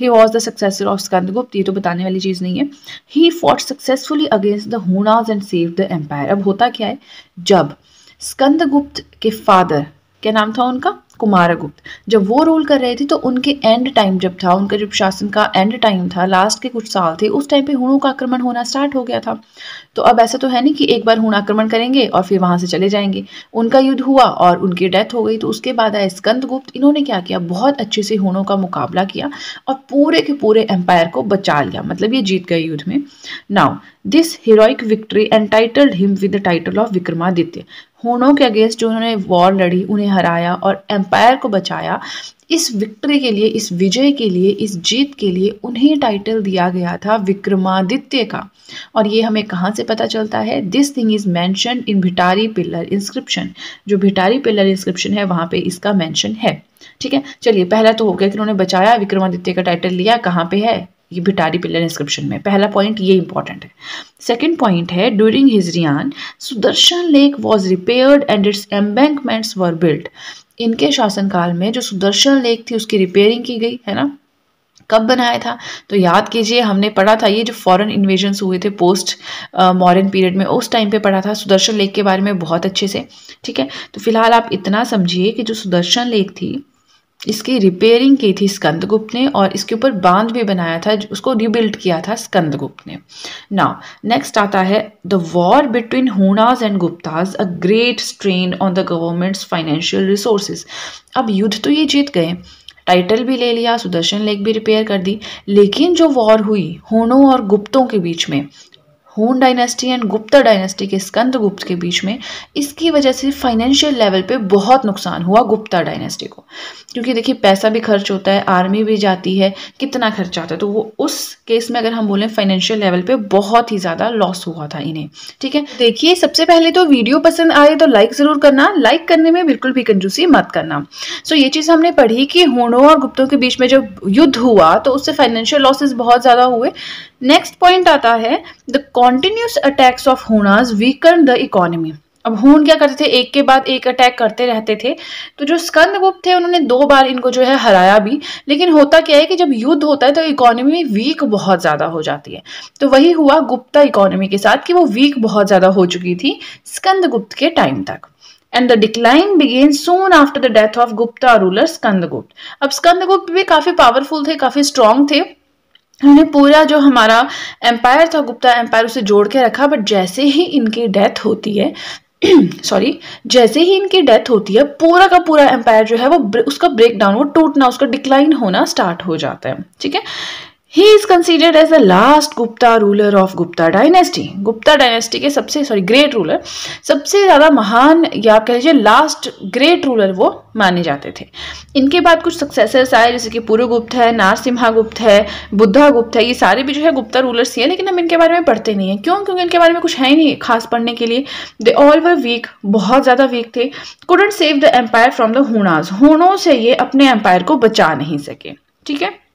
He was the successor of Skandagupta, ये तो बताने वाली चीज़ नहीं है। He fought successfully against the Hunas and save the empire अब होता क्या है? जब स्कंद के फादर क्या नाम था उनका? कुमारगुप्त। जब वो रूल कर रहे थे तो उनके एंड टाइम जब था, उनका जब शासन का एंड टाइम था लास्ट के कुछ साल थे, उस टाइम पे हुणों का आक्रमण होना स्टार्ट हो गया था। तो अब ऐसा तो है नहीं कि एक बार हुण आक्रमण करेंगे और फिर वहाँ से चले जाएँगे। उनका युद्ध हुआ और उनकी डेथ हो गई तो उसके बाद आए स्कंदगुप्त। इन्होंने क्या किया? बहुत अच्छे से हुणों का मुकाबला किया और पूरे के पूरे एम्पायर को बचा लिया मतलब ये जीत गए युद्ध में। Now this heroic victory entitled him with the title of Vikramaditya हुणों के अगेंस्ट जो उन्होंने वॉर लड़ी, उन्हें हराया और एम्पायर को बचाया, इस विक्ट्री के लिए, इस विजय के लिए, इस जीत के लिए उन्हें टाइटल दिया गया था विक्रमादित्य का। और ये हमें कहाँ से पता चलता है? This thing is mentioned in Bhitari pillar inscription जो भिटारी पिलर इंस्क्रिप्शन है, वहाँ पे इसका मैंशन है। ठीक है? चलिए, पहला तो हो गया कि उन्होंने बचाया, विक्रमादित्य का टाइटल लिया, कहाँ पे है? ये भिटारी पिलर इंस्क्रिप्शन में पहला पॉइंट ये इंपॉर्टेंट है। सेकेंड पॉइंट है during his reign Sudarshan lake was repaired and its embankments were build इनके शासनकाल में जो सुदर्शन लेक थी, उसकी रिपेयरिंग की गई, है ना? कब बनाया था? तो याद कीजिए, हमने पढ़ा था ये जो फॉरेन इन्वेजन हुए थे पोस्ट मॉडर्न पीरियड में, उस टाइम पे पढ़ा था। सुदर्शन लेक के बारे में बहुत अच्छे से, ठीक है? तो फ़िलहाल आप इतना समझिए कि जो सुदर्शन लेक थी इसकी रिपेयरिंग की थी स्कंदगुप्त ने और इसके ऊपर बाँध भी बनाया था उसको रिबिल्ड किया था स्कंदगुप्त ने। नाउ नेक्स्ट आता है the war between Hunas and Guptas a great strain on the government's financial resources अब युद्ध तो ये जीत गए। टाइटल भी ले लिया, सुदर्शन लेक भी रिपेयर कर दी, लेकिन जो वॉर हुई हुनों और गुप्तों के बीच में हून डायनेस्टी एंड गुप्ता डायनेस्टी के स्कंद गुप्त के बीच में इसकी वजह से फाइनेंशियल लेवल पे बहुत नुकसान हुआ गुप्ता डायनेस्टी को। क्योंकि देखिए, पैसा भी खर्च होता है आर्मी भी जाती है, कितना खर्च आता है? तो वो उस केस में अगर हम बोलें फाइनेंशियल लेवल पे बहुत ही ज़्यादा लॉस हुआ था इन्हें। ठीक है? देखिए, सबसे पहले तो वीडियो पसंद आए तो लाइक ज़रूर करना। लाइक करने में बिल्कुल भी कंजूसी मत करना। सो ये चीज़ हमने पढ़ी कि हूणों और गुप्तों के बीच में जब युद्ध हुआ तो उससे फाइनेंशियल लॉसेज बहुत ज़्यादा हुए। नेक्स्ट पॉइंट आता है the continuous attacks of Hunas weaken the economy अब हून क्या करते थे? एक के बाद एक अटैक करते रहते थे। तो जो स्कंद गुप्त थे, उन्होंने दो बार इनको जो है हराया भी। लेकिन होता क्या है कि जब युद्ध होता है तो इकोनॉमी वीक बहुत ज़्यादा हो जाती है। तो वही हुआ गुप्ता इकोनॉमी के साथ कि वो वीक बहुत ज़्यादा हो चुकी थी स्कंद गुप्त के टाइम तक। And the decline began soon after the death of Gupta ruler Skandagupta अब स्कंदगुप्त भी काफ़ी पावरफुल थे, काफ़ी स्ट्रांग थे। उन्होंने पूरा जो हमारा एम्पायर था, गुप्ता एम्पायर उसे जोड़ के रखा बट जैसे ही इनकी डेथ होती है सॉरी जैसे ही इनकी डेथ होती है, पूरा का पूरा एम्पायर जो है वो उसका ब्रेक डाउन वो टूटना, उसका डिक्लाइन होना स्टार्ट हो जाता है, ठीक है? He is considered as the last Gupta ruler of Gupta dynasty Gupta dynasty के सबसे सॉरी ग्रेट रूलर सबसे ज़्यादा महान या आप कह लीजिए लास्ट ग्रेट रूलर वो माने जाते थे। इनके बाद कुछ सक्सेसर्स आए, जैसे कि पुरुगुप्त है नारसिम्हा गुप्त है बुद्धा गुप्त है, ये सारे भी जो है गुप्ता रूलर्स ही है, लेकिन हम इनके बारे में पढ़ते नहीं है। क्यों? क्योंकि इनके बारे में कुछ है ही नहीं खास पढ़ने के लिए। दे ऑल वर वीक बहुत ज़्यादा वीक थे। Couldn't save the empire from the Hunas हुनों से ये अपने एम्पायर को बचा नहीं सके। ठीक है?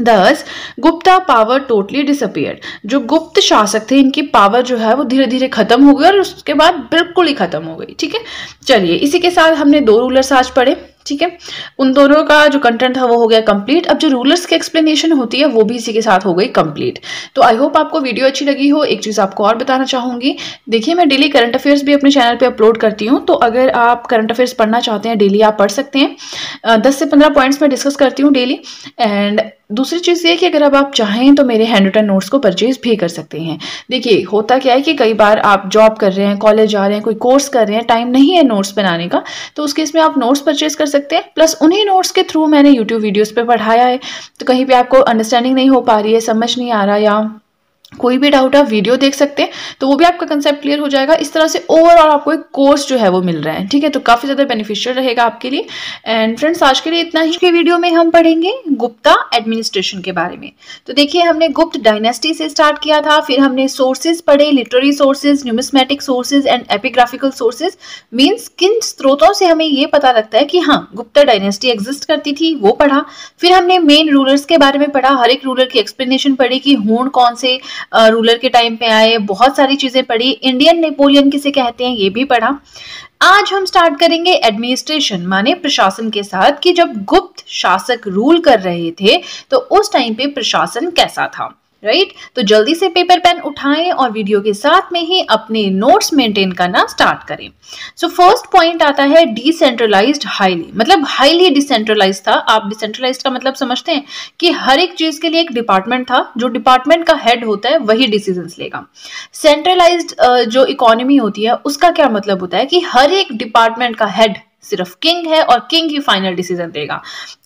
दस गुप्ता पावर टोटली डिसअपियर्ड जो गुप्त शासक थे, इनकी पावर जो है, वो धीरे धीरे खत्म हो गई और उसके बाद बिल्कुल ही खत्म हो गई, ठीक है? चलिए, इसी के साथ हमने दो रूलर्स आज पढ़े, ठीक है? उन दोनों का जो कंटेंट था, वो हो गया कंप्लीट अब जो रूलर्स की एक्सप्लेनेशन होती है, वो भी इसी के साथ हो गई कंप्लीट तो आई होप आपको वीडियो अच्छी लगी हो। एक चीज़ आपको और बताना चाहूँगी, देखिए, मैं डेली करंट अफेयर्स भी अपने चैनल पे अपलोड करती हूँ तो अगर आप करंट अफेयर्स पढ़ना चाहते हैं डेली आप पढ़ सकते हैं। दस से पंद्रह पॉइंट्स में डिस्कस करती हूँ डेली एंड दूसरी चीज़ ये कि अगर अब आप चाहें तो मेरे हैंड रिटन नोट्स को परचेज भी कर सकते हैं। देखिए, होता क्या है कि कई बार आप जॉब कर रहे हैं कॉलेज जा रहे हैं, कोई कोर्स कर रहे हैं टाइम नहीं है नोट्स बनाने का तो उस केस में आप नोट्स परचेज कर सकते हैं प्लस उन्हीं नोट्स के थ्रू मैंने यूट्यूब वीडियोज़ पर पढ़ाया है। तो कहीं पर आपको अंडरस्टैंडिंग नहीं हो पा रही है, समझ नहीं आ रहा या कोई भी डाउट आप वीडियो देख सकते हैं तो वो भी आपका कंसेप्ट क्लियर हो जाएगा। इस तरह से ओवरऑल आपको एक कोर्स जो है वो मिल रहा है, ठीक है? तो काफ़ी ज़्यादा बेनिफिशियल रहेगा आपके लिए। एंड फ्रेंड्स आज के लिए इतना ही। के वीडियो में हम पढ़ेंगे गुप्ता एडमिनिस्ट्रेशन के बारे में। तो देखिए, हमने गुप्त डायनेस्टी से स्टार्ट किया था, फिर हमने सोर्सेज पढ़े literary sources numismatic sources and epigraphical sources means किन स्त्रोतों से हमें ये पता लगता है कि हाँ गुप्ता डायनेस्टी एग्जिस्ट करती थी, वो पढ़ा। फिर हमने मेन रूलर्स के बारे में पढ़ा, हर एक रूलर की एक्सप्लेनेशन पढ़ी कि हूण कौन से रूलर के टाइम पे आए, बहुत सारी चीज़ें पढ़ी। इंडियन नेपोलियन किसे कहते हैं, ये भी पढ़ा। आज हम स्टार्ट करेंगे एडमिनिस्ट्रेशन माने प्रशासन के साथ कि जब गुप्त शासक रूल कर रहे थे तो उस टाइम पे प्रशासन कैसा था। Right right? तो जल्दी से पेपर पेन उठाएँ और वीडियो के साथ में ही अपने नोट्स मेंटेन करना स्टार्ट करें। सो फ़र्स्ट पॉइंट आता है डिसेंट्रलाइज्ड हाईली मतलब हाईली डिसेंट्रलाइज था। आप डिसेंट्रलाइज्ड का मतलब समझते हैं कि हर एक चीज़ के लिए एक डिपार्टमेंट था। जो डिपार्टमेंट का हेड होता है, वही डिसीज़न लेगा। सेंट्रलाइज्ड जो इकोनॉमी होती है, उसका क्या मतलब होता है कि हर एक डिपार्टमेंट का हेड सिर्फ़ किंग है और किंग ही फाइनल डिसीज़न देगा।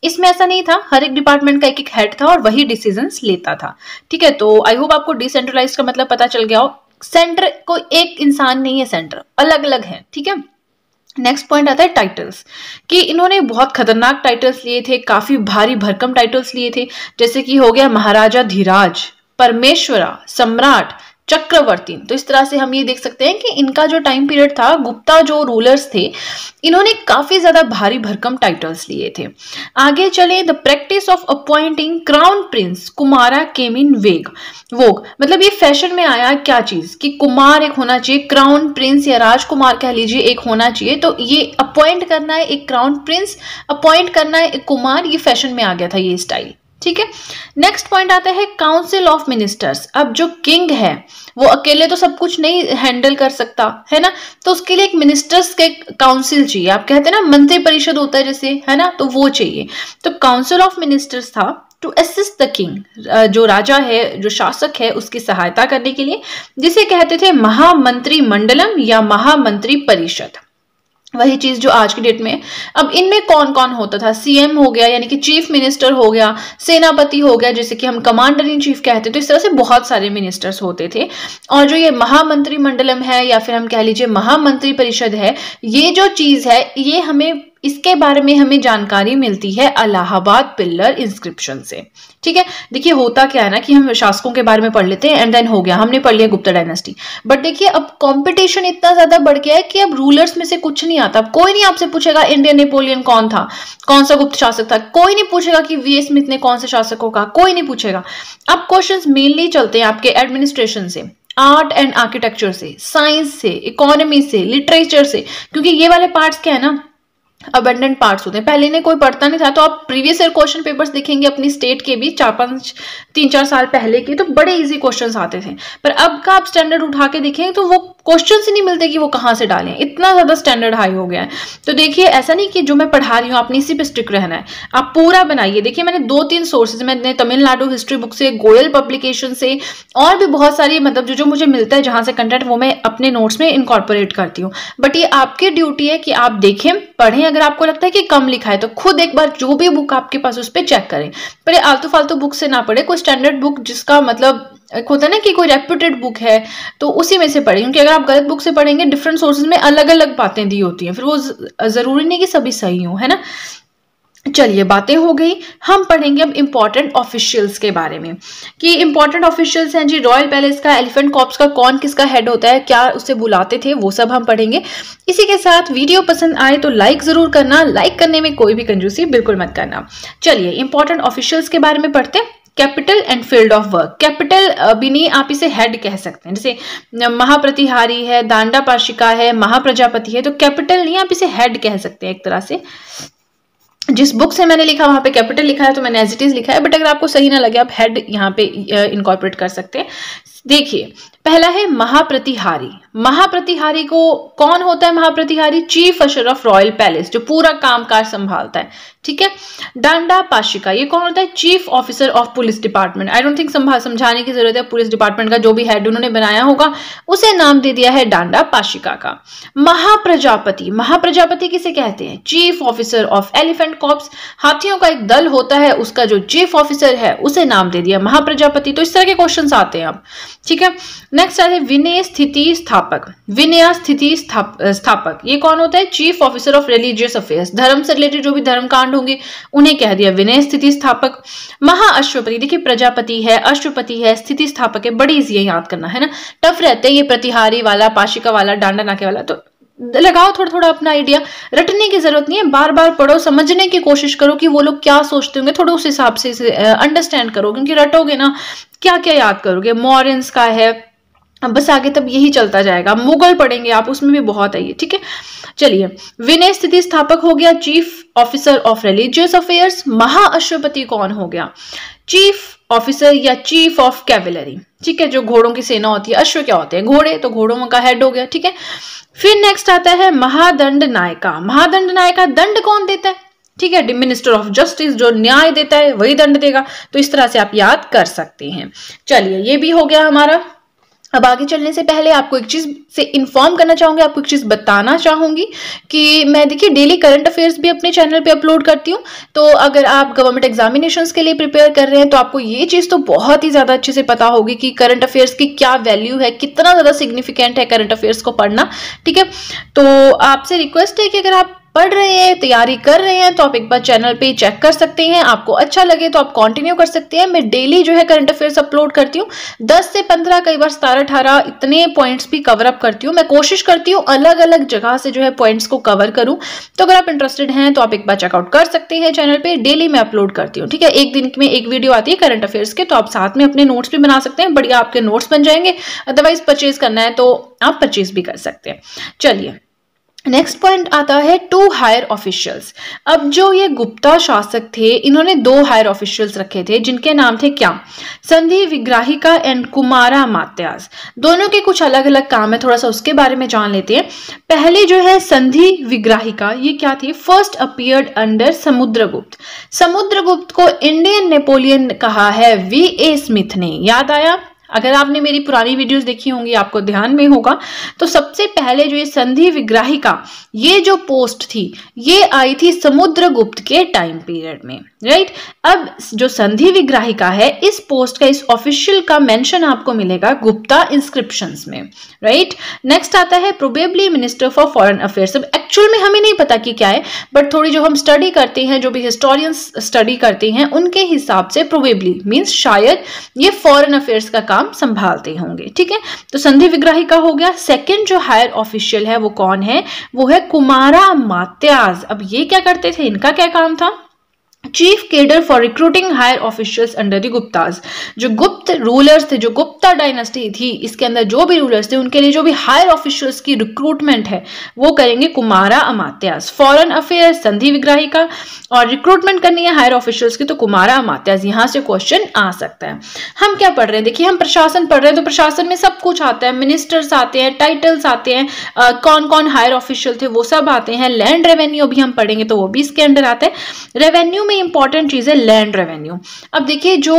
इसमें ऐसा नहीं था, हर एक डिपार्टमेंट का एक एक हेड था और वही डिसीज़न लेता था। ठीक है तो आई होप आपको डिसेंट्रलाइज का मतलब पता चल गया हो। सेंटर को एक इंसान नहीं है सेंटर अलग अलग है, ठीक है? नेक्स्ट पॉइंट आता है टाइटल्स कि इन्होंने बहुत खतरनाक टाइटल्स लिए थे, काफ़ी भारी भरकम टाइटल्स लिए थे। जैसे कि हो गया महाराजा धीराज, परमेश्वरा, सम्राट चक्रवर्ती। तो इस तरह से हम ये देख सकते हैं कि इनका जो टाइम पीरियड था, गुप्ता जो रूलर्स थे, इन्होंने काफ़ी ज़्यादा भारी भरकम टाइटल्स लिए थे। आगे चले the practice of appointing crown prince Kumara came in vague. Vogue मतलब ये फ़ैशन में आया क्या चीज़? कि कुमार एक होना चाहिए क्राउन प्रिंस या राजकुमार कह लीजिए, एक होना चाहिए। तो ये अपॉइंट करना है एक क्राउन प्रिंस अपॉइंट करना है एक कुमार, ये फ़ैशन में आ गया था ये स्टाइल ठीक है? नेक्स्ट पॉइंट आता है काउंसिल ऑफ़ मिनिस्टर्स अब जो किंग है, वो अकेले तो सब कुछ नहीं हैंडल कर सकता, है ना? तो उसके लिए एक मिनिस्टर्स के काउंसिल चाहिए। आप कहते हैं ना, मंत्री परिषद होता है जैसे, है ना? तो वो चाहिए। तो काउंसिल ऑफ़ मिनिस्टर्स था टू असिस्ट द किंग जो राजा है, जो शासक है, उसकी सहायता करने के लिए। जिसे कहते थे महामंत्री मंडलम या महामंत्री परिषद। वही चीज़ जो आज की डेट में अब इनमें कौन कौन होता था? सीएम हो गया, यानी कि चीफ मिनिस्टर हो गया, सेनापति हो गया, जैसे कि हम कमांडर इन चीफ कहते तो इस तरह से बहुत सारे मिनिस्टर्स होते थे। और जो ये महामंत्री मंडलम है, या फिर हम कह लीजिए महामंत्री परिषद है, ये जो चीज़ है, ये हमें इसके बारे में हमें जानकारी मिलती है अलाहाबाद पिल्लर इंस्क्रिप्शन से। ठीक है? देखिए, होता क्या है ना कि हम शासकों के बारे में पढ़ लेते हैं एंड देन हो गया। हमने पढ़ लिया गुप्ता डायनेस्टी बट देखिए, अब कंपटीशन इतना ज़्यादा बढ़ गया है कि अब रूलर्स में से कुछ नहीं आता। अब कोई नहीं आपसे पूछेगा इंडियन नेपोलियन कौन था? कौन सा गुप्त शासक था? कोई नहीं पूछेगा कि वी एस स्मिथ ने कौन से शासकों का। कोई नहीं पूछेगा। अब क्वेश्चन मेनली चलते हैं आपके एडमिनिस्ट्रेशन से आर्ट एंड आर्किटेक्चर से साइंस से इकोनॉमी से लिटरेचर से। क्योंकि ये वाले पार्ट्स क्या है ना अबेंडेंट पार्ट्स होते हैं। पहले ने कोई पढ़ता नहीं था तो आप प्रीवियस ईयर क्वेश्चन पेपर्स देखेंगे अपनी स्टेट के भी, चार पाँच, तीन चार साल पहले के तो बड़े इजी क्वेश्चंस आते थे। पर अब का आप स्टैंडर्ड उठा के देखेंगे तो वो क्वेश्चन ही नहीं मिलते कि वो कहाँ से डालें। इतना ज़्यादा स्टैंडर्ड हाई हो गया है। तो देखिए, ऐसा नहीं कि जो मैं पढ़ा रही हूँ, आपने इसी पे स्टिक रहना है। आप पूरा बनाइए। देखिए, मैंने दो तीन सोर्सेज मैंने तमिलनाडु हिस्ट्री बुक से गोयल पब्लिकेशन से, और भी बहुत सारी मतलब जो जो मुझे मिलता है, जहाँ से कंटेंट वो मैं अपने नोट्स में इनकॉर्पोरेट करती हूँ। बट ये आपकी ड्यूटी है कि आप देखें, पढ़ें। अगर आपको लगता है कि कम लिखा है तो खुद एक बार जो भी बुक आपके पास, उस पर चेक करें। पर आलतू फालतू बुक से ना पढ़े। कोई स्टैंडर्ड बुक जिसका मतलब एक होता है ना कि कोई रेप्यूटेड बुक है तो उसी में से पढ़े। क्योंकि अगर आप गलत बुक से पढ़ेंगे डिफरेंट सोर्सेज में अलग अलग बातें दी होती हैं। फिर वो ज़रूरी नहीं कि सभी सही हो, है ना? चलिए, बातें हो गई। हम पढ़ेंगे अब इंपॉर्टेंट ऑफिशियल्स के बारे में। कि इंपॉर्टेंट ऑफिशियल्स हैं जी रॉयल पैलेस का एलिफेंट कॉप्स का, कौन किसका हेड होता है, क्या उसे बुलाते थे, वो सब हम पढ़ेंगे। इसी के साथ वीडियो पसंद आए तो लाइक ज़रूर करना। लाइक करने में कोई भी कंजूसी बिल्कुल मत करना। चलिए इंपॉर्टेंट ऑफिशियल्स के बारे में पढ़ते हैं। Capital and field of work. Capital भी नहीं आप इसे हेड कह सकते हैं। जैसे महाप्रतिहारी है, दांडा पाशिका है, महाप्रजापति है तो कैपिटल नहीं आप इसे हेड कह सकते हैं एक तरह से। जिस बुक से मैंने लिखा, वहाँ पे कैपिटल लिखा है तो मैंने एज इट इज़ लिखा है बट अगर आपको सही ना लगे, आप हेड यहाँ पे इनकॉर्पोरेट कर सकते हैं। देखिए, पहला है महाप्रतिहारी। महाप्रतिहारी को कौन होता है महाप्रतिहारी? Chief usher of royal palace, जो पूरा कामकाज संभालता है। ठीक है? डांडा पाशिका, ये कौन होता है? Chief officer of police department. I don't think समझाने की ज़रूरत है, पुलिस डिपार्टमेंट का जो भी हेड उन्होंने बनाया होगा, उसे नाम दे दिया है डांडा पाशिका का। महाप्रजापति महाप्रजापति किसे कहते हैं? Chief officer of elephant corps हाथियों का एक दल होता है, उसका जो चीफ ऑफिसर है, उसे नाम दे दिया महाप्रजापति। तो इस तरह के क्वेश्चन आते हैं अब। ठीक है? नेक्स्ट आते हैं विनय स्थिति स्थापक। विनय स्थिति स्थापक। ये कौन होता है? Chief officer of religious affairs धर्म से रिलेटेड जो भी धर्म कांड होंगे, उन्हें कह दिया विनय स्थिति स्थापक। महाअश्वपति देखिए प्रजापति है, अश्वपति है, स्थिति स्थापक है, बड़ी इजी है याद करना, है ना? टफ रहते हैं ये प्रतिहारी वाला, पाशिका वाला, डांडा नाके वाला तो लगाओ थोड़ा थोड़ा अपना आइडिया रटने की ज़रूरत नहीं है बार बार पढ़ो, समझने की कोशिश करो कि वो लोग क्या सोचते होंगे, थोड़ा उस हिसाब से अंडरस्टैंड करो, क्योंकि रटोगे ना क्या क्या याद करोगे? मॉरियंस का है। बस आगे तब यही चलता जाएगा। मुगल पढ़ेंगे आप, उसमें भी बहुत है ठीक है? चलिए, विनय स्थिति स्थापक हो गया, chief officer of religious affairs. महाअश्वपति कौन हो गया? चीफ ऑफिसर या चीफ ऑफ़ कैविलरी? ठीक है, जो घोड़ों की सेना होती है। अश्व क्या होते हैं? घोड़े तो घोड़ों का हेड हो गया, ठीक है? फिर नेक्स्ट आता है महादंड नायका। महादंड नायका दंड कौन देता है? ठीक है मिनिस्टर ऑफ़ जस्टिस जो न्याय देता है, वही दंड देगा। तो इस तरह से आप याद कर सकते हैं। चलिए, ये भी हो गया हमारा। अब आगे चलने से पहले आपको एक चीज़ से इन्फॉर्म करना चाहूँगी, आपको एक चीज़ बताना चाहूँगी कि मैं देखिए डेली करंट अफेयर्स भी अपने चैनल पे अपलोड करती हूँ। तो अगर आप गवर्नमेंट एग्जामिनेशन के लिए प्रिपेयर कर रहे हैं तो आपको ये चीज़ तो बहुत ही ज़्यादा अच्छे से पता होगी कि करंट अफेयर्स की क्या वैल्यू है, कितना ज़्यादा सिग्निफिकेंट है करंट अफेयर्स को पढ़ना। ठीक है? तो आपसे रिक्वेस्ट है कि अगर आप पढ़ रहे हैं, तैयारी कर रहे हैं तो आप एक बार चैनल पे चेक कर सकते हैं। आपको अच्छा लगे तो आप कंटिन्यू कर सकते हैं। मैं डेली जो है करंट अफेयर्स अपलोड करती हूँ। 10 से 15 कई बार सतारह, अठारह, इतने पॉइंट्स भी कवर अप करती हूँ। मैं कोशिश करती हूँ अलग अलग जगह से जो है पॉइंट्स को कवर करूँ। तो अगर आप इंटरेस्टेड हैं तो आप एक बार चेकआउट कर सकते हैं चैनल पर डेली मैं अपलोड करती हूँ, ठीक है? एक दिन में एक वीडियो आती है करंट अफेयर्स के तो आप साथ में अपने नोट्स भी बना सकते हैं। बढ़िया आपके नोट्स बन जाएँगे। अदरवाइज़ परचेज करना है तो आप परचेज भी कर सकते हैं। चलिए नेक्स्ट पॉइंट आता है टू हायर ऑफिशियल्स अब जो ये गुप्ता शासक थे, इन्होंने दो हायर ऑफिशियल्स रखे थे, जिनके नाम थे क्या? संधि विग्राहिका एंड कुमारा मात्यास। दोनों के कुछ अलग अलग काम है, थोड़ा सा उसके बारे में जान लेते हैं। पहले जो है संधि विग्राहिका, ये क्या थी? First appeared under Samudragupta. Samudragupta को इंडियन नेपोलियन कहा है वी ए स्मिथ ने। याद आया? अगर आपने मेरी पुरानी वीडियोस देखी होंगी, आपको ध्यान में होगा। तो सबसे पहले जो ये संधि विग्राहिका, ये जो पोस्ट थी, ये आई थी समुद्रगुप्त के टाइम पीरियड में। राइट अब जो संधि विग्राहिका है, इस पोस्ट का, इस ऑफिशियल का मेंशन आपको मिलेगा गुप्ता इंस्क्रिप्शन में। राइट नेक्स्ट आता है probably minister for foreign affairs अब एक्चुअल में हमें नहीं पता कि क्या है बट थोड़ी जो हम स्टडी करते हैं, जो भी हिस्टोरियंस स्टडी करते हैं, उनके हिसाब से प्रोबेबली मीन्स शायद ये फॉरेन अफेयर्स का काम संभालते होंगे। ठीक है? तो संधि विग्राहिका हो गया। सेकेंड जो हायर ऑफिशियल है, वो कौन है? वो है कुमारा मात्याज। अब ये क्या करते थे? इनका क्या काम था? Chief cadre for recruiting higher officials under the Guptas. जो गुप्त रूलर्स थे जो गुप्ता डायनेस्टी थी इसके अंदर जो भी रूलर्स थे उनके लिए जो भी हायर ऑफिशियल्स की रिक्रूटमेंट है वो करेंगे कुमारा अमात्यास फॉरेन अफेयर्स संधि विग्राहिका और रिक्रूटमेंट करनी है हायर ऑफिशियल्स की तो कुमारा अमात्यास यहाँ से क्वेश्चन आ सकता है। हम क्या पढ़ रहे हैं? देखिए हम प्रशासन पढ़ रहे हैं तो प्रशासन में सब कुछ आता है। मिनिस्टर्स आते हैं टाइटल्स आते हैं आ, कौन कौन हायर ऑफिशियल थे वो सब आते हैं। लैंड रेवेन्यू भी हम पढ़ेंगे तो वो भी इसके अंडर आते हैं। रेवेन्यू में इंपॉर्टेंट चीज़ है लैंड रेवेन्यू अब देखिए जो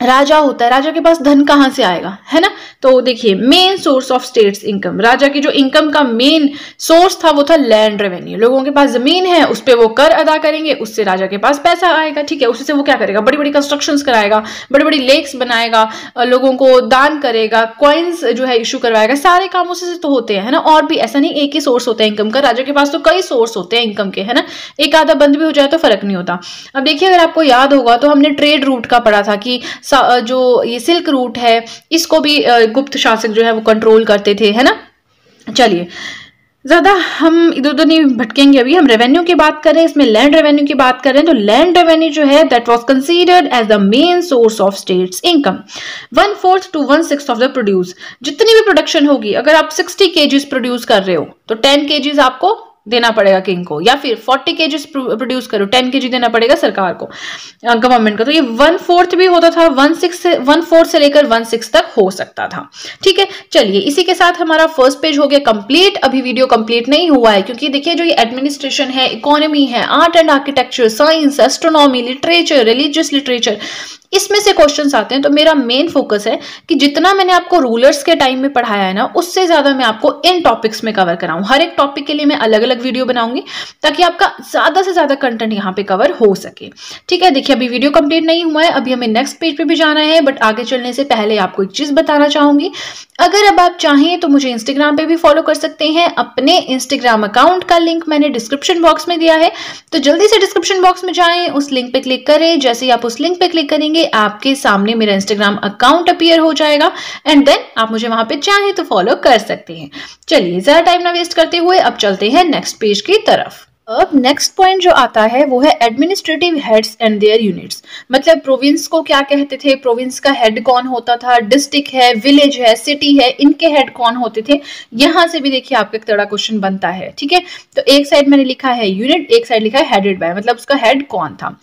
राजा होता है, राजा के पास धन कहाँ से आएगा, है ना? तो देखिए main source of state's income राजा की जो इनकम का मेन सोर्स था वो था लैंड रेवेन्यू लोगों के पास ज़मीन है, उस पर वो कर अदा करेंगे, उससे राजा के पास पैसा आएगा, ठीक है? उससे वो क्या करेगा? बड़ी बड़ी कंस्ट्रक्शंस कराएगा बड़ी बड़ी लेक्स बनाएगा लोगों को दान करेगा क्वाइंस जो है इशू करवाएगा, सारे काम उससे तो होते हैं ना? और भी ऐसा नहीं, एक ही सोर्स होता है इनकम का, राजा के पास तो कई सोर्स होते हैं इनकम के, है ना? एक आधा बंद भी हो जाए तो फ़र्क नहीं होता। अब देखिए, अगर आपको याद होगा तो हमने ट्रेड रूट का पढ़ा था कि जो ये सिल्क रूट है, इसको भी गुप्त शासक जो है वो कंट्रोल करते थे, है ना? चलिए, ज़्यादा हम इधर उधर नहीं भटकेंगे अभी, हम रेवेन्यू की बात करें इसमें लैंड रेवेन्यू की बात करें तो लैंड रेवेन्यू जो है that was considered as the main source of state's income one fourth to one six of the produce जितनी भी प्रोडक्शन होगी, अगर आप सिक्सटी केजीज प्रोड्यूस कर रहे हो तो टेन केजीज आपको देना पड़ेगा किंग को। या फिर 40 के प्रोड्यूस करो 10 के देना पड़ेगा सरकार को गवर्नमेंट को। तो ये वन फोर्थ भी होता था वन सिक्स से वन फोर्थ से लेकर वन सिक्स तक हो सकता था। ठीक है? चलिए, इसी के साथ हमारा फ़र्स्ट पेज हो गया कंप्लीट अभी वीडियो कंप्लीट नहीं हुआ है, क्योंकि देखिए जो ये एडमिनिस्ट्रेशन है इकोनॉमी है art and architecture science astronomy literature religious literature इसमें से क्वेश्चंस आते हैं। तो मेरा मेन फोकस है कि जितना मैंने आपको रूलर्स के टाइम में पढ़ाया है ना, उससे ज़्यादा मैं आपको इन टॉपिक्स में कवर कराऊं। हर एक टॉपिक के लिए मैं अलग अलग वीडियो बनाऊँगी ताकि आपका ज़्यादा से ज़्यादा कंटेंट यहाँ पे कवर हो सके। ठीक है, देखिए, अभी वीडियो कंप्लीट नहीं हुआ है, अभी हमें नेक्स्ट पेज पे भी जाना है बट आगे चलने से पहले आपको एक चीज़ बताना चाहूँगी। अगर अब आप चाहें तो मुझे इंस्टाग्राम पे भी फॉलो कर सकते हैं। अपने इंस्टाग्राम अकाउंट का लिंक मैंने डिस्क्रिप्शन बॉक्स में दिया है। तो जल्दी से डिस्क्रिप्शन बॉक्स में जाएँ, उस लिंक पे क्लिक करें। जैसे ही आप उस लिंक पे क्लिक करेंगे, आपके सामने मेरा इंस्टाग्राम अकाउंट अपियर हो जाएगा। एंड देन आप मुझे वहाँ पर चाहें तो फॉलो कर सकते हैं। चलिए, ज़्यादा टाइम ना वेस्ट करते हुए अब चलते हैं नेक्स्ट पेज की तरफ़। अब नेक्स्ट पॉइंट जो आता है, वो है administrative heads and their units मतलब प्रोविंस को क्या कहते थे? प्रोविंस का हेड कौन होता था? डिस्ट्रिक्ट है विलेज है सिटी है, इनके हेड कौन होते थे? यहाँ से भी देखिए आपका एक तड़ा क्वेश्चन बनता है, ठीक है? तो एक साइड मैंने लिखा है यूनिट एक साइड लिखा है हेडेड बाय मतलब उसका हेड कौन था?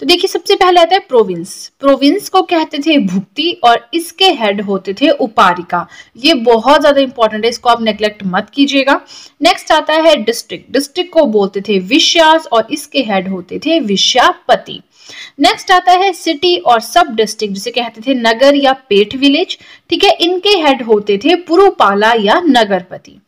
तो देखिए सबसे पहले आता है प्रोविंस प्रोविंस को कहते थे भुक्ति और इसके हेड होते थे उपारिका. ये बहुत ज़्यादा इंपॉर्टेंट है, इसको आप नेग्लेक्ट मत कीजिएगा. नेक्स्ट आता है डिस्ट्रिक्ट डिस्ट्रिक्ट को बोलते थे थे विश्यास और इसके हेड होते थे विश्यापति। नेक्स्ट आता है सिटी और सब डिस्ट्रिक्ट जिसे कहते थे नगर या पेट विलेज ठीक है, इनके हेड होते थे पुरुपाला या नगरपति।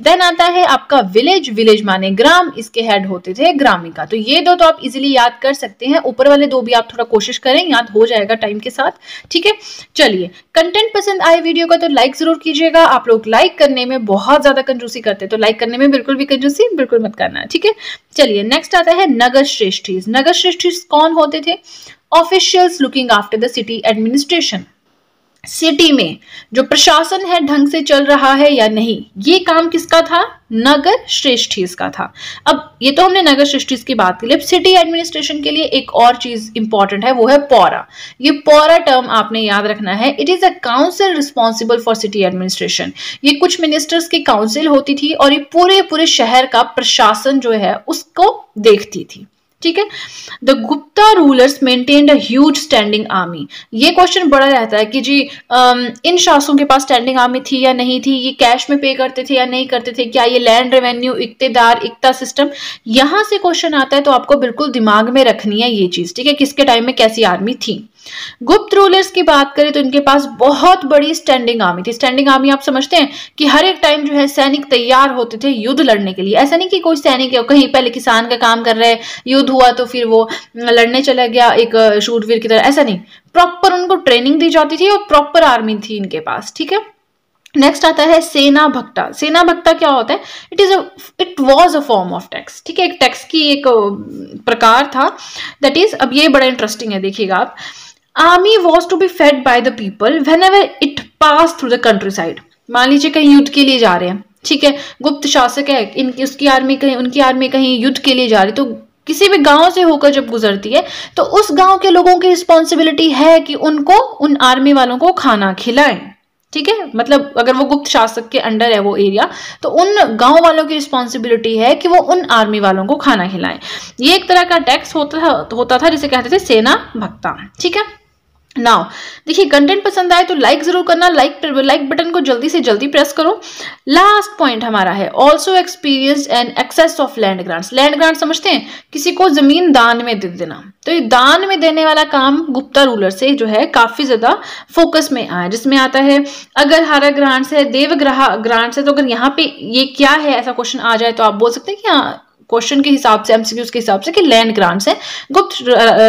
देन आता है आपका विलेज विलेज माने ग्राम, इसके हेड होते थे ग्रामिका। तो ये दो तो आप इजीली याद कर सकते हैं। ऊपर वाले दो भी आप थोड़ा कोशिश करें, याद हो जाएगा टाइम के साथ। ठीक है? चलिए कंटेंट पसंद आए वीडियो का तो लाइक ज़रूर कीजिएगा। आप लोग लाइक करने में बहुत ज़्यादा कंजूसी करते हैं तो लाइक करने में बिल्कुल भी कंजूसी, बिल्कुल मत करना, ठीक है? चलिए नेक्स्ट आता है नगर श्रेष्ठी नगर श्रेष्ठी कौन होते थे? Officials looking after the city administration city में जो प्रशासन है, ढंग से चल रहा है या नहीं, ये काम किसका था? नगर श्रेष्ठीज का था। अब ये तो हमने नगर श्रेष्ठीज की बात की। सिटी एडमिनिस्ट्रेशन के लिए एक और चीज़ इंपॉर्टेंट है, वो है पौरा। ये पौरा टर्म आपने याद रखना है। It is a council responsible for city administration ये कुछ मिनिस्टर्स की काउंसिल होती थी और ये पूरे पूरे शहर का प्रशासन जो है, उसको देखती थी। ठीक है? The Gupta rulers maintained huge standing army ये क्वेश्चन बड़ा रहता है कि जी इन शासकों के पास स्टैंडिंग आर्मी थी या नहीं थी? ये कैश में पे करते थे या नहीं करते थे? क्या ये लैंड रेवेन्यू इकतेदार, इकता सिस्टम यहाँ से क्वेश्चन आता है तो आपको बिल्कुल दिमाग में रखनी है ये चीज़, ठीक है? किसके टाइम में कैसी आर्मी थी? गुप्त रूलर्स की बात करें तो इनके पास बहुत बड़ी स्टैंडिंग आर्मी थी। स्टैंडिंग आर्मी आप समझते हैं कि हर एक टाइम जो है सैनिक तैयार होते थे युद्ध लड़ने के लिए। ऐसा नहीं कि कोई सैनिक कहीं पहले किसान का काम कर रहे युद्ध हुआ तो फिर वो लड़ने चला गया एक शूटवीर की तरह। ऐसा नहीं। प्रॉपर उनको ट्रेनिंग दी जाती थी और प्रॉपर आर्मी थी इनके पास, ठीक है? नेक्स्ट आता है सेना भक्ता। सेना भक्ता क्या होता है? It is it was a form of tax ठीक है? एक टैक्स की एक प्रकार था। दैट इज़ अब ये बड़ा इंटरेस्टिंग है, देखिएगा आप। Army was to be fed by the people whenever it pass through the countryside मान लीजिए कहीं युद्ध के लिए जा रहे हैं। ठीक है, गुप्त शासक है इनकी उसकी आर्मी कहीं, उनकी आर्मी कहीं युद्ध के लिए जा रही तो किसी भी गाँव से होकर जब गुजरती है तो उस गाँव के लोगों की रिस्पॉन्सिबिलिटी है कि उनको, उन आर्मी वालों को खाना खिलाएँ। ठीक है मतलब अगर वो गुप्त शासक के अंडर है वो एरिया तो उन गाँव वालों की रिस्पॉन्सिबिलिटी है कि वो उन आर्मी वालों को खाना खिलाएँ। ये एक तरह का टैक्स होता था होता था जिसे कहते थे सेना भक्ता ठीक है नाउ देखिए कंटेंट पसंद आए तो लाइक ज़रूर करना। लाइक लाइक बटन को जल्दी से जल्दी प्रेस करो। लास्ट पॉइंट हमारा है also experience and excess of land grants land grant समझते हैं, किसी को ज़मीन दान में दे देना। तो ये दान में देने वाला काम गुप्ता रूलर से जो है काफ़ी ज़्यादा फोकस में आया, जिसमें आता है, अगर हरा ग्रांट्स है, देवग्रह ग्रांट्स है तो अगर यहाँ पे ये क्या है, ऐसा क्वेश्चन आ जाए तो आप बोल सकते हैं कि हाँ क्वेश्चन के हिसाब से एमसीक्यूज के हिसाब से कि लैंड ग्रांट्स है, गुप्त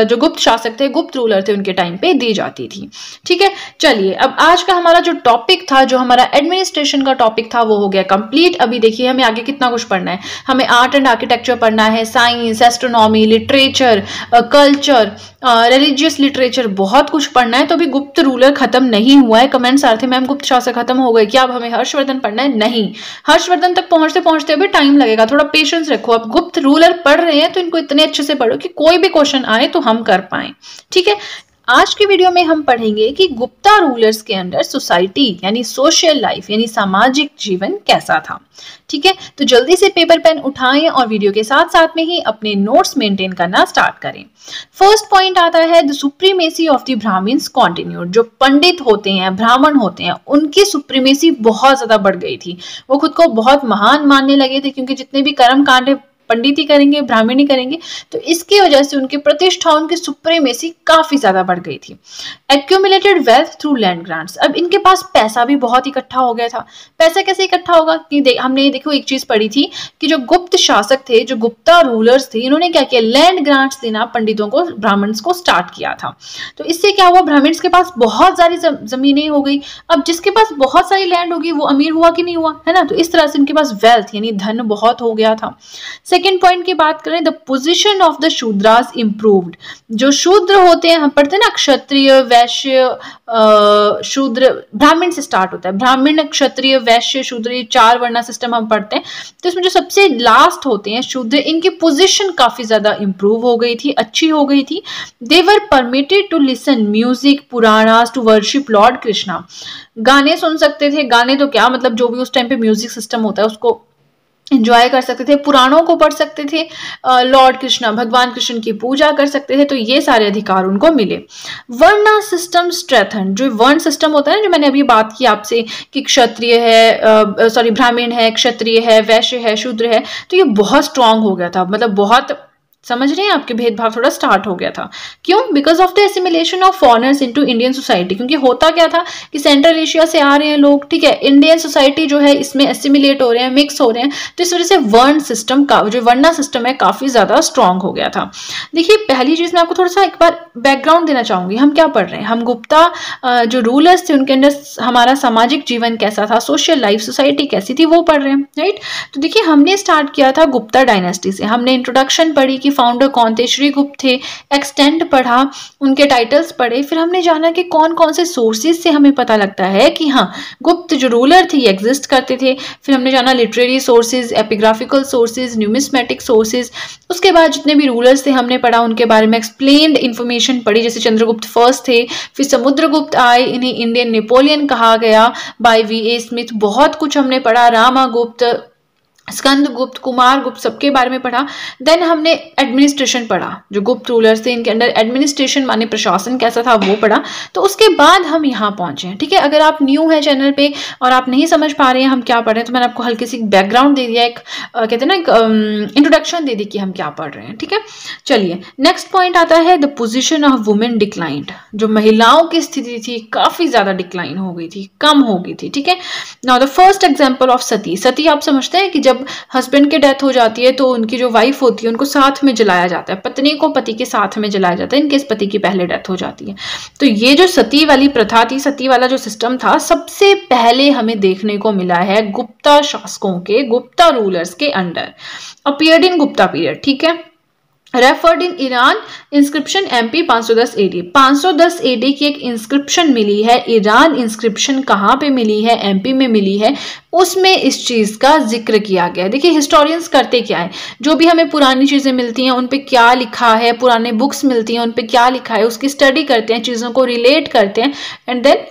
जो गुप्त शासक थे, गुप्त रूलर थे, उनके टाइम पे दी जाती थी। ठीक है? चलिए, अब आज का हमारा जो टॉपिक था, जो हमारा एडमिनिस्ट्रेशन का टॉपिक था, वो हो गया कंप्लीट अभी देखिए, हमें आगे कितना कुछ पढ़ना है। हमें आर्ट एंड आर्किटेक्चर पढ़ना है science astronomy literature culture religious literature बहुत कुछ पढ़ना है तो अभी गुप्त रूलर खत्म नहीं हुआ है। कमेंट्स आ रहे थे मैम, गुप्त शासक खत्म हो गए क्या अब हमें हर्षवर्धन पढ़ना है? नहीं। हर्षवर्धन तक पहुँचते पहुँचते अभी टाइम लगेगा। थोड़ा पेशेंस रखो। आप गुप्त रूलर पढ़ रहे हैं तो इनको इतने अच्छे से पढ़ो कि कोई भी क्वेश्चन आए तो हम कर पाए। ठीक है? आज के वीडियो में हम पढ़ेंगे कि गुप्ता रूलर्स के अंडर सोसाइटी यानी सोशल लाइफ यानी सामाजिक जीवन कैसा था। ठीक है? तो जल्दी से पेपर पेन उठाएँ और वीडियो के साथ साथ में ही अपने नोट्स मेंटेन करना स्टार्ट करें। फ़र्स्ट पॉइंट आता है the supremacy of the Brahmins continued जो पंडित होते हैं, ब्राह्मण होते हैं, उनकी सुप्रीमेसी बहुत ज़्यादा बढ़ गई थी। वो खुद को बहुत महान मानने लगे थे, क्योंकि जितने भी कर्म कांड पंडित ही करेंगे, ब्राह्मण ही करेंगे। तो इसकी वजह से उनकी प्रतिष्ठा उनकी सुप्रीमेसी काफ़ी ज़्यादा बढ़ गई थी। Accumulated wealth through land grants अब इनके पास पैसा भी बहुत इकट्ठा हो गया था। पैसा कैसे इकट्ठा होगा? कि हमने देखो, एक चीज़ पढ़ी थी कि जो गुप्त शासक थे, जो गुप्ता रूलर्स थे, इन्होंने क्या किया? लैंड ग्रांट्स देना पंडितों को, ब्राह्मण्स को स्टार्ट किया था। तो इससे क्या हुआ? ब्राह्मण्स के पास बहुत सारी जमीनें हो गई। अब जिसके पास बहुत सारी लैंड होगी, वो अमीर हुआ कि नहीं हुआ? है ना? तो इस तरह से उनके पास वेल्थ यानी धन बहुत हो गया था। सेकेंड पॉइंट की बात करें the position of the Shudras improved जो शूद्र होते हैं, हम पढ़ते हैं ना, क्षत्रिय, वैश्य शूद्र, ब्राह्मण से स्टार्ट होता है। ब्राह्मण, क्षत्रिय, वैश्य, शूद्र, ये चार वर्णा सिस्टम हम पढ़ते हैं। तो इसमें जो सबसे लास्ट होते हैं, शूद्र, इनकी पोजिशन काफ़ी ज़्यादा इंप्रूव हो गई थी, अच्छी हो गई थी। They were permitted to listen music Puranas to worship lord Krishna गाने सुन सकते थे। गाने तो क्या मतलब जो भी उस टाइम पे म्यूज़िक सिस्टम होता है, उसको इंजॉय कर सकते थे, पुराणों को पढ़ सकते थे लॉर्ड कृष्णा भगवान कृष्ण की पूजा कर सकते थे तो ये सारे अधिकार उनको मिले। वर्णा सिस्टम स्ट्रेथन जो वर्ण सिस्टम होता है ना, जो मैंने अभी बात की आपसे कि क्षत्रिय है सॉरी ब्राह्मण है, क्षत्रिय है, वैश्य है, शूद्र है तो ये बहुत स्ट्रांग हो गया था। मतलब बहुत समझ रहे हैं आपके भेदभाव थोड़ा स्टार्ट हो गया था। क्यों? Because of the assimilation of foreigners into Indian society क्योंकि होता क्या था कि सेंट्रल एशिया से आ रहे हैं लोग, ठीक है? इंडियन सोसाइटी जो है, इसमें एसिमिलेट हो रहे हैं मिक्स हो रहे हैं। तो इस वजह से वर्ण सिस्टम का, जो वर्णा सिस्टम है, काफ़ी ज़्यादा स्ट्रांग हो गया था। देखिए, पहली चीज़ मैं आपको थोड़ा सा एक बार बैकग्राउंड देना चाहूँगी। हम क्या पढ़ रहे हैं? हम गुप्ता जो रूलर्स थे, उनके अंदर हमारा सामाजिक जीवन कैसा था? सोशल लाइफ सोसाइटी कैसी थी, वो पढ़ रहे हैं राइट तो देखिए, हमने स्टार्ट किया था गुप्ता डायनेस्टी से। हमने इंट्रोडक्शन पढ़ी कि फाउंडर कौन थे श्री गुप्त थे एक्सटेंड पढ़ा, उनके टाइटल्स पढ़े, फिर हमने जाना कि कौन कौन से सोर्सेज से हमें पता लगता है कि हाँ गुप्त जो रूलर थे एग्जिस्ट करते थे। फिर हमने जाना literary sources epigraphical sources numismatic sources उसके बाद जितने भी रूलर्स थे, हमने पढ़ा, उनके बारे में एक्सप्लेन्ड इन्फॉर्मेशन पढ़ी, जैसे चंद्रगुप्त फ़र्स्ट थे, फिर समुद्रगुप्त आए, इन्हें इंडियन नेपोलियन कहा गया बाय वी ए स्मिथ बहुत कुछ हमने पढ़ा, रामागुप्त स्कंद गुप्त, कुमार गुप्त सबके बारे में पढ़ा। देन हमने एडमिनिस्ट्रेशन पढ़ा, जो गुप्त रूलर्स थे, इनके अंडर एडमिनिस्ट्रेशन माने प्रशासन कैसा था, वो पढ़ा। तो उसके बाद हम यहाँ पहुँचे हैं, ठीक है? अगर आप न्यू हैं चैनल पे और आप नहीं समझ पा रहे हैं हम क्या पढ़ रहे हैं तो मैंने आपको हल्की सी बैकग्राउंड दे दिया, एक कहते हैं ना, एक इंट्रोडक्शन दे दी कि हम क्या पढ़ रहे हैं, ठीक है? चलिए नेक्स्ट पॉइंट आता है the position of women declined जो महिलाओं की स्थिति थी, काफ़ी ज़्यादा डिक्लाइन हो गई थी, कम हो गई थी, ठीक है? Now the first example of sati sati आप समझते हैं कि जब जब हस्बैंड की डेथ हो जाती है तो उनकी जो वाइफ होती है, उनको साथ में जलाया जाता है। पत्नी को पति के साथ में जलाया जाता है इनकेस पति की पहले डेथ हो जाती है। तो ये जो सती वाली प्रथा थी, सती वाला जो सिस्टम था, सबसे पहले हमें देखने को मिला है गुप्ता शासकों के, गुप्ता रूलर्स के under. A period in Gupta period ठीक है? Referred in Eran inscription MP 510 AD 510 AD की एक इंस्क्रिप्शन मिली है, ईरान इंस्क्रिप्शन कहाँ पे मिली है, एमपी में मिली है, उसमें इस चीज़ का ज़िक्र किया गया है। देखिए हिस्टोरियंस करते क्या है? जो भी हमें पुरानी चीज़ें मिलती हैं, उन पे क्या लिखा है, पुराने बुक्स मिलती हैं, उन पे क्या लिखा है, उसकी स्टडी करते हैं, चीज़ों को रिलेट करते हैं एंड देन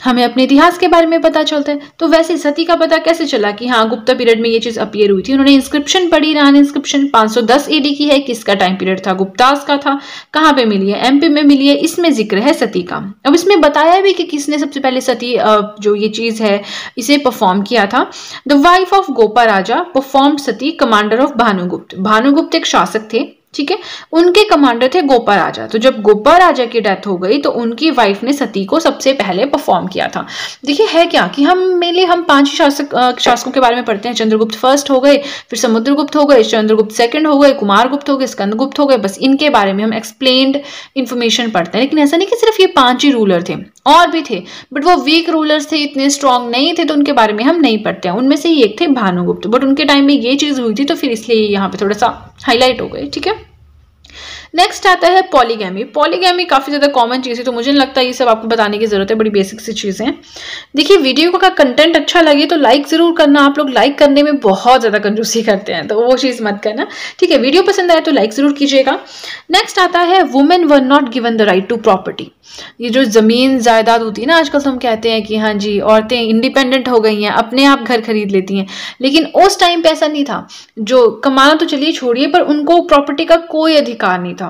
हमें अपने इतिहास के बारे में पता चलता है। तो वैसे सती का पता कैसे चला कि हाँ गुप्ता पीरियड में ये चीज़ अपियर हुई थी। उन्होंने इंस्क्रिप्शन पढ़ी ईरान इंस्क्रिप्शन 510 एडी की है, किसका टाइम पीरियड था? गुप्तास का था। कहाँ पे मिली है? एमपी में मिली है। इसमें ज़िक्र है सती का। अब इसमें बताया भी कि किसने सबसे पहले सती जो ये चीज़ है, इसे परफॉर्म किया था। The wife of Goparaja perform sati commander of Bhanugupta Bhanugupta एक शासक थे। ठीक है? उनके कमांडर थे गोपा राजा। तो जब गोपा राजा की डेथ हो गई तो उनकी वाइफ ने सती को सबसे पहले परफॉर्म किया था। देखिए, है क्या कि हम मेनली हम पाँच शासक शासकों के बारे में पढ़ते हैं। चंद्रगुप्त फ़र्स्ट हो गए, फिर समुद्रगुप्त हो गए, चंद्रगुप्त सेकंड हो गए कुमार गुप्त हो गए, स्कंदगुप्त हो गए। बस इनके बारे में हम एक्सप्लेन्ड इन्फॉर्मेशन पढ़ते हैं। लेकिन ऐसा नहीं कि सिर्फ़ ये पाँच ही रूलर थे, और भी थे। बट वो वीक रूलर्स थे, इतने स्ट्रांग नहीं थे तो उनके बारे में हम नहीं पढ़ते हैं। उनमें से ही एक थे भानुगुप्त। बट उनके टाइम में ये चीज़ हुई थी तो फिर इसलिए यहाँ पे थोड़ा सा हाईलाइट हो गए ठीक है? नेक्स्ट आता है पॉलीगैमी पॉलीगैमी काफ़ी ज़्यादा कॉमन चीज़ है तो मुझे नहीं लगता ये सब आपको बताने की ज़रूरत है, बड़ी बेसिक सी चीज़ें देखिए वीडियो का कंटेंट अच्छा लगे तो लाइक ज़रूर करना। आप लोग लाइक करने में बहुत ज़्यादा कंजूसी करते हैं तो वो चीज़ मत करना। ठीक है वीडियो पसंद आए तो लाइक ज़रूर कीजिएगा। नेक्स्ट आता है women were not given the right to property ये जो ज़मीन जायदाद होती है ना, आजकल तो हम कहते हैं कि हाँ जी, औरतें इंडिपेंडेंट हो गई हैं, अपने आप घर खरीद लेती हैं। लेकिन उस टाइम पे ऐसा नहीं था। जो कमाना तो चलिए छोड़िए, पर उनको प्रॉपर्टी का कोई अधिकार नहीं था।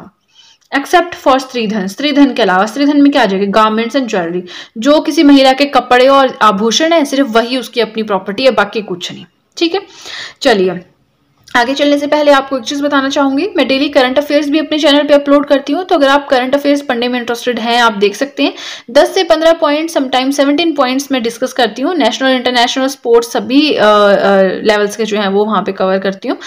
एक्सेप्ट फॉर स्त्रीधन स्त्रीधन के अलावा स्त्रीधन में क्या आ जाएगा? गार्मेंट्स एंड ज्वेलरी जो किसी महिला के कपड़े और आभूषण है, सिर्फ़ वही उसकी अपनी प्रॉपर्टी है, बाकी कुछ नहीं। ठीक है? चलिए, आगे चलने से पहले आपको एक चीज़ बताना चाहूँगी। मैं डेली करंट अफेयर्स भी अपने चैनल पे अपलोड करती हूँ तो अगर आप करंट अफेयर्स पढ़ने में इंटरेस्टेड हैं, आप देख सकते हैं। 10 से 15 पॉइंट्स समटाइम 17 पॉइंट्स में डिस्कस करती हूँ। नेशनल इंटरनेशनल स्पोर्ट्स सभी लेवल्स के जो हैं, वो वहाँ पे कवर करती हूँ।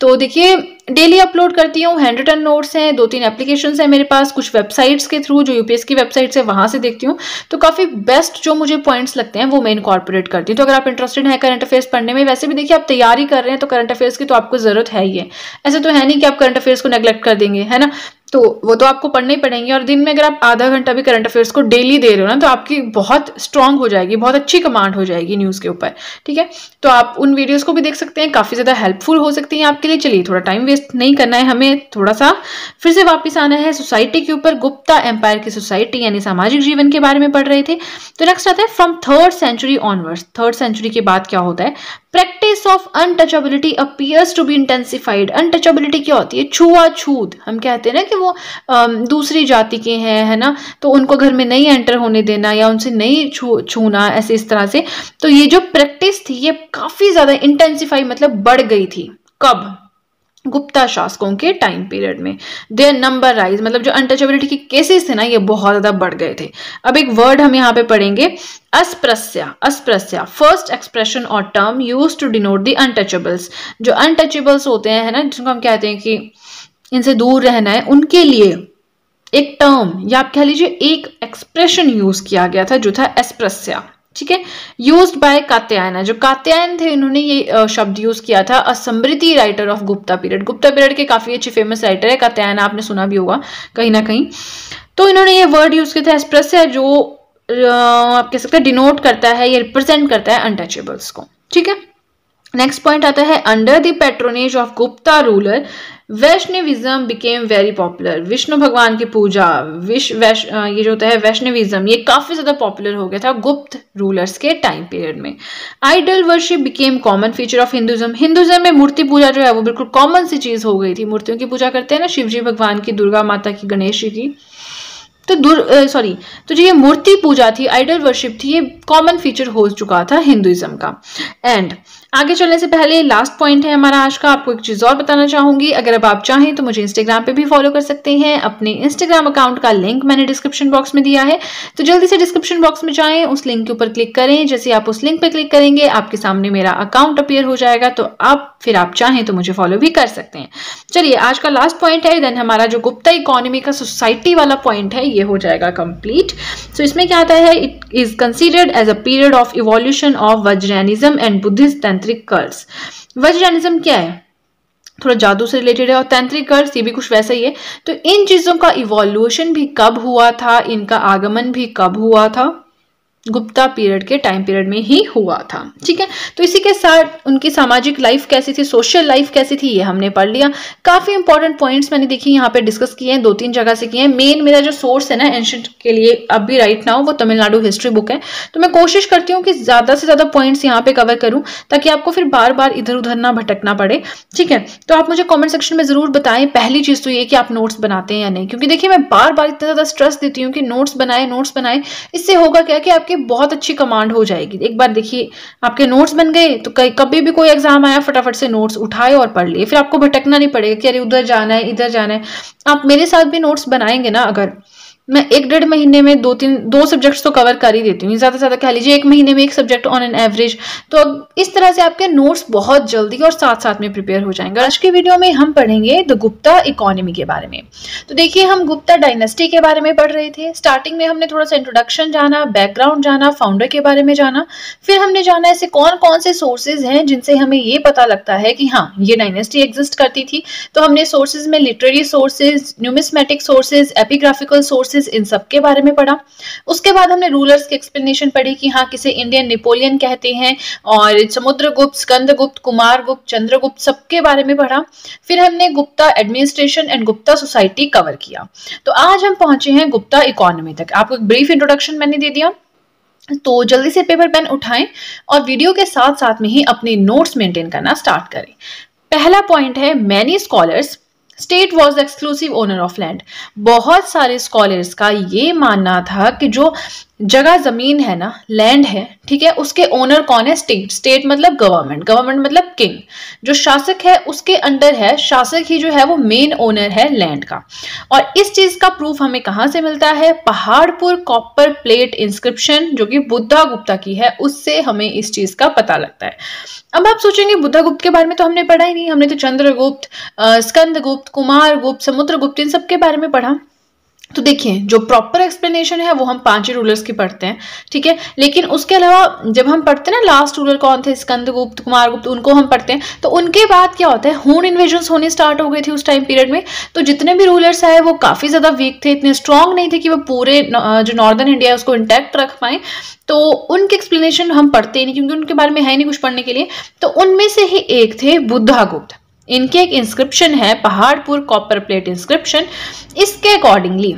तो देखिए डेली अपलोड करती हूँ हैंड रिटन नोट्स हैं, दो तीन एप्लीकेशन हैं मेरे पास, कुछ वेबसाइट्स के थ्रू जो यूपीएस की वेबसाइट्स है, वहाँ से देखती हूँ। तो काफ़ी बेस्ट जो मुझे पॉइंट्स लगते हैं, वो मैं इनकॉर्पोरेट करती हूँ। तो अगर आप इंटरेस्टेड हैं करंट अफेयर्स पढ़ने में, वैसे भी देखिए आप तैयारी कर रहे हैं तो करंट अफेयर्स की तो आपको ज़रूरत है ही है। ऐसे तो है नहीं कि आप करंट अफेयर्स को नेग्लेक्ट कर देंगे, है ना? तो वो तो आपको पढ़ने ही पड़ेंगे और दिन में अगर आप आधा घंटा भी करंट अफेयर्स को डेली दे रहे हो ना तो आपकी बहुत स्ट्रांग हो जाएगी, बहुत अच्छी कमांड हो जाएगी न्यूज़ के ऊपर, ठीक है? तो आप उन वीडियोस को भी देख सकते हैं, काफ़ी ज़्यादा हेल्पफुल हो सकती हैं आपके लिए। चलिए, थोड़ा टाइम वेस्ट नहीं करना है हमें थोड़ा सा फिर से वापस आना है सोसाइटी के ऊपर, गुप्ता एम्पायर की सोसाइटी यानी सामाजिक जीवन के बारे में पढ़ रहे थे। तो नेक्स्ट आता है from third century onwards third century के बाद क्या होता है? Practice of untouchability appears to be intensified untouchability क्या होती है? छुआछूत। हम कहते हैं ना कि वो दूसरी जाति के हैं, है ना? तो उनको घर में नहीं एंटर होने देना या उनसे नहीं छू, छूना, ऐसे इस तरह से। तो ये जो प्रैक्टिस थी, ये काफ़ी ज़्यादा इंटेंसिफाई मतलब बढ़ गई थी। कब? गुप्ता शासकों के टाइम पीरियड में। देयर नंबर राइज मतलब जो अनटचेबिलिटी के केसेस थे ना, ये बहुत ज़्यादा बढ़ गए थे। अब एक वर्ड हम यहाँ पे पढ़ेंगे, अस्प्रस्या। अस्प्रस्या फ़र्स्ट एक्सप्रेशन और term use to denote the untouchables जो अनटचेबल्स होते हैं, है ना, जिनको हम कहते हैं कि इनसे दूर रहना है, उनके लिए एक टर्म या आप कह लीजिए एक एक्सप्रेशन यूज़ किया गया था, जो था एस्प्रस्या ठीक है? यूज़ बाय कात्यायन जो कात्यायन थे, इन्होंने ये शब्द यूज़ किया था, असमृति writer of Gupta period Gupta period के काफ़ी अच्छे फ़ेमस राइटर है। कात्यायन आपने सुना भी होगा, कहीं ना कहीं। तो इन्होंने ये वर्ड यूज़ किया था एक्सप्रेस है, जो आप कह सकते हैं डिनोट करता है, या रिप्रेजेंट करता है अनटचेबल्स को। ठीक है? नेक्स्ट पॉइंट आता है under the patronage of Gupta ruler Vaishnavism became very popular Vishnu भगवान की पूजा विश्व वैश ये जो होता है वैष्णविज्म, ये काफ़ी ज़्यादा पॉपुलर हो गया था गुप्त रूलर्स के टाइम पीरियड में. Idol worship became common feature of Hinduism Hinduism में मूर्ति पूजा जो है वो बिल्कुल कॉमन सी चीज़ हो गई थी. मूर्तियों की पूजा करते हैं ना शिव जी, भगवान की, दुर्गा माता की, गणेश जी की. तो दूर सॉरी तो जो ये मूर्ति पूजा थी आइडल वर्शिप थी, ये कॉमन फीचर हो चुका था हिंदुइज्म का. एंड आगे चलने से पहले लास्ट पॉइंट है हमारा आज का। आपको एक चीज़ और बताना चाहूँगी। अगर अब आप चाहें तो मुझे इंस्टाग्राम पे भी फॉलो कर सकते हैं। अपने इंस्टाग्राम अकाउंट का लिंक मैंने डिस्क्रिप्शन बॉक्स में दिया है। तो जल्दी से डिस्क्रिप्शन बॉक्स में जाएँ, उस लिंक के ऊपर क्लिक करें। जैसे आप उस लिंक पर क्लिक करेंगे, आपके सामने मेरा अकाउंट अपियर हो जाएगा। तो आप फिर आप चाहें तो मुझे फॉलो भी कर सकते हैं। चलिए, आज का लास्ट पॉइंट है। देन हमारा जो गुप्ता इकोनॉमी का सोसाइटी वाला पॉइंट है, ये हो जाएगा कंप्लीट सो इसमें क्या आता है? It is considered as a period of evolution of Vajrayanism and Buddhist tantric cults Vajrayanism क्या है? थोड़ा जादू से रिलेटेड है और तैंत्रिक कर्ल्स ये भी कुछ वैसा ही है। तो इन चीज़ों का इवोल्यूशन भी कब हुआ था? इनका आगमन भी कब हुआ था? गुप्ता पीरियड के टाइम पीरियड में ही हुआ था, ठीक है? तो इसी के साथ उनकी सामाजिक लाइफ कैसी थी सोशल लाइफ कैसी थी, ये हमने पढ़ लिया। काफ़ी इंपॉर्टेंट पॉइंट्स मैंने देखी, यहाँ पे डिस्कस किए हैं दो तीन जगह से किए हैं। मेन मेरा जो सोर्स है ना एंशंट के लिए अब भी राइट नाउ वो तमिलनाडु हिस्ट्री बुक है। तो मैं कोशिश करती हूँ कि ज़्यादा से ज़्यादा पॉइंट्स यहाँ पे कवर करूँ, ताकि आपको फिर बार बार इधर उधर ना भटकना पड़े, ठीक है? तो आप मुझे कॉमेंट सेक्शन में ज़रूर बताएँ, पहली चीज़ तो ये कि आप नोट्स बनाते हैं या नहीं? क्योंकि देखिए, मैं बार बार इतना ज़्यादा स्ट्रेस देती हूँ कि नोट्स बनाए नोट्स बनाए। इससे होगा क्या कि आपकी बहुत अच्छी कमांड हो जाएगी। एक बार देखिए, आपके नोट्स बन गए तो कभी भी कोई एग्ज़ाम आया, फटाफट से नोट्स उठाए और पढ़ लिए। फिर आपको भटकना नहीं पड़ेगा कि अरे उधर जाना है, इधर जाना है। आप मेरे साथ भी नोट्स बनाएँगे ना अगर मैं एक डेढ़ महीने में दो तीन, दो सब्जेक्ट्स तो कवर कर ही देती हूँ। ज़्यादा से ज़्यादा कह लीजिए, एक महीने में एक सब्जेक्ट ऑन एन एवरेज तो अब इस तरह से आपके नोट्स बहुत जल्दी और साथ साथ में प्रिपेयर हो जाएँगे। आज के वीडियो में हम पढ़ेंगे द गुप्ता इकोनॉमी के बारे में। तो देखिए, हम गुप्ता डायनेस्टी के बारे में पढ़ रहे थे। स्टार्टिंग में हमने थोड़ा सा इंट्रोडक्शन जाना बैकग्राउंड जाना फाउंडर के बारे में जाना। फिर हमने जाना ऐसे कौन कौन से सोर्सेज हैं जिनसे हमें ये पता लगता है कि हाँ ये डायनेस्टी एग्जिस्ट करती थी। तो हमने सोर्सेज में literary sources numismatic sources epigraphical sources sources इन सब के बारे में पढ़ा। उसके बाद हमने रूलर्स की एक्सप्लेनेशन पढ़ी कि हाँ किसे इंडियन नेपोलियन कहते हैं और समुद्रगुप्त, स्कंदगुप्त, कुमारगुप्त, चंद्रगुप्त सबके बारे में पढ़ा। फिर हमने Gupta administration and Gupta society cover किया। तो आज हम पहुँचे हैं गुप्ता इकोनॉमी तक। आपको एक ब्रीफ इंट्रोडक्शन मैंने दे दिया। तो जल्दी से पेपर पेन उठाएँ और वीडियो के साथ साथ में ही अपने नोट्स मेंटेन करना स्टार्ट करें। पहला पॉइंट है many scholars state was exclusive owner of land बहुत सारे स्कॉलर्स का ये मानना था कि जो जगह ज़मीन है ना लैंड है, ठीक है, उसके ओनर कौन है? स्टेट स्टेट मतलब गवर्नमेंट गवर्नमेंट मतलब किंग जो शासक है, उसके अंडर है, शासक ही जो है, वो मेन ओनर है लैंड का। और इस चीज़ का प्रूफ हमें कहाँ से मिलता है? पहाड़पुर कॉपर प्लेट इंस्क्रिप्शन जो कि बुद्धा गुप्ता की है, उससे हमें इस चीज़ का पता लगता है। अब आप सोचेंगे, बुद्धा गुप्त के बारे में तो हमने पढ़ा ही नहीं। हमने तो चंद्रगुप्त स्कंदगुप्त कुमार गुप्त समुद्रगुप्त, इन सब के बारे में पढ़ा। तो देखिए, जो प्रॉपर एक्सप्लेनेशन है, वो हम पाँच ही रूलर्स की पढ़ते हैं, ठीक है? लेकिन उसके अलावा जब हम पढ़ते हैं ना लास्ट रूलर कौन थे? स्कंदगुप्त, कुमारगुप्त, उनको हम पढ़ते हैं। तो उनके बाद क्या होता है? हून इन्वेजन होने स्टार्ट हो गए थे उस टाइम पीरियड में। तो जितने भी रूलर्स आए, वो काफ़ी ज़्यादा वीक थे, इतने स्ट्रांग नहीं थे कि वो पूरे जो नॉर्दर्न इंडिया है, उसको इंटैक्ट रख पाए। तो उनके एक्सप्लेनेशन हम पढ़ते ही नहीं, क्योंकि उनके बारे में है नहीं कुछ पढ़ने के लिए। तो उनमें से ही एक थे बुद्धागुप्त। इनके एक इंस्क्रिप्शन है पहाड़पुर कॉपर प्लेट इंस्क्रिप्शन इसके अकॉर्डिंगली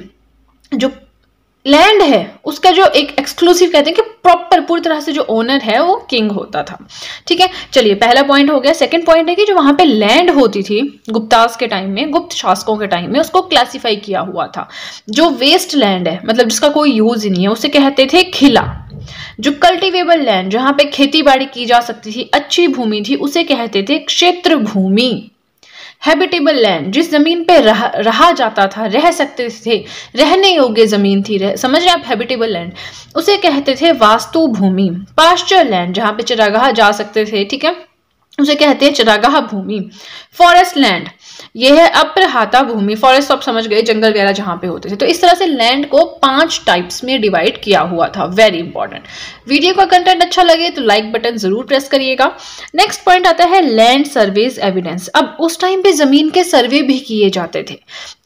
जो लैंड है, उसका जो एक एक्सक्लूसिव कहते हैं कि प्रॉपर पूरी तरह से जो ओनर है, वो किंग होता था। ठीक है? चलिए, पहला पॉइंट हो गया। सेकंड पॉइंट है कि जो वहाँ पे लैंड होती थी, गुप्तास के टाइम में, गुप्त शासकों के टाइम में, उसको क्लासिफाई किया हुआ था। जो वेस्ट लैंड है मतलब जिसका कोई यूज़ ही नहीं है, उसे कहते थे खिला। जो कल्टिवेबल लैंड जहाँ पे खेती बाड़ी की जा सकती थी, अच्छी भूमि थी, उसे कहते थे क्षेत्र भूमि। हैबिटेबल लैंड जिस ज़मीन पे रह, रहा जाता था रह सकते थे रहने योग्य ज़मीन थी रह, समझ रहे आप? हैबिटेबल लैंड उसे कहते थे वास्तु भूमि पास्चर लैंड जहाँ पे चरागाह जा सकते थे ठीक है? उसे कहते हैं चरागाह भूमि. फॉरेस्ट लैंड ये है अप्रहाता भूमि फॉरेस्ट आप समझ गए, जंगल वगैरह जहाँ पे होते थे। तो इस तरह से लैंड को पाँच टाइप्स में डिवाइड किया हुआ था। वेरी इंपॉर्टेंट वीडियो का कंटेंट अच्छा लगे तो लाइक बटन ज़रूर प्रेस करिएगा। नेक्स्ट पॉइंट आता है लैंड सर्वेज एविडेंस अब उस टाइम पे ज़मीन के सर्वे भी किए जाते थे।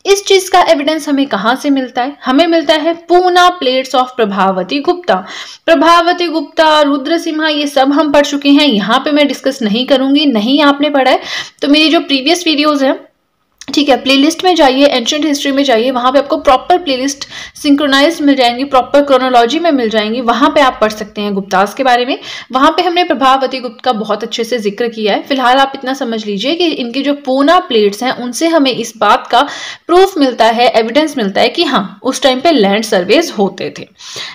इस चीज़ का एविडेंस हमें कहाँ से मिलता है? हमें मिलता है पूना प्लेट्स ऑफ़ प्रभावती गुप्ता। प्रभावती गुप्ता रुद्र सिम्हा ये सब हम पढ़ चुके हैं। यहाँ पे मैं डिस्कस नहीं करूँगी, नहीं आपने पढ़ा है। तो मेरी जो प्रीवियस वीडियोज़ है ठीक है प्लेलिस्ट में जाइए एंशंट हिस्ट्री में जाइए, वहाँ पे आपको प्रॉपर प्लेलिस्ट सिंक्रोनाइज मिल जाएँगी प्रॉपर क्रोनोलॉजी में मिल जाएँगी, वहाँ पे आप पढ़ सकते हैं गुप्तास के बारे में। वहाँ पे हमने प्रभावती गुप्त का बहुत अच्छे से ज़िक्र किया है। फ़िलहाल आप इतना समझ लीजिए कि इनके जो पूना प्लेट्स हैं, उनसे हमें इस बात का प्रूफ मिलता है एविडेंस मिलता है कि हाँ उस टाइम पे लैंड सर्वेज होते थे।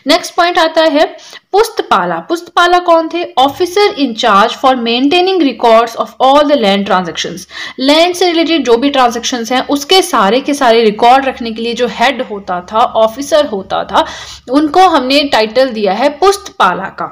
नेक्स्ट पॉइंट आता है पुस्तपाला। पुस्तपाला कौन थे? Officer in-charge for maintaining records of all the land transactions land से रिलेटेड जो भी ट्रांजेक्शन हैं, उसके सारे के सारे रिकॉर्ड रखने के लिए जो हेड होता था ऑफिसर होता था, उनको हमने टाइटल दिया है पुस्तपाला का।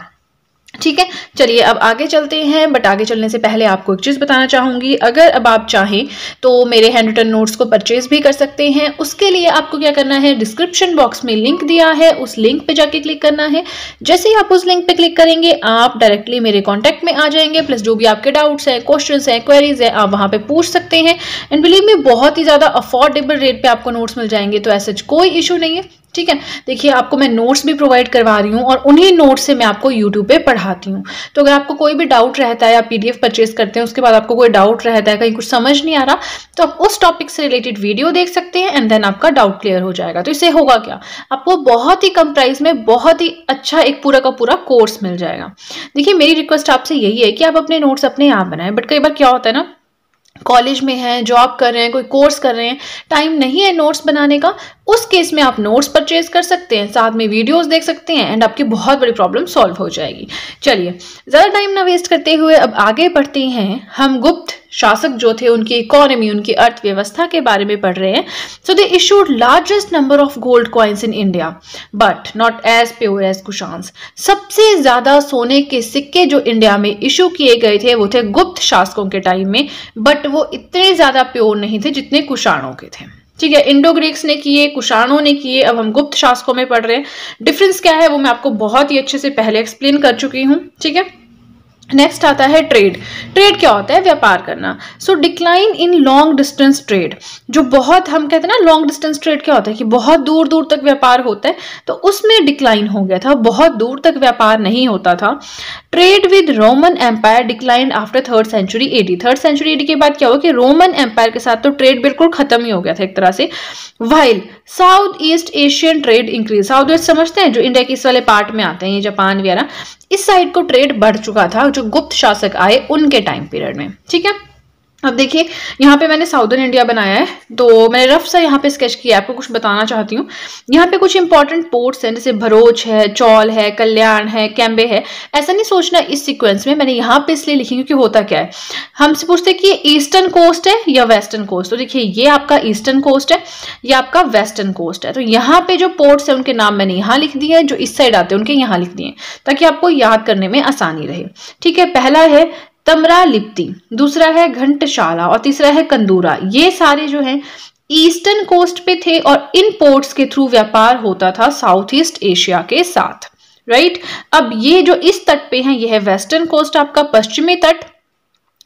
ठीक है? चलिए, अब आगे चलते हैं बट आगे चलने से पहले आपको एक चीज़ बताना चाहूँगी। अगर अब आप चाहें तो मेरे हैंड रिटन नोट्स को परचेज भी कर सकते हैं। उसके लिए आपको क्या करना है? डिस्क्रिप्शन बॉक्स में लिंक दिया है, उस लिंक पे जाके क्लिक करना है। जैसे ही आप उस लिंक पे क्लिक करेंगे, आप डायरेक्टली मेरे कॉन्टैक्ट में आ जाएँगे प्लस जो भी आपके डाउट्स हैं क्वेश्चन हैं क्वेरीज हैं, आप वहाँ पर पूछ सकते हैं। एंड बिलीव में बहुत ही ज़्यादा अफोर्डेबल रेट पर आपको नोट्स मिल जाएँगे तो ऐसा कोई इशू नहीं है। ठीक है? देखिए, आपको मैं नोट्स भी प्रोवाइड करवा रही हूँ और उन्हीं नोट्स से मैं आपको यूट्यूब पे पढ़ाती हूँ। तो अगर आपको कोई भी डाउट रहता है, आप पीडीएफ परचेज करते हैं, उसके बाद आपको कोई डाउट रहता है, कहीं कुछ समझ नहीं आ रहा तो आप उस टॉपिक से रिलेटेड वीडियो देख सकते हैं एंड देन आपका डाउट क्लियर हो जाएगा। तो इससे होगा क्या? आपको बहुत ही कम प्राइस में बहुत ही अच्छा एक पूरा का पूरा कोर्स मिल जाएगा। देखिए, मेरी रिक्वेस्ट आपसे यही है कि आप अपने नोट्स अपने आप बनाएँ बट कई बार क्या होता है ना कॉलेज में हैं जॉब कर रहे हैं, कोई कोर्स कर रहे हैं टाइम नहीं है नोट्स बनाने का, उस केस में आप नोट्स परचेज कर सकते हैं, साथ में वीडियोस देख सकते हैं एंड आपकी बहुत बड़ी प्रॉब्लम सॉल्व हो जाएगी। चलिए, ज़्यादा टाइम ना वेस्ट करते हुए अब आगे बढ़ते हैं, हम गुप्त शासक जो थे, उनकी इकोनॉमी उनकी अर्थव्यवस्था के बारे में पढ़ रहे हैं। So they issued largest number of gold coins in India but not as pure as Kushans सबसे ज़्यादा सोने के सिक्के जो इंडिया में इशू किए गए थे, वो थे गुप्त शासकों के टाइम में बट वो इतने ज़्यादा प्योर नहीं थे जितने कुषाणों के थे। ठीक है इंडो ग्रीक्स ने किए कुषाणों ने किए, अब हम गुप्त शासकों में पढ़ रहे हैं। डिफरेंस क्या है, वो मैं आपको बहुत ही अच्छे से पहले एक्सप्लेन कर चुकी हूँ। ठीक है? नेक्स्ट आता है ट्रेड ट्रेड क्या होता है? व्यापार करना. So decline in long distance trade जो बहुत हम कहते हैं ना लॉन्ग डिस्टेंस ट्रेड क्या होता है? कि बहुत दूर दूर तक व्यापार होता है तो उसमें डिक्लाइन हो गया था. बहुत दूर तक व्यापार नहीं होता था. Trade with Roman empire decline after third century AD third century AD के बाद क्या हुआ कि रोमन एम्पायर के साथ तो ट्रेड बिल्कुल खत्म ही हो गया था एक तरह से। While south east Asian trade increase south east समझते हैं जो इंडिया के इस वाले पार्ट में आते हैं जापान वगैरह, इस साइड को ट्रेड बढ़ चुका था जो गुप्त शासक आए उनके टाइम पीरियड में। ठीक है? अब देखिए, यहाँ पे मैंने साउदर्न इंडिया बनाया है तो मैंने रफ सा यहाँ पे स्केच किया है, आपको कुछ बताना चाहती हूँ। यहाँ पे कुछ इंपॉर्टेंट पोर्ट्स हैं, जैसे भरोच है, चौल है, कल्याण है, कैम्बे है। ऐसा नहीं सोचना इस सीक्वेंस में, मैंने यहाँ पे इसलिए लिखी क्योंकि होता क्या है। हमसे पूछते हैं कि ईस्टर्न कोस्ट है या वेस्टर्न कोस्ट तो देखिए, ये आपका ईस्टर्न कोस्ट है, या आपका वेस्टर्न कोस्ट है। तो यहाँ पे जो पोर्ट्स है, उनके नाम मैंने यहाँ लिख दिए हैं, जो इस साइड आते हैं, उनके यहाँ लिख दिए ताकि आपको याद करने में आसानी रहे। ठीक है, पहला है तमरा लिप्ति, दूसरा है घंटशाला और तीसरा है कंदूरा। ये सारे जो है, ईस्टर्न कोस्ट पे थे और इन पोर्ट्स के थ्रू व्यापार होता था साउथ ईस्ट एशिया के साथ, राइट? अब ये जो इस तट पे हैं, ये है वेस्टर्न कोस्ट, आपका पश्चिमी तट।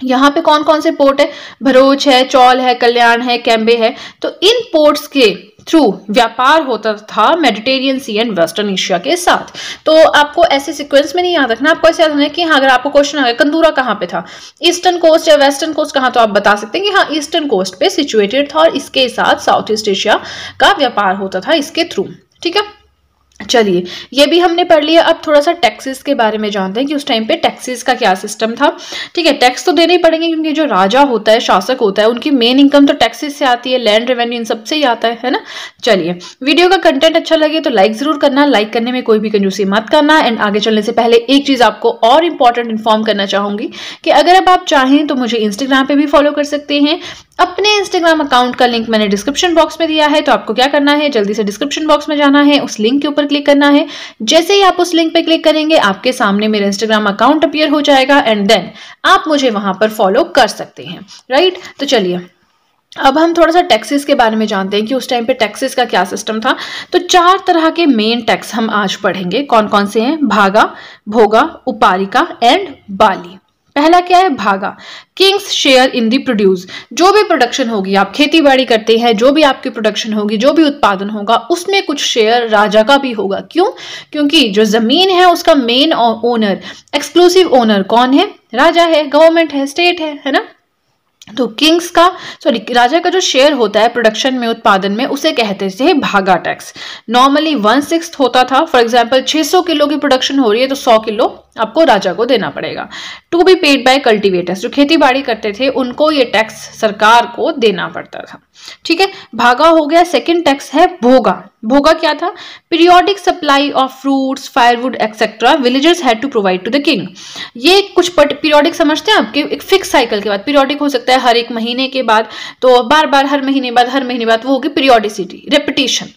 यहाँ पे कौन कौन से पोर्ट है? भरोच है, चौल है, कल्याण है, कैम्बे है। तो इन पोर्ट्स के थ्रू व्यापार होता था Mediterranean sea and western Asia के साथ। तो आपको ऐसे सीक्वेंस में नहीं याद रखना, आपको ऐसे याद रखना कि हाँ अगर आपको क्वेश्चन आ गया, कंदूरा कहाँ पे था? ईस्टर्न कोस्ट या वेस्टर्न कोस्ट कहाँ तो आप बता सकते हैं कि हाँ ईस्टर्न कोस्ट पे सिचुएटेड था और इसके साथ साउथ ईस्ट एशिया का व्यापार होता था इसके थ्रू ठीक है? चलिए, ये भी हमने पढ़ लिया। अब थोड़ा सा टैक्सेस के बारे में जानते हैं कि उस टाइम पे टैक्सेस का क्या सिस्टम था। ठीक है टैक्स तो देने ही पड़ेंगे क्योंकि जो राजा होता है, शासक होता है, उनकी मेन इनकम तो टैक्सेस से आती है लैंड रेवेन्यू इन सबसे ही आता है है ना? चलिए वीडियो का कंटेंट अच्छा लगे तो लाइक ज़रूर करना। लाइक करने में कोई भी कंजूसी मत करना। एंड आगे चलने से पहले एक चीज़ आपको और इंपॉर्टेंट इन्फॉर्म करना चाहूँगी कि अगर अब आप चाहें तो मुझे इंस्टाग्राम पर भी फॉलो कर सकते हैं। अपने इंस्टाग्राम अकाउंट का लिंक मैंने डिस्क्रिप्शन बॉक्स में दिया है तो आपको क्या करना है? जल्दी से डिस्क्रिप्शन बॉक्स में जाना है। उस लिंक के ऊपर क्लिक करना है। जैसे ही आप उस लिंक पे क्लिक करेंगे, आपके सामने मेरा इंस्टाग्राम अकाउंट अपियर हो जाएगा एंड देन आप मुझे वहाँ पर फॉलो कर सकते हैं। राइट तो चलिए। अब हम थोड़ा सा टैक्सेस के बारे में जानते हैं कि उस टाइम पे टैक्सेस का क्या सिस्टम था। तो चार तरह के मेन टैक्स हम आज पढ़ेंगे। कौन कौन से हैं? भागा, भोगा, उपारिका एंड बाली। पहला क्या है? Bhaga. King's share in the produce जो भी प्रोडक्शन होगी, आप खेती बाड़ी करते हैं, जो भी आपकी प्रोडक्शन होगी, जो भी उत्पादन होगा, उसमें कुछ शेयर राजा का भी होगा। क्यों? क्योंकि जो ज़मीन है, उसका मेन ओनर एक्सक्लूसिव ओनर कौन है? राजा है गवर्नमेंट है स्टेट है है ना? तो किंग्स का सॉरी राजा का जो शेयर होता है प्रोडक्शन में, उत्पादन में, उसे कहते थे भागा टैक्स नॉर्मली वन सिक्स होता था फॉर एग्ज़ाम्पल 600 किलो की प्रोडक्शन हो रही है तो 100 किलो आपको राजा को देना पड़ेगा. To be paid by cultivators जो खेती बाड़ी करते थे, उनको ये टैक्स सरकार को देना पड़ता था. ठीक है? भागा हो गया सेकेंड टैक्स है, भोगा. भोगा क्या था? Periodic supply of fruits firewood etcetera villagers had to provide to the king ये कुछ पीरियोडिक समझते हैं आपके एक फिक्स साइकिल के बाद पीरियोडिक हो सकता है हर एक महीने के बाद तो बार बार हर महीने बाद, हर महीने बाद, वो होगी पीरियोडिसिटी रेपिटेशन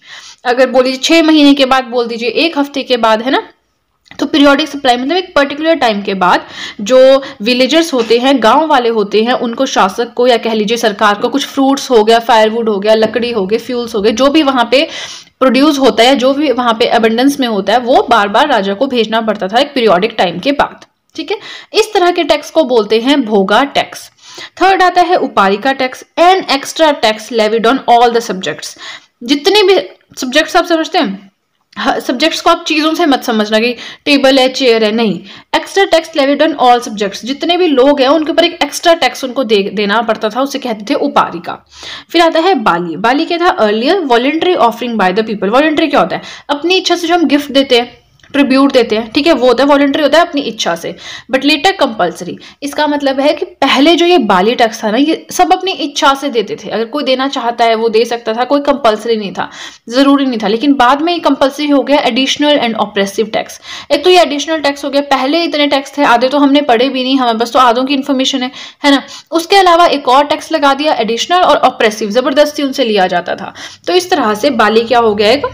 अगर बोल दीजिए छह महीने के बाद, बोल दीजिए एक हफ़्ते के बाद, है ना? तो पीरियोडिक सप्लाई मतलब एक पर्टिकुलर टाइम के बाद, जो विलेजर्स होते हैं, गाँव वाले होते हैं, उनको शासक को या कह लीजिए सरकार को कुछ फ्रूट्स हो गया फायरवुड हो गया, लकड़ी हो गए फ्यूल्स हो गए, जो भी वहाँ पे प्रोड्यूस होता है, जो भी वहाँ पे अबेंडेंस में होता है, वो बार बार राजा को भेजना पड़ता था एक पीरियोडिक टाइम के बाद, ठीक है? इस तरह के टैक्स को बोलते हैं भोगा टैक्स थर्ड आता है उपारी का tax and extra tax levied on all the subjects जितने भी सब्जेक्ट्स आप समझते हैं सब्जेक्ट्स को आप चीज़ों से मत समझना कि टेबल है चेयर है, नहीं। Extra tax levied on all subjects जितने भी लोग हैं, उनके ऊपर एक एक्स्ट्रा टैक्स उनको दे, देना पड़ता था, उसे कहते थे उपारी का। फिर आता है बाली। बाली क्या था? Earlier voluntary offering by the people voluntary क्या होता है? अपनी इच्छा से जो हम गिफ्ट देते हैं ट्रिब्यूट देते हैं। ठीक है, वो होता है वॉलेंट्री होता है अपनी इच्छा से। बट लेटर कंपल्सरी इसका मतलब है कि पहले जो ये बाली टैक्स था ना, ये सब अपनी इच्छा से देते थे। अगर कोई देना चाहता है, वो दे सकता था, कोई कंपल्सरी नहीं था, ज़रूरी नहीं था। लेकिन बाद में ये कंपल्सरी हो गया एडिशनल एंड ऑपरेसिव टैक्स एक तो ये एडिशनल टैक्स हो गया, पहले इतने टैक्स थे, आधे तो हमने पढ़े भी नहीं, हमें बस तो आधों की इन्फॉर्मेशन है है ना? उसके अलावा एक और टैक्स लगा दिया एडिशनल और ऑपरेसिव ज़बरदस्ती उनसे लिया जाता था। तो इस तरह से बाली क्या हो गया एक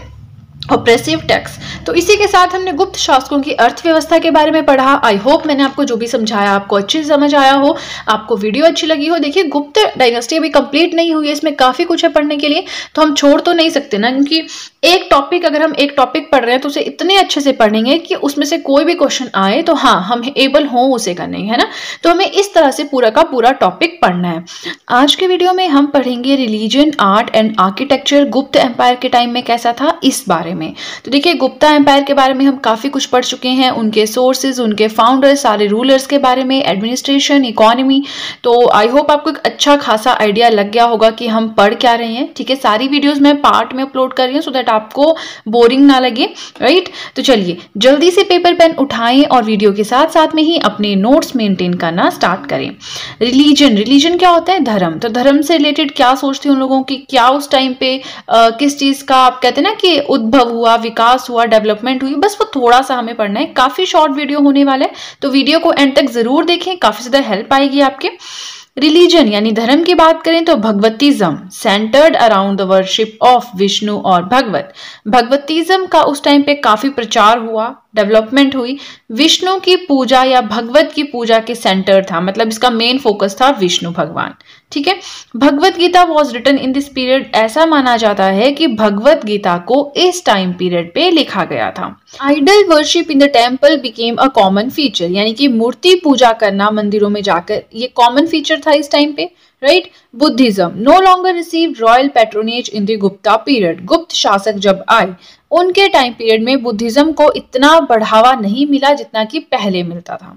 ऑपरेसिव टैक्स तो इसी के साथ हमने गुप्त शासकों की अर्थव्यवस्था के बारे में पढ़ा। आई होप मैंने आपको जो भी समझाया, आपको अच्छे समझ आया हो, आपको वीडियो अच्छी लगी हो। देखिए, गुप्त डायनेस्टी अभी कंप्लीट नहीं हुई है, इसमें काफ़ी कुछ है पढ़ने के लिए तो हम छोड़ तो नहीं सकते ना, क्योंकि एक टॉपिक अगर हम एक टॉपिक पढ़ रहे हैं तो उसे इतने अच्छे से पढ़ेंगे कि उसमें से कोई भी क्वेश्चन आए तो हाँ हम एबल हों उसे करने, है ना? तो हमें इस तरह से पूरा का पूरा टॉपिक पढ़ना है। आज के वीडियो में हम पढ़ेंगे religion art and architecture Gupta empire के टाइम में कैसा था, इस बारे में। तो देखिए गुप्ता एम्पायर के बारे में हम काफ़ी कुछ पढ़ चुके हैं। उनके सोर्सेज उनके फाउंडर्स सारे रूलर्स के बारे में एडमिनिस्ट्रेशन इकोनॉमी तो आई होप आपको एक अच्छा खासा आइडिया लग गया होगा कि हम पढ़ क्या रहे हैं। ठीक है सारी वीडियोज़ मैं पार्ट में अपलोड कर रही हूँ सो दैट आपको बोरिंग ना लगे राइट तो चलिए जल्दी से पेपर पेन उठाएँ और वीडियो के साथ साथ में ही अपने नोट्स मेंटेन करना स्टार्ट करें। रिलीजन रिलीजन क्या होता है? धर्म। तो धर्म से रिलेटेड क्या सोचते हैं उन लोगों की? क्या उस टाइम पे आ, किस चीज़ का आप कहते हैं ना कि उद्भव हुआ, विकास हुआ डेवलपमेंट हुई, बस वो थोड़ा सा हमें पढ़ना है। काफ़ी शॉर्ट वीडियो होने वाला है। तो वीडियो को एंड तक ज़रूर देखें, काफ़ी ज़्यादा हेल्प आएगी आपके। रिलीजन यानी धर्म की बात करें तो Bhagavatism centred around the worship of Vishnu और भगवत भगवतीज्म का उस टाइम पे काफ़ी प्रचार हुआ डेवलपमेंट हुई। विष्णु की पूजा या भगवत की पूजा के सेंटर था मतलब इसका मेन फोकस था विष्णु भगवान, ठीक है? Bhagavad Gita was written in this period ऐसा माना जाता है कि भगवत गीता को इस टाइम पीरियड पे लिखा गया था। Idol worship in the temple became a common feature यानी कि मूर्ति पूजा करना मंदिरों में जाकर, ये कॉमन फीचर था इस टाइम पे right Buddhism. No longer receive royal patronage in the Gupta period Gupta शासक जब आए, उनके टाइम पीरियड में बुद्धिज्म को इतना बढ़ावा नहीं मिला जितना कि पहले मिलता था।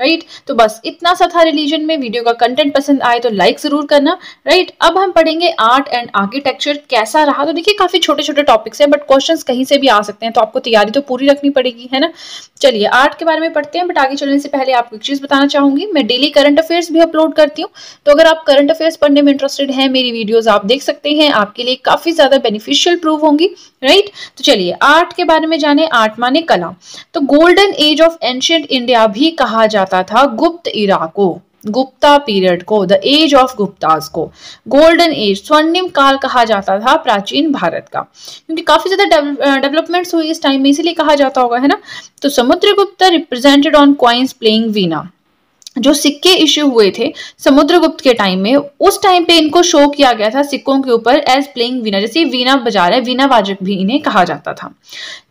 राइट तो बस इतना सा था रिलीजन में। वीडियो का कंटेंट पसंद आए तो लाइक ज़रूर करना। राइट अब हम पढ़ेंगे आर्ट एंड आर्किटेक्चर कैसा रहा? तो देखिए, काफ़ी छोटे छोटे टॉपिक्स है बट क्वेश्चन कहीं से भी आ सकते हैं तो आपको तैयारी तो पूरी रखनी पड़ेगी, है ना? चलिए आर्ट के बारे में पढ़ते हैं बट आगे चलने से पहले आपको एक चीज़ बताना चाहूँगी। मैं डेली करंट अफेयर्स भी अपलोड करती हूँ। तो अगर आप करंट अफेयर्स पढ़ने में इंटरेस्टेड है, मेरी वीडियोज़ आप देख सकते हैं, आपके लिए काफ़ी ज़्यादा बेनिफिशियल प्रूव होंगी राइट तो चलिए आर्ट के बारे में जाने आर्ट माने कला। तो golden age of ancient India भी कहा जाता था गुप्त इरा को, गुप्ता पीरियड को द एज ऑफ़ गुप्ताज को। गोल्डन एज स्वर्णिम काल कहा जाता था प्राचीन भारत का। क्योंकि काफ़ी ज़्यादा डेवलपमेंट्स हुई इस टाइम में, इसीलिए कहा जाता होगा, है ना? तो Samudragupta represented on coins playing veena जो सिक्के इश्यू हुए थे समुद्रगुप्त के टाइम में उस टाइम पे इनको शो किया गया था सिक्कों के ऊपर एज प्लेइंग वीना जैसे वीना बजा रहे वीना वाजक भी इन्हें कहा जाता था।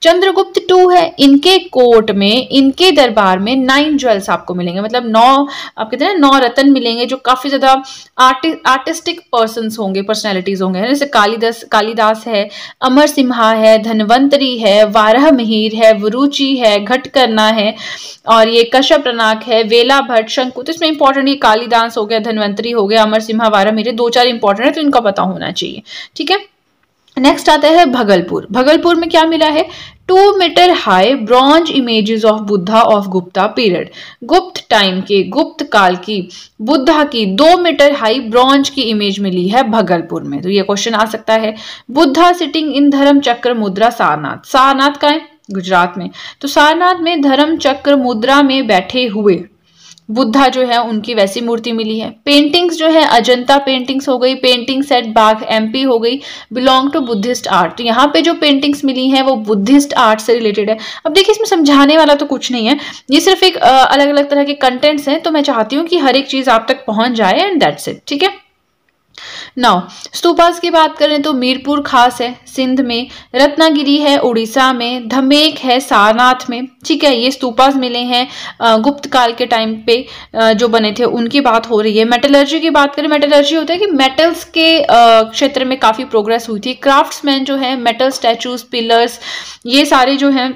चंद्रगुप्त टू है इनके कोर्ट में इनके दरबार में नाइन ज्वेल्स आपको मिलेंगे मतलब नौ आप कहते हैं नौ रतन मिलेंगे जो काफ़ी ज़्यादा आर्टि, आर्टिस्टिक पर्सन होंगे पर्सनैलिटीज होंगे जैसे कालिदास कालिदास है अमर सिम्हा है धनवंतरी है वारह मिहिर है वरुचि है घट करना है और ये कश्यप रनाक है वेला भट्ट शंकु तो इसमें इंपॉर्टेंट ये कालिदास हो गया, धनवंतरी हो गया, अमर सिम्हा, वारा मेरे, दो चार इंपॉर्टेंट है तो इनका पता होना चाहिए, ठीक है? नेक्स्ट आता है भगलपुर। भगलपुर में क्या मिला है? Two metre high bronze images of Buddha of Gupta period Gupta time के, गुप्त काल की, बुद्धा की दो मीटर हाई ब्रॉन्ज की इमेज मिली है भगलपुर में। तो ये क्वेश्चन आ सकता है। बुद्धा सिटिंग इन धर्म चक्र मुद्रा सारनाथ सारनाथ का है? गुजरात में। तो सारनाथ में धर्म चक्र मुद्रा में बैठे हुए बुद्धा जो है, उनकी वैसी मूर्ति मिली है। पेंटिंग्स जो है, अजंता पेंटिंग्स हो गई पेंटिंग सेट बाघ एमपी हो गई बिलोंग टू बुद्धिस्ट आर्ट तो यहाँ पे जो पेंटिंग्स मिली हैं, वो बुद्धिस्ट आर्ट से रिलेटेड है। अब देखिए, इसमें समझाने वाला तो कुछ नहीं है। ये सिर्फ़ एक अलग अलग तरह के कंटेंट्स हैं तो मैं चाहती हूँ कि हर एक चीज़ आप तक पहुँच जाए एंड दैट्स इट ठीक है? नौ स्तूपास की बात करें तो मीरपुर खास है, सिंध में, रत्नागिरी है, उड़ीसा में, धमेक है, सारनाथ में, ठीक है, ये स्तूपास मिले हैं गुप्त काल के टाइम पे जो बने थे, उनकी बात हो रही है। मेटलर्जी की बात करें, मेटलर्जी होता है कि मेटल्स के क्षेत्र में काफ़ी प्रोग्रेस हुई थी। क्राफ्ट्समैन जो है, मेटल स्टैचूज, पिलर्स, ये सारे जो हैं,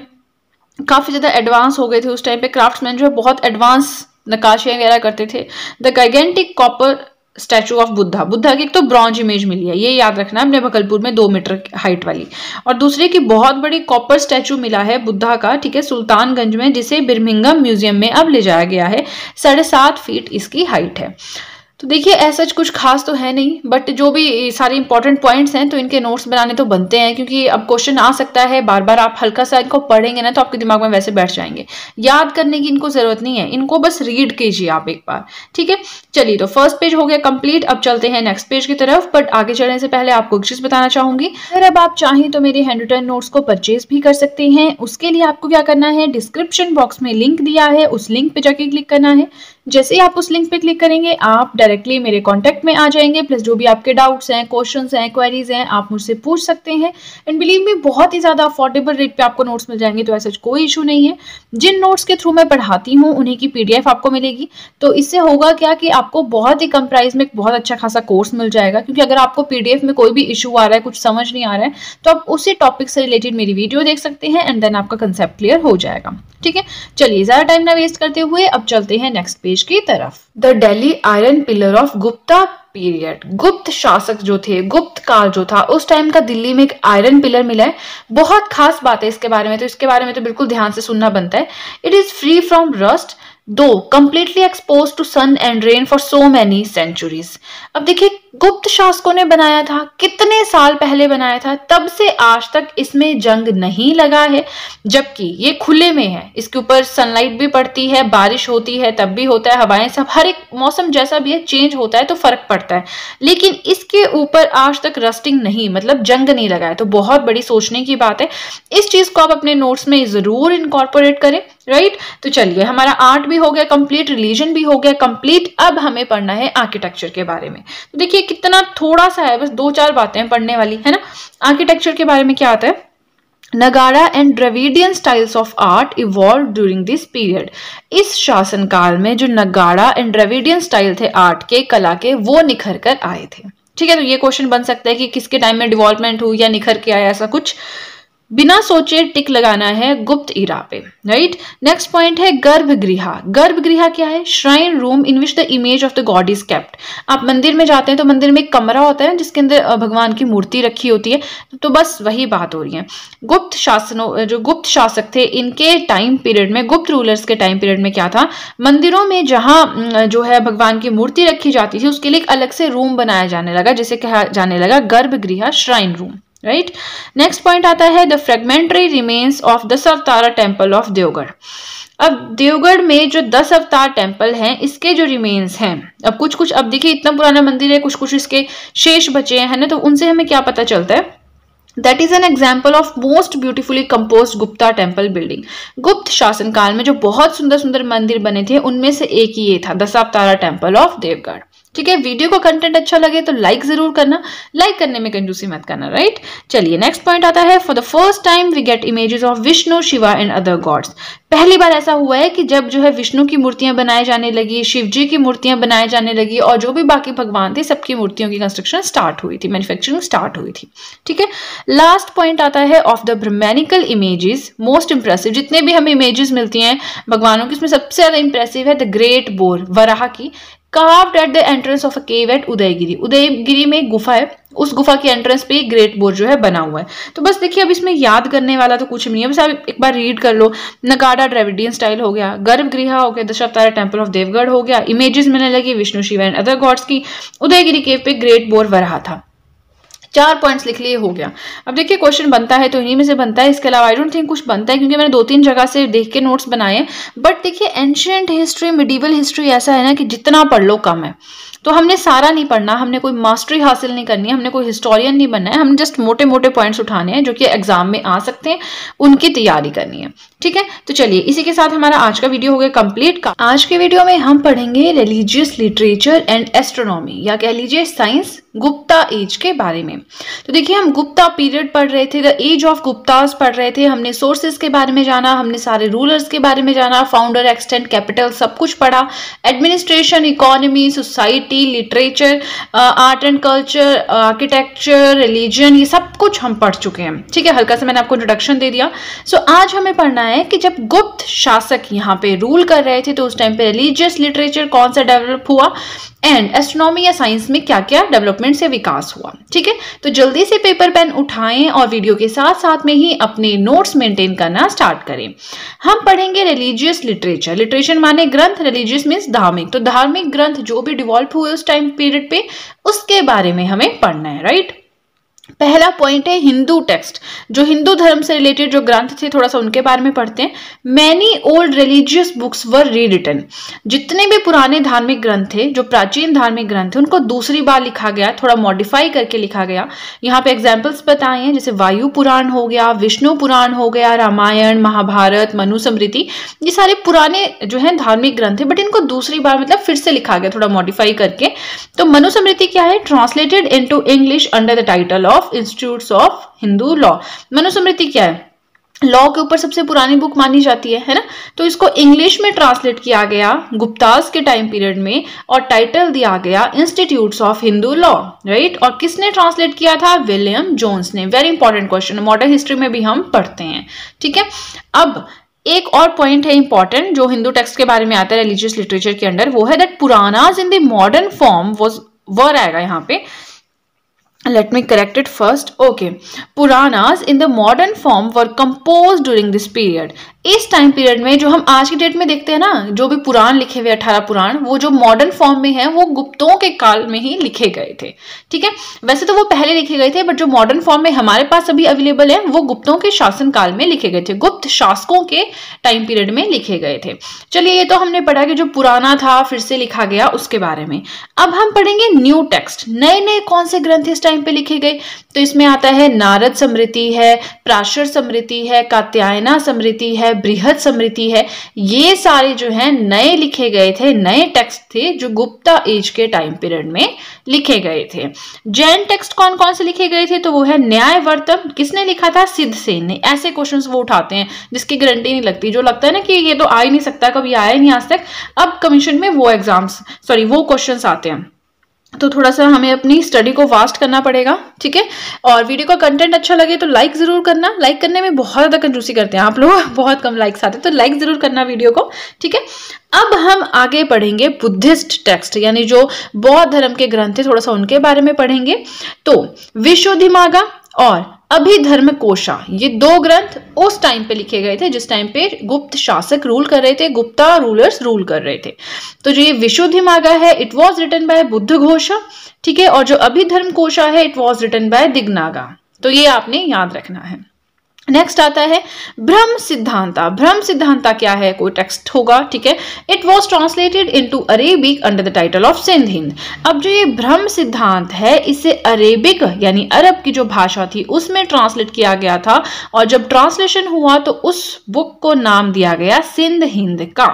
काफ़ी ज़्यादा एडवांस हो गए थे उस टाइम पे। क्राफ्ट्समैन जो है, बहुत एडवांस नकाशियाँ वगैरह करते थे। The gigantic copper statue of Buddha Buddha की एक तो ब्रॉन्ज इमेज मिली है, ये याद रखना है अपने भगलपुर में दो मीटर हाइट वाली। और दूसरी की बहुत बड़ी कॉपर स्टैचू मिला है बुद्धा का, ठीक है, सुल्तानगंज में, जिसे बिरमिंगम म्यूज़ियम में अब ले जाया गया है, साढ़े सात फीट इसकी हाइट है। तो देखिए ऐसा कुछ खास तो है नहीं बट जो भी सारे इंपॉर्टेंट पॉइंट्स हैं तो इनके नोट्स बनाने तो बनते हैं, क्योंकि अब क्वेश्चन आ सकता है बार बार आप हल्का सा इनको पढ़ेंगे ना तो आपके दिमाग में वैसे बैठ जाएँगे। याद करने की इनको ज़रूरत नहीं है, इनको बस रीड कीजिए आप एक बार, ठीक है? चलिए तो फ़र्स्ट पेज हो गया कंप्लीट अब चलते हैं नेक्स्ट पेज की तरफ़ बट आगे चलने से पहले आपको एक चीज़ बताना चाहूँगी। अगर अब आप चाहें तो मेरे हैंड रिटर्न नोट्स को परचेज भी कर सकते हैं, उसके लिए आपको क्या करना है डिस्क्रिप्शन बॉक्स में लिंक दिया है, उस लिंक पे जाके क्लिक करना है। जैसे ही आप उस लिंक पे क्लिक करेंगे, आप डायरेक्टली मेरे कॉन्टैक्ट में आ जाएँगे। प्लस जो भी आपके डाउट्स हैं क्वेश्चन हैं क्वेरीज हैं, आप मुझसे पूछ सकते हैं। एंड बिलीव मी बहुत ही ज़्यादा अफोर्डेबल रेट पे आपको नोट्स मिल जाएँगे तो ऐसा कोई इशू नहीं है। जिन नोट्स के थ्रू मैं पढ़ाती हूँ, उन्हीं की पीडीएफ आपको मिलेगी। तो इससे होगा क्या कि आपको बहुत ही कम प्राइस में एक बहुत अच्छा खासा कोर्स मिल जाएगा। क्योंकि अगर आपको पीडीएफ में कोई भी इशू आ रहा है, कुछ समझ नहीं आ रहा है तो आप उसी टॉपिक से रिलेटेड मेरी वीडियो देख सकते हैं एंड देन आपका कंसेप्ट क्लियर हो जाएगा। ठीक है? चलिए, ज़्यादा टाइम ना वेस्ट करते हुए अब चलते हैं नेक्स्ट पेज की तरफ़। The Delhi iron pillar of Gupta period Gupta शासक जो थे, गुप्त काल जो था, उस टाइम का दिल्ली में एक आयरन पिलर मिला है। बहुत खास बात है इसके बारे में तो इसके बारे में तो बिल्कुल ध्यान से सुनना बनता है। It is free from rust though completely expose to sun and rain for so many centuries अब देखिए, गुप्त शासकों ने बनाया था, कितने साल पहले बनाया था, तब से आज तक इसमें जंग नहीं लगा है, जबकि ये खुले में है। इसके ऊपर सनलाइट भी पड़ती है, बारिश होती है, तब भी होता है, हवाएँ सब, हर एक मौसम जैसा भी है चेंज होता है तो फ़र्क पड़ता है। लेकिन इसके ऊपर आज तक रस्टिंग नहीं मतलब जंग नहीं लगा है तो बहुत बड़ी सोचने की बात है। इस चीज़ को आप अपने नोट्स में ज़रूर इनकॉर्पोरेट करें। Right right? तो चलिए, हमारा आर्ट भी हो गया कंप्लीट रिलीजन भी हो गया कंप्लीट अब हमें पढ़ना है आर्किटेक्चर के बारे में। तो देखिए, कितना थोड़ा सा है, बस दो चार बातें पढ़ने वाली, है ना? आर्किटेक्चर के बारे में क्या आता है? Nagara and Dravidian styles of art evolve during this period इस शासनकाल में जो नगाड़ा एंड द्रविडियन स्टाइल थे आर्ट के, कला के, वो निखर कर आए थे। ठीक है तो ये क्वेश्चन बन सकता है कि किसके टाइम में डिवॉल्वमेंट हुई या निखर के आया ऐसा कुछ। बिना सोचे टिक लगाना है गुप्त इरा पे राइट नेक्स्ट पॉइंट है गर्भगृह। गर्भगृह क्या है? Shrine room in which the image of the god is kept आप मंदिर में जाते हैं तो मंदिर में एक कमरा होता है जिसके अंदर भगवान की मूर्ति रखी होती है। तो बस वही बात हो रही है। गुप्त शासनों जो गुप्त शासक थे, इनके टाइम पीरियड में, गुप्त रूलर्स के टाइम पीरियड में क्या था? मंदिरों में जहाँ जो है भगवान की मूर्ति रखी जाती थी, उसके लिए एक अलग से रूम बनाया जाने लगा, जिसे कहा जाने लगा garbhagriha shrine room right next point आता है द फ्रेगमेंट्री रिमेन्स ऑफ़ दस अवतारा टेंपल ऑफ़ देवगढ़ अब देवगढ़ में जो दस अवतार टेंपल हैं, इसके जो रिमेन्स हैं, अब कुछ कुछ अब देखिए इतना पुराना मंदिर है कुछ कुछ इसके शेष बचे हैं ना? तो उनसे हमें क्या पता चलता है? That is an example of most beautifully compose Gupta temple building Gupta शासन काल में जो बहुत सुंदर सुंदर मंदिर बने थे, उनमें से एक ही ये था दशावतारा टेंपल ऑफ़ देवगढ़ ठीक है? वीडियो का कंटेंट अच्छा लगे तो लाइक ज़रूर करना। लाइक करने में कंजूसी मत करना राइट चलिए नेक्स्ट पॉइंट आता है। For the first time we get images of Vishnu Shiva and other gods पहली बार ऐसा हुआ है कि जब जो है विष्णु की मूर्तियाँ बनाई जाने लगी शिव जी की मूर्तियाँ बनाई जाने लगी और जो भी बाकी भगवान थे, सबकी मूर्तियों की कंस्ट्रक्शन स्टार्ट हुई थी मैन्युफैक्चरिंग स्टार्ट हुई थी। ठीक है? लास्ट पॉइंट आता है of the Brahmanical images most impressive जितने भी हमें इमेजेस मिलती हैं, भगवानों की इसमें सबसे ज़्यादा इंप्रेसिव है द ग्रेट बोर वराह की। Carved at the entrance of a cave at Udayagiri Udayagiri में एक गुफा है। उस गुफा के एंट्रेंस पे ग्रेट बोर्ड जो है बना हुआ है। तो बस देखिए, अब इसमें याद करने वाला तो कुछ नहीं है। बस आप एक बार रीड कर लो। नकाडा ड्रेविडियन स्टाइल हो गया गर्भगृह हो गया दशावतारा टेंपल ऑफ़ देवगढ़ हो गया इमेजेस मिलने लगी Vishnu Shiva and other gods की। उदयगिरी केव पे ग्रेट बोर वरहा था। चार पॉइंट्स लिख लिए हो गया। अब देखिए क्वेश्चन बनता है तो इन्हीं में से बनता है। इसके अलावा आई डोंट थिंक कुछ बनता है, क्योंकि मैंने दो तीन जगह से देख के नोट्स बनाए बट देखिए एंशियंट हिस्ट्री मिडिवल हिस्ट्री ऐसा है ना कि जितना पढ़ लो कम है। तो हमने सारा नहीं पढ़ना, हमने कोई मास्टरी हासिल नहीं करनी है हमने कोई हिस्टोरियन नहीं बनना है हमने जस्ट मोटे मोटे पॉइंट्स उठाने हैं जो कि एग्ज़ाम में आ सकते हैं, उनकी तैयारी करनी है, ठीक है? तो चलिए, इसी के साथ हमारा आज का वीडियो हो गया कंप्लीट का आज के वीडियो में हम पढ़ेंगे रिलीजियस लिटरेचर एंड एस्ट्रोनॉमी या कह लीजिए साइंस गुप्ता एज के बारे में। तो देखिए, हम गुप्ता पीरियड पढ़ रहे थे द एज ऑफ़ गुप्ताज पढ़ रहे थे, हमने सोर्सेज के बारे में जाना, हमने सारे रूलर्स के बारे में जाना फाउंडर एक्सटेंट कैपिटल सब कुछ पढ़ा administration economy society literature art and culture architecture religion ये सब कुछ हम पढ़ चुके हैं। ठीक है हल्का सा मैंने आपको इंट्रोडक्शन दे दिया। सो so, आज हमें पढ़ना है कि जब गुप्त शासक यहाँ पे रूल कर रहे थे तो उस टाइम पे रिलीजियस लिटरेचर कौन सा डेवलप हुआ? एंड एस्ट्रोनॉमी या साइंस में क्या क्या डेवलपमेंट से विकास हुआ? ठीक है? तो जल्दी से पेपर पेन उठाएँ और वीडियो के साथ साथ में ही अपने नोट्स मेंटेन करना स्टार्ट करें। हम पढ़ेंगे रिलीजियस लिटरेचर लिटरेचर माने ग्रंथ रिलीजियस मीन्स धार्मिक। तो धार्मिक ग्रंथ जो भी डिवॉल्व हुए उस टाइम पीरियड पे, उसके बारे में हमें पढ़ना है राइट पहला पॉइंट है हिंदू टेक्स्ट जो हिंदू धर्म से रिलेटेड जो ग्रंथ थे, थोड़ा सा उनके बारे में पढ़ते हैं। Many old religious books were re written जितने भी पुराने धार्मिक ग्रंथ थे, जो प्राचीन धार्मिक ग्रंथ थे, उनको दूसरी बार लिखा गया, थोड़ा मॉडिफाई करके लिखा गया। यहाँ पे एग्जाम्पल्स बताए हैं, जैसे वायु पुराण हो गया, विष्णु पुराण हो गया, रामायण, महाभारत, मनुस्मृति, ये सारे पुराने जो है धार्मिक ग्रंथ थे बट इनको दूसरी बार मतलब फिर से लिखा गया, थोड़ा मॉडिफाई करके। तो मनुस्मृति क्या है? Translated in English under the title of institute of Hindu law Manusmriti क्या है? लॉ के ऊपर सबसे पुरानी बुक मानी जाती है है ना? तो इसको इंग्लिश में ट्रांसलेट किया गया गुप्तास के टाइम पीरियड में और टाइटल दिया गया institutes of Hindu law right और किसने ट्रांसलेट किया था? विलियम जोन्स ने। Very important question modern history में भी हम पढ़ते हैं, ठीक है? अब एक और पॉइंट है इंपॉर्टेंट जो हिंदू टेक्स्ट के बारे में आता है रिलीजियस लिटरेचर के अंडर वो है that Puranas in the modern form was were आएगा यहाँ पे। Let me correct it first. Okay. Puranas in the modern form were composed during this period इस टाइम पीरियड में जो हम आज की डेट में देखते हैं ना, जो भी पुराण लिखे हुए अठारह पुराण, वो जो मॉडर्न फॉर्म में है, वो गुप्तों के काल में ही लिखे गए थे। ठीक है? वैसे तो वो पहले लिखे गए थे बट जो मॉडर्न फॉर्म में हमारे पास अभी अवेलेबल है, वो गुप्तों के शासन काल में लिखे गए थे। गुप्त शासकों के टाइम पीरियड में लिखे गए थे। चलिए, ये तो हमने पढ़ा कि जो पुराना था, फिर से लिखा गया उसके बारे में। अब हम पढ़ेंगे न्यू टेक्स्ट नए नए कौन से ग्रंथ इस टाइम पे लिखे गए? तो इसमें आता है नारद समृति है, प्राशर समृति है, कात्यायना समृति है बृहद समृति है। ये सारे जो है, नए लिखे गए थे, नए टेक्स्ट थे, जो गुप्ता एज के टाइम पीरियड में लिखे गए थे। जैन टेक्स्ट कौन कौन से लिखे गए थे? तो वो है न्याय वर्तम किसने लिखा था? सिद्ध सेन ने। ऐसे क्वेश्चन वो उठाते हैं, जिसकी गारंटी नहीं लगती। जो लगता है ना कि ये तो आ ही नहीं सकता, कभी आया नहीं आज तक। अब कमीशन में वो एग्ज़ाम्स सॉरी वो क्वेश्चन आते हैं। तो थोड़ा सा हमें अपनी स्टडी को वास्ट करना पड़ेगा, ठीक है? और वीडियो का कंटेंट अच्छा लगे तो लाइक ज़रूर करना। लाइक करने में बहुत ज़्यादा कंजूसी करते हैं आप लोग, बहुत कम लाइक्स आते हैं तो लाइक ज़रूर करना वीडियो को, ठीक है? अब हम आगे पढ़ेंगे बुद्धिस्ट टेक्स्ट यानी जो बौद्ध धर्म के ग्रंथ है थोड़ा सा उनके बारे में पढ़ेंगे। तो विश्वधिमागा और अभिधर्म कोशा, ये दो ग्रंथ उस टाइम पे लिखे गए थे, जिस टाइम पे गुप्त शासक रूल कर रहे थे, गुप्ता रूलर्स रूल कर रहे थे। तो जो ये विशुद्धि मागा है it was written by Buddhaghosa, ठीक है? और जो अभिधर्म कोशा है it was written by Dignaga. तो ये आपने याद रखना है। नेक्स्ट आता है ब्रह्म सिद्धांता। ब्रह्म सिद्धांता क्या है? कोई टेक्स्ट होगा, ठीक है? It was translated into Arabic under the title of Sind Hind अब जो ये ब्रह्म सिद्धांत है, इसे अरेबिक यानी अरब की जो भाषा थी, उसमें ट्रांसलेट किया गया था। और जब ट्रांसलेशन हुआ तो उस बुक को नाम दिया गया सिंध हिंद का।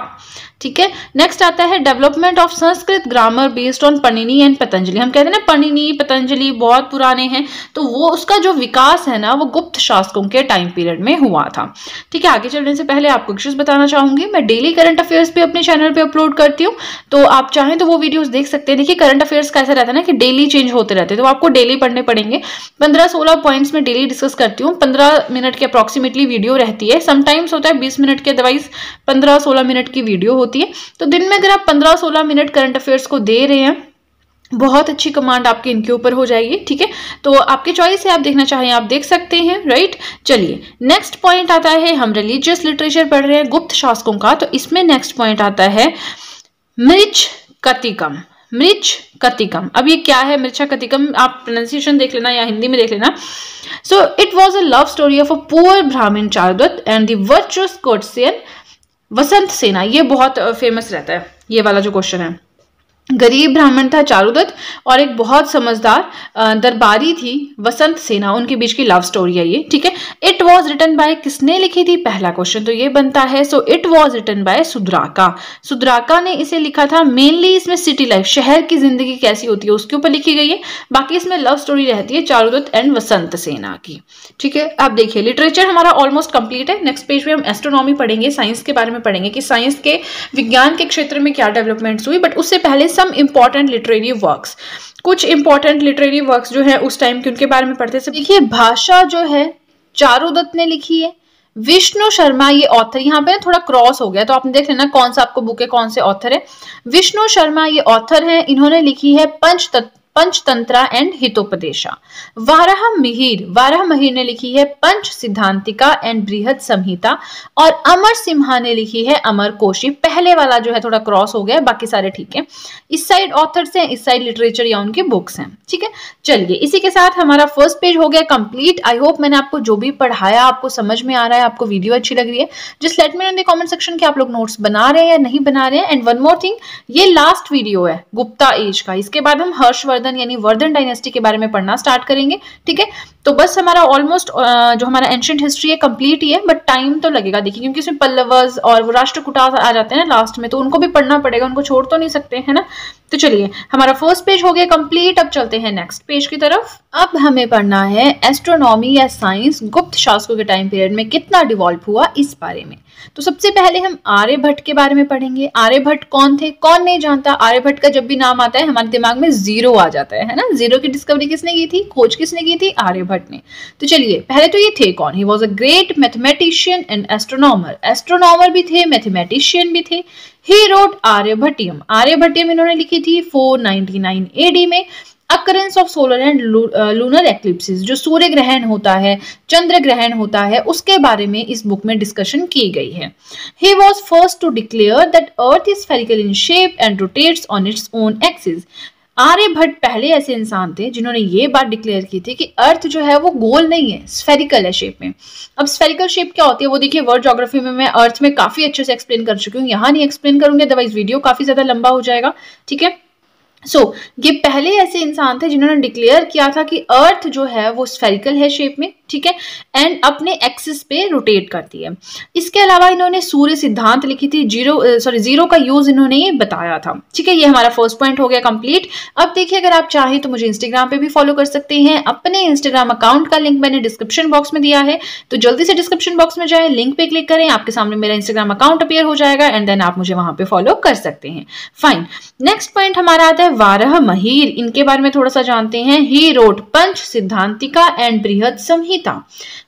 ठीक है? नेक्स्ट आता है development of Sanskrit grammar based on Panini and Patanjali हम कहते हैं ना पनिनी पतंजलि बहुत पुराने हैं तो वो उसका जो विकास है ना, वो गुप्त शासकों के टाइम पीरियड में हुआ था। ठीक है, आगे चलने से पहले आपको कुछ बताना चाहूँगी। मैं डेली करंट अफेयर्स भी अपने चैनल पर अपलोड करती हूँ तो आप चाहें तो वो वीडियोस देख सकते हैं। देखिए करंट अफेयर्स कैसा रहता है ना कि डेली चेंज होते रहते हैं तो आपको डेली पढ़ने पड़ेंगे। पंद्रह सोलह पॉइंट्स में डेली डिस्कस करती हूँ। पंद्रह मिनट की अप्रॉक्सीमेटली वीडियो रहती है। समटाइम्स होता है बीस मिनट के अदरवाइज़ पंद्रह सोलह मिनट की वीडियो होती है। तो दिन में अगर आप पंद्रह सोलह मिनट करंट अफेयर्स को दे रहे हैं, बहुत अच्छी कमांड आपके इनके ऊपर हो जाएगी, ठीक है? तो आपकी चॉइस है, आप देखना चाहें, आप देख सकते हैं राइट चलिए नेक्स्ट पॉइंट आता है, हम रिलीजियस लिटरेचर पढ़ रहे हैं, गुप्त शासकों का तो इसमें नेक्स्ट पॉइंट आता है, मृच कतिकम मृच कतिकम। अब ये क्या है, मृचा कतिकम? आप प्रोनाउंसिएशन देख लेना या हिंदी में देख लेना। So it was a love story of a poor Brahmin Charudatta and the virtuous courtesan Vasantasena ये बहुत फ़ेमस रहता है ये वाला जो क्वेश्चन है। गरीब ब्राह्मण था चारुदत्त और एक बहुत समझदार दरबारी थी वसंत सेना। उनके बीच की लव स्टोरी है ये, ठीक है? इट वॉज़ रिटन बाय किसने लिखी थी? पहला क्वेश्चन तो ये बनता है so it was written by Sudraka. Sudraka ने इसे लिखा था मेनली इसमें सिटी लाइफ शहर की ज़िंदगी कैसी होती है उसके ऊपर लिखी गई है। बाकी इसमें लव स्टोरी रहती है चारुदत्त एंड वसंत सेना की, ठीक है? आप देखिए लिटरेचर हमारा ऑलमोस्ट कंप्लीट है। नेक्स्ट पेज पे हम एस्ट्रोनॉमी पढ़ेंगे साइंस के बारे में पढ़ेंगे कि साइंस के विज्ञान के क्षेत्र में क्या डेवलपमेंट्स हुई बट उससे पहले सम इंपॉर्टेंट लिटरेरी वर्क्स कुछ इंपॉर्टेंट लिटरेरी वर्क्स जो है उस टाइम के उनके बारे में पढ़ते थे देखिए, भाषा जो है, चारुदत्त ने लिखी है। विष्णु शर्मा ये ऑथर यहाँ पे थोड़ा क्रॉस हो गया तो आपने देख लेना कौन सा आपको बुक है, कौन से ऑथर है। विष्णु शर्मा ये ऑथर है, इन्होंने लिखी है पंच तत्व Panchatantra and Hitopadesha. Varahamihira Varahamihira ने लिखी है पंच सिद्धांतिका एंड बृहद संहिता और अमर सिम्हा ने लिखी है अमर कोशी। पहले वाला जो है थोड़ा क्रॉस हो गया बाकी सारे ठीक है। इस साइड ऑथर्स हैं, इस साइड लिटरेचर या उनके बुक्स हैं, ठीक है? चलिए, इसी के साथ हमारा फ़र्स्ट पेज हो गया कंप्लीट आई होप मैंने आपको जो भी पढ़ाया, आपको समझ में आ रहा है, आपको वीडियो अच्छी लग रही है जिस लेट में इन कॉमेंट सेक्शन के आप लोग नोट्स बना रहे हैं या नहीं बना रहे हैं। एंड वन मोर थिंग ये लास्ट वीडियो है, गुप्ता एज का। इसके बाद हम हर्षवर्धन वर्धन यानी वर्धन डायनेस्टी के बारे में पढ़ना स्टार्ट करेंगे, ठीक है? तो बस हमारा ऑलमोस्ट जो हमारा एंशियंट हिस्ट्री है कंप्लीट ही है बट टाइम तो लगेगा देखिए, क्योंकि इसमें पल्लवर्स और वो राष्ट्रकुटा आ जाते हैं ना लास्ट में तो उनको भी पढ़ना पड़ेगा, उनको छोड़ तो नहीं सकते, है ना? तो चलिए, हमारा फ़र्स्ट पेज हो गया कंप्लीट अब चलते हैं नेक्स्ट पेज की तरफ़। अब हमें पढ़ना है एस्ट्रोनॉमी या साइंस गुप्त शासकों के टाइम पीरियड में कितना डिवॉल्व हुआ, इस बारे में। तो सबसे पहले हम आर्यभट्ट के बारे में पढ़ेंगे। आर्यभट्ट कौन थे? कौन नहीं जानता। आर्यभट्ट का जब भी नाम आता है, हमारे दिमाग में ज़ीरो आ जाता है है ना? ज़ीरो की डिस्कवरी किसने की थी? खोज किसने की थी? आर्यभट्ट ने। तो चलिए, पहले तो ये थे कौन? He was a great mathematician and astronomer astronomer भी थे मैथमेटिशियन भी थे। ही रोट आर्यभट्टियम आर्यभट्टियम इन्होंने लिखी थी 499 एडी में। Occurrence of solar and lunar eclipses जो सूर्य ग्रहण होता है, चंद्र ग्रहण होता है, उसके बारे में इस बुक में डिस्कशन की गई है। He was first to declare that earth is spherical in shape and rotates on its own axis Aryabhata पहले ऐसे इंसान थे जिन्होंने ये बात डिक्लेयर की थी कि अर्थ जो है वो गोल नहीं है स्फेरिकल है शेप में। अब स्फेरिकल शेप क्या होती है वो देखिए वर्ल्ड जोग्राफी में मैं अर्थ में काफ़ी अच्छे से एक्सप्लेन कर चुकी हूँ। यहाँ नहीं एक्सप्लेन करूँगी अदरवाइज़ वीडियो काफ़ी ज़्यादा लंबा हो जाएगा, ठीक है? सो so, ये पहले ऐसे इंसान थे जिन्होंने डिक्लेयर किया था कि अर्थ जो है वो स्फेरिकल है शेप में। ठीक है? एंड अपने एक्सिस पे रोटेट करती है। इसके अलावा इन्होंने सूर्य सिद्धांत लिखी थी, ज़ीरो सॉरी ज़ीरो का यूज़ इन्होंने बताया था। ठीक है? ये हमारा फ़र्स्ट पॉइंट हो गया कंप्लीट अब देखिए, अगर आप चाहें तो मुझे इंस्टाग्राम पे भी फॉलो कर सकते हैं। अपने इंस्टाग्राम अकाउंट का लिंक मैंने डिस्क्रिप्शन बॉक्स में दिया है। तो जल्दी से डिस्क्रिप्शन बॉक्स में जाए लिंक पे क्लिक करें, आपके सामने मेरा इंस्टाग्राम अकाउंट अपियर हो जाएगा एंड देन आप मुझे वहाँ पे फॉलो कर सकते हैं। फाइन नेक्स्ट पॉइंट हमारा आता है वारह महीर। इनके बारे में थोड़ा सा जानते हैं। ही रोड पंच सिद्धांतिका एंड बृहद संहिता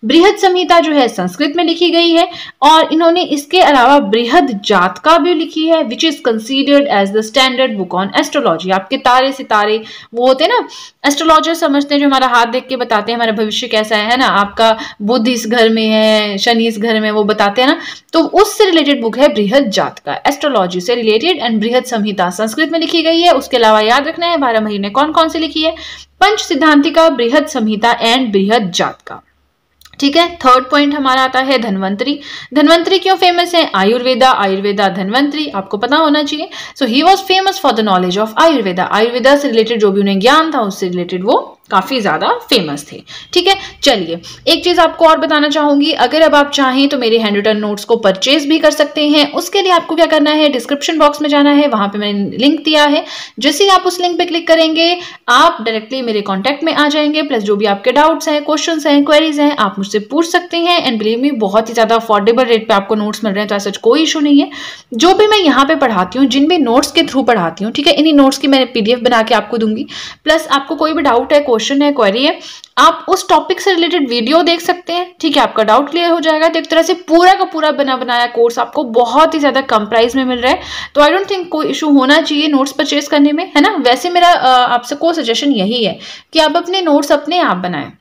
बृहद संहिता जो है, संस्कृत में लिखी गई है और इन्होंने इसके अलावा बृहद जातका भी लिखी है which is considered as the standard book on astrology आपके तारे सितारे, वो होते हैं ना एस्ट्रोलॉजर समझते हैं जो हमारा हाथ देख के बताते हैं, हमारा भविष्य कैसा है ना? आपका बुद्ध इस घर में है, शनि इस घर में वो बताते हैं ना? तो उससे रिलेटेड बुक है बृहद जात का एस्ट्रोलॉजी से रिलेटेड एंड बृहद संहिता संस्कृत में लिखी गई है। उसके अलावा याद रखना है, बारह महीने कौन कौन से लिखी है? पंच सिद्धांतिका बृहद संहिता एंड बृहद जात का। ठीक है? थर्ड पॉइंट हमारा आता है धनवंतरी। धनवंतरी क्यों फ़ेमस है? आयुर्वेदा आयुर्वेदा धनवंतरी, आपको पता होना चाहिए। So he was famous for the knowledge of Ayurveda Ayurveda से रिलेटेड जो भी उन्हें ज्ञान था, उससे रिलेटेड वो काफ़ी ज़्यादा फ़ेमस थे। ठीक है? चलिए, एक चीज़ आपको और बताना चाहूँगी। अगर अब आप चाहें तो मेरे हैंड रिटर्न नोट्स को परचेज भी कर सकते हैं। उसके लिए आपको क्या करना है? डिस्क्रिप्शन बॉक्स में जाना है। वहाँ पे मैंने लिंक दिया है। जैसे ही आप उस लिंक पे क्लिक करेंगे, आप डायरेक्टली मेरे कॉन्टेक्ट में आ जाएँगे। प्लस जो भी आपके डाउट्स हैं क्वेश्चन हैं क्वेरीज हैं, आप मुझसे पूछ सकते हैं। एंड बिलीव मी बहुत ही ज़्यादा अफोर्डेबल रेट पर आपको नोट्स मिल रहे हैं तो ऐसा कोई इशू नहीं है। जो भी मैं यहाँ पे पढ़ाती हूँ, जिन भी नोट्स के थ्रू पढ़ाती हूँ, ठीक है? इन्हीं नोट्स की मैंने पीडीएफ बना के आपको दूँगी। प्लस आपको कोई भी डाउट है क्वेश्चन है क्वेरी है। आप उस टॉपिक से रिलेटेड वीडियो देख सकते हैं। ठीक है, आपका डाउट क्लियर हो जाएगा। तो एक तरह से पूरा का पूरा बना बनाया कोर्स आपको बहुत ही ज़्यादा कम प्राइस में मिल रहा है। तो आई डोंट थिंक कोई इशू होना चाहिए नोट्स परचेज करने में, है ना? वैसे मेरा आपसे को सजेशन यही है कि आप अपने नोट्स अपने आप बनाएँ।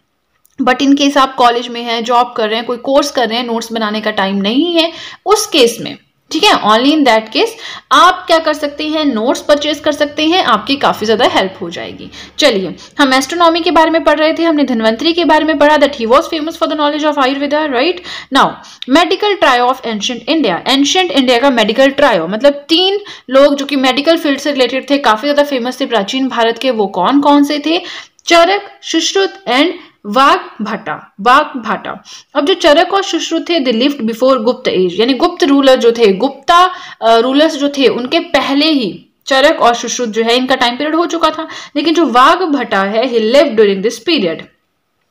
बट इन केस आप कॉलेज में हैं जॉब कर रहे हैं, कोई कोर्स कर रहे हैं नोट्स बनाने का टाइम नहीं है, उस केस में ठीक है? ओनली इन दैट केस आप क्या कर सकते हैं? नोट्स परचेज कर सकते हैं। आपकी काफ़ी ज़्यादा हेल्प हो जाएगी। चलिए, हम एस्ट्रोनॉमी के बारे में पढ़ रहे थे। हमने धनवंतरी के बारे में पढ़ा that he was famous for the knowledge of Ayurveda right now medical trio of ancient India ancient India का मेडिकल ट्रायो मतलब तीन लोग जो कि मेडिकल फ़ील्ड से रिलेटेड थे, काफ़ी ज़्यादा फ़ेमस थे प्राचीन भारत के, वो कौन कौन से थे? चरक, सुश्रुत एंड वाघ भाटा वाघ भाटा। अब जो चरक और सुश्रुत थे they lived before Gupta age यानी गुप्त रूलर जो थे, गुप्ता रूलर्स जो थे, उनके पहले ही चरक और सुश्रुत जो है, इनका टाइम पीरियड हो चुका था। लेकिन जो वाघ भट्टा है he live during this period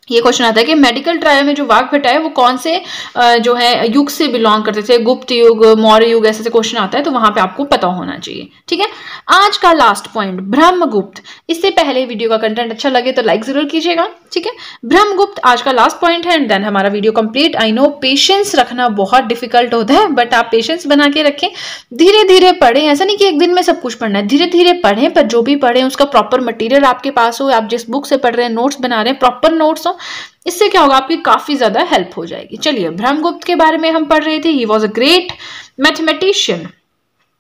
ये क्वेश्चन आता है कि मेडिकल ट्रायल में जो वाघ भट्टा है वो कौन से जो है, युग से बिलोंग करते थे? गुप्त युग, मौर्य युग ऐसे क्वेश्चन आता है तो वहाँ पे आपको पता होना चाहिए, ठीक है? आज का लास्ट पॉइंट ब्रह्मगुप्त। इससे पहले वीडियो का कंटेंट अच्छा लगे तो लाइक ज़रूर कीजिएगा, ठीक है? ब्रह्मगुप्त आज का लास्ट पॉइंट है एंड देन हमारा video complete I know patience रखना बहुत डिफ़िकल्ट होता है बट आप पेशेंस बना के रखें। धीरे धीरे पढ़ें, ऐसा नहीं कि एक दिन में सब कुछ पढ़ना है। धीरे धीरे पढ़ें, पर जो भी पढ़ें, उसका प्रॉपर मटीरियल आपके पास हो। आप जिस बुक से पढ़ रहे हैं नोट्स बना रहे हैं प्रॉपर नोट्स इससे क्या होगा? आपकी काफ़ी ज़्यादा हेल्प हो जाएगी। चलिए, ब्रह्मगुप्त के बारे में हम पढ़ रहे थे। He was a great mathematician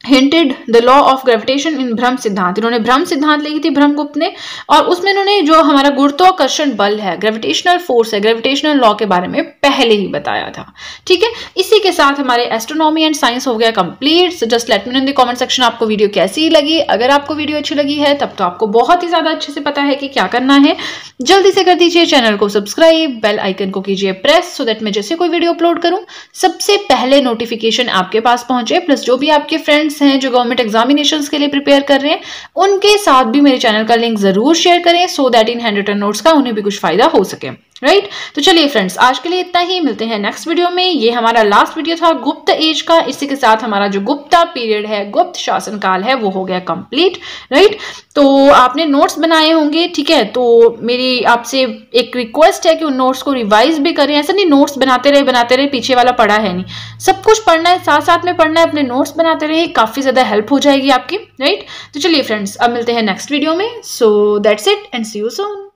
hinted the law of gravitation in Brahma Siddhanta इन्होंने भ्रम सिद्धांत लिखी थी ब्रह्मगुप्त ने, और उसमें इन्होंने जो हमारा गुरुत्वाकर्षण बल है ग्रेविटेशनल फोर्स है ग्रेविटेशनल लॉ के बारे में पहले ही बताया था। ठीक है? इसी के साथ हमारे एस्ट्रोनॉमी एंड साइंस हो गया complete just let me in the comment section आपको वीडियो कैसी लगी। अगर आपको वीडियो अच्छी लगी है, तब तो आपको बहुत ही ज़्यादा अच्छे से पता है कि क्या करना है। जल्दी से कर दीजिए चैनल को सब्सक्राइब बेल आइकन को कीजिए प्रेस सो दैट मैं जैसे कोई वीडियो अपलोड करूँ, सबसे पहले नोटिफिकेशन आपके पास पहुँचे प्लस जो भी आपके फ्रेंड्स स्टूडेंट्स हैं जो गवर्नमेंट एग्जामिनेशन के लिए प्रिपेयर कर रहे हैं, उनके साथ भी मेरे चैनल का लिंक ज़रूर शेयर करें so that in handwritten notes का उन्हें भी कुछ फ़ायदा हो सके। Right right? तो चलिए फ्रेंड्स आज के लिए इतना ही। मिलते हैं नेक्स्ट वीडियो में। ये हमारा लास्ट वीडियो था गुप्त एज का। इसी के साथ हमारा जो गुप्ता पीरियड है, गुप्त शासन काल है, वो हो गया कंप्लीट राइट तो आपने नोट्स बनाए होंगे, ठीक है? तो मेरी आपसे एक रिक्वेस्ट है कि उन नोट्स को रिवाइज भी करें। ऐसा नहीं नोट्स बनाते रहे बनाते रहे, पीछे वाला पढ़ा है नहीं। सब कुछ पढ़ना है साथ साथ में पढ़ना है, अपने नोट्स बनाते रहे काफ़ी ज़्यादा हेल्प हो जाएगी आपकी राइट तो चलिए फ्रेंड्स अब मिलते हैं नेक्स्ट वीडियो में। So that's it and see you soon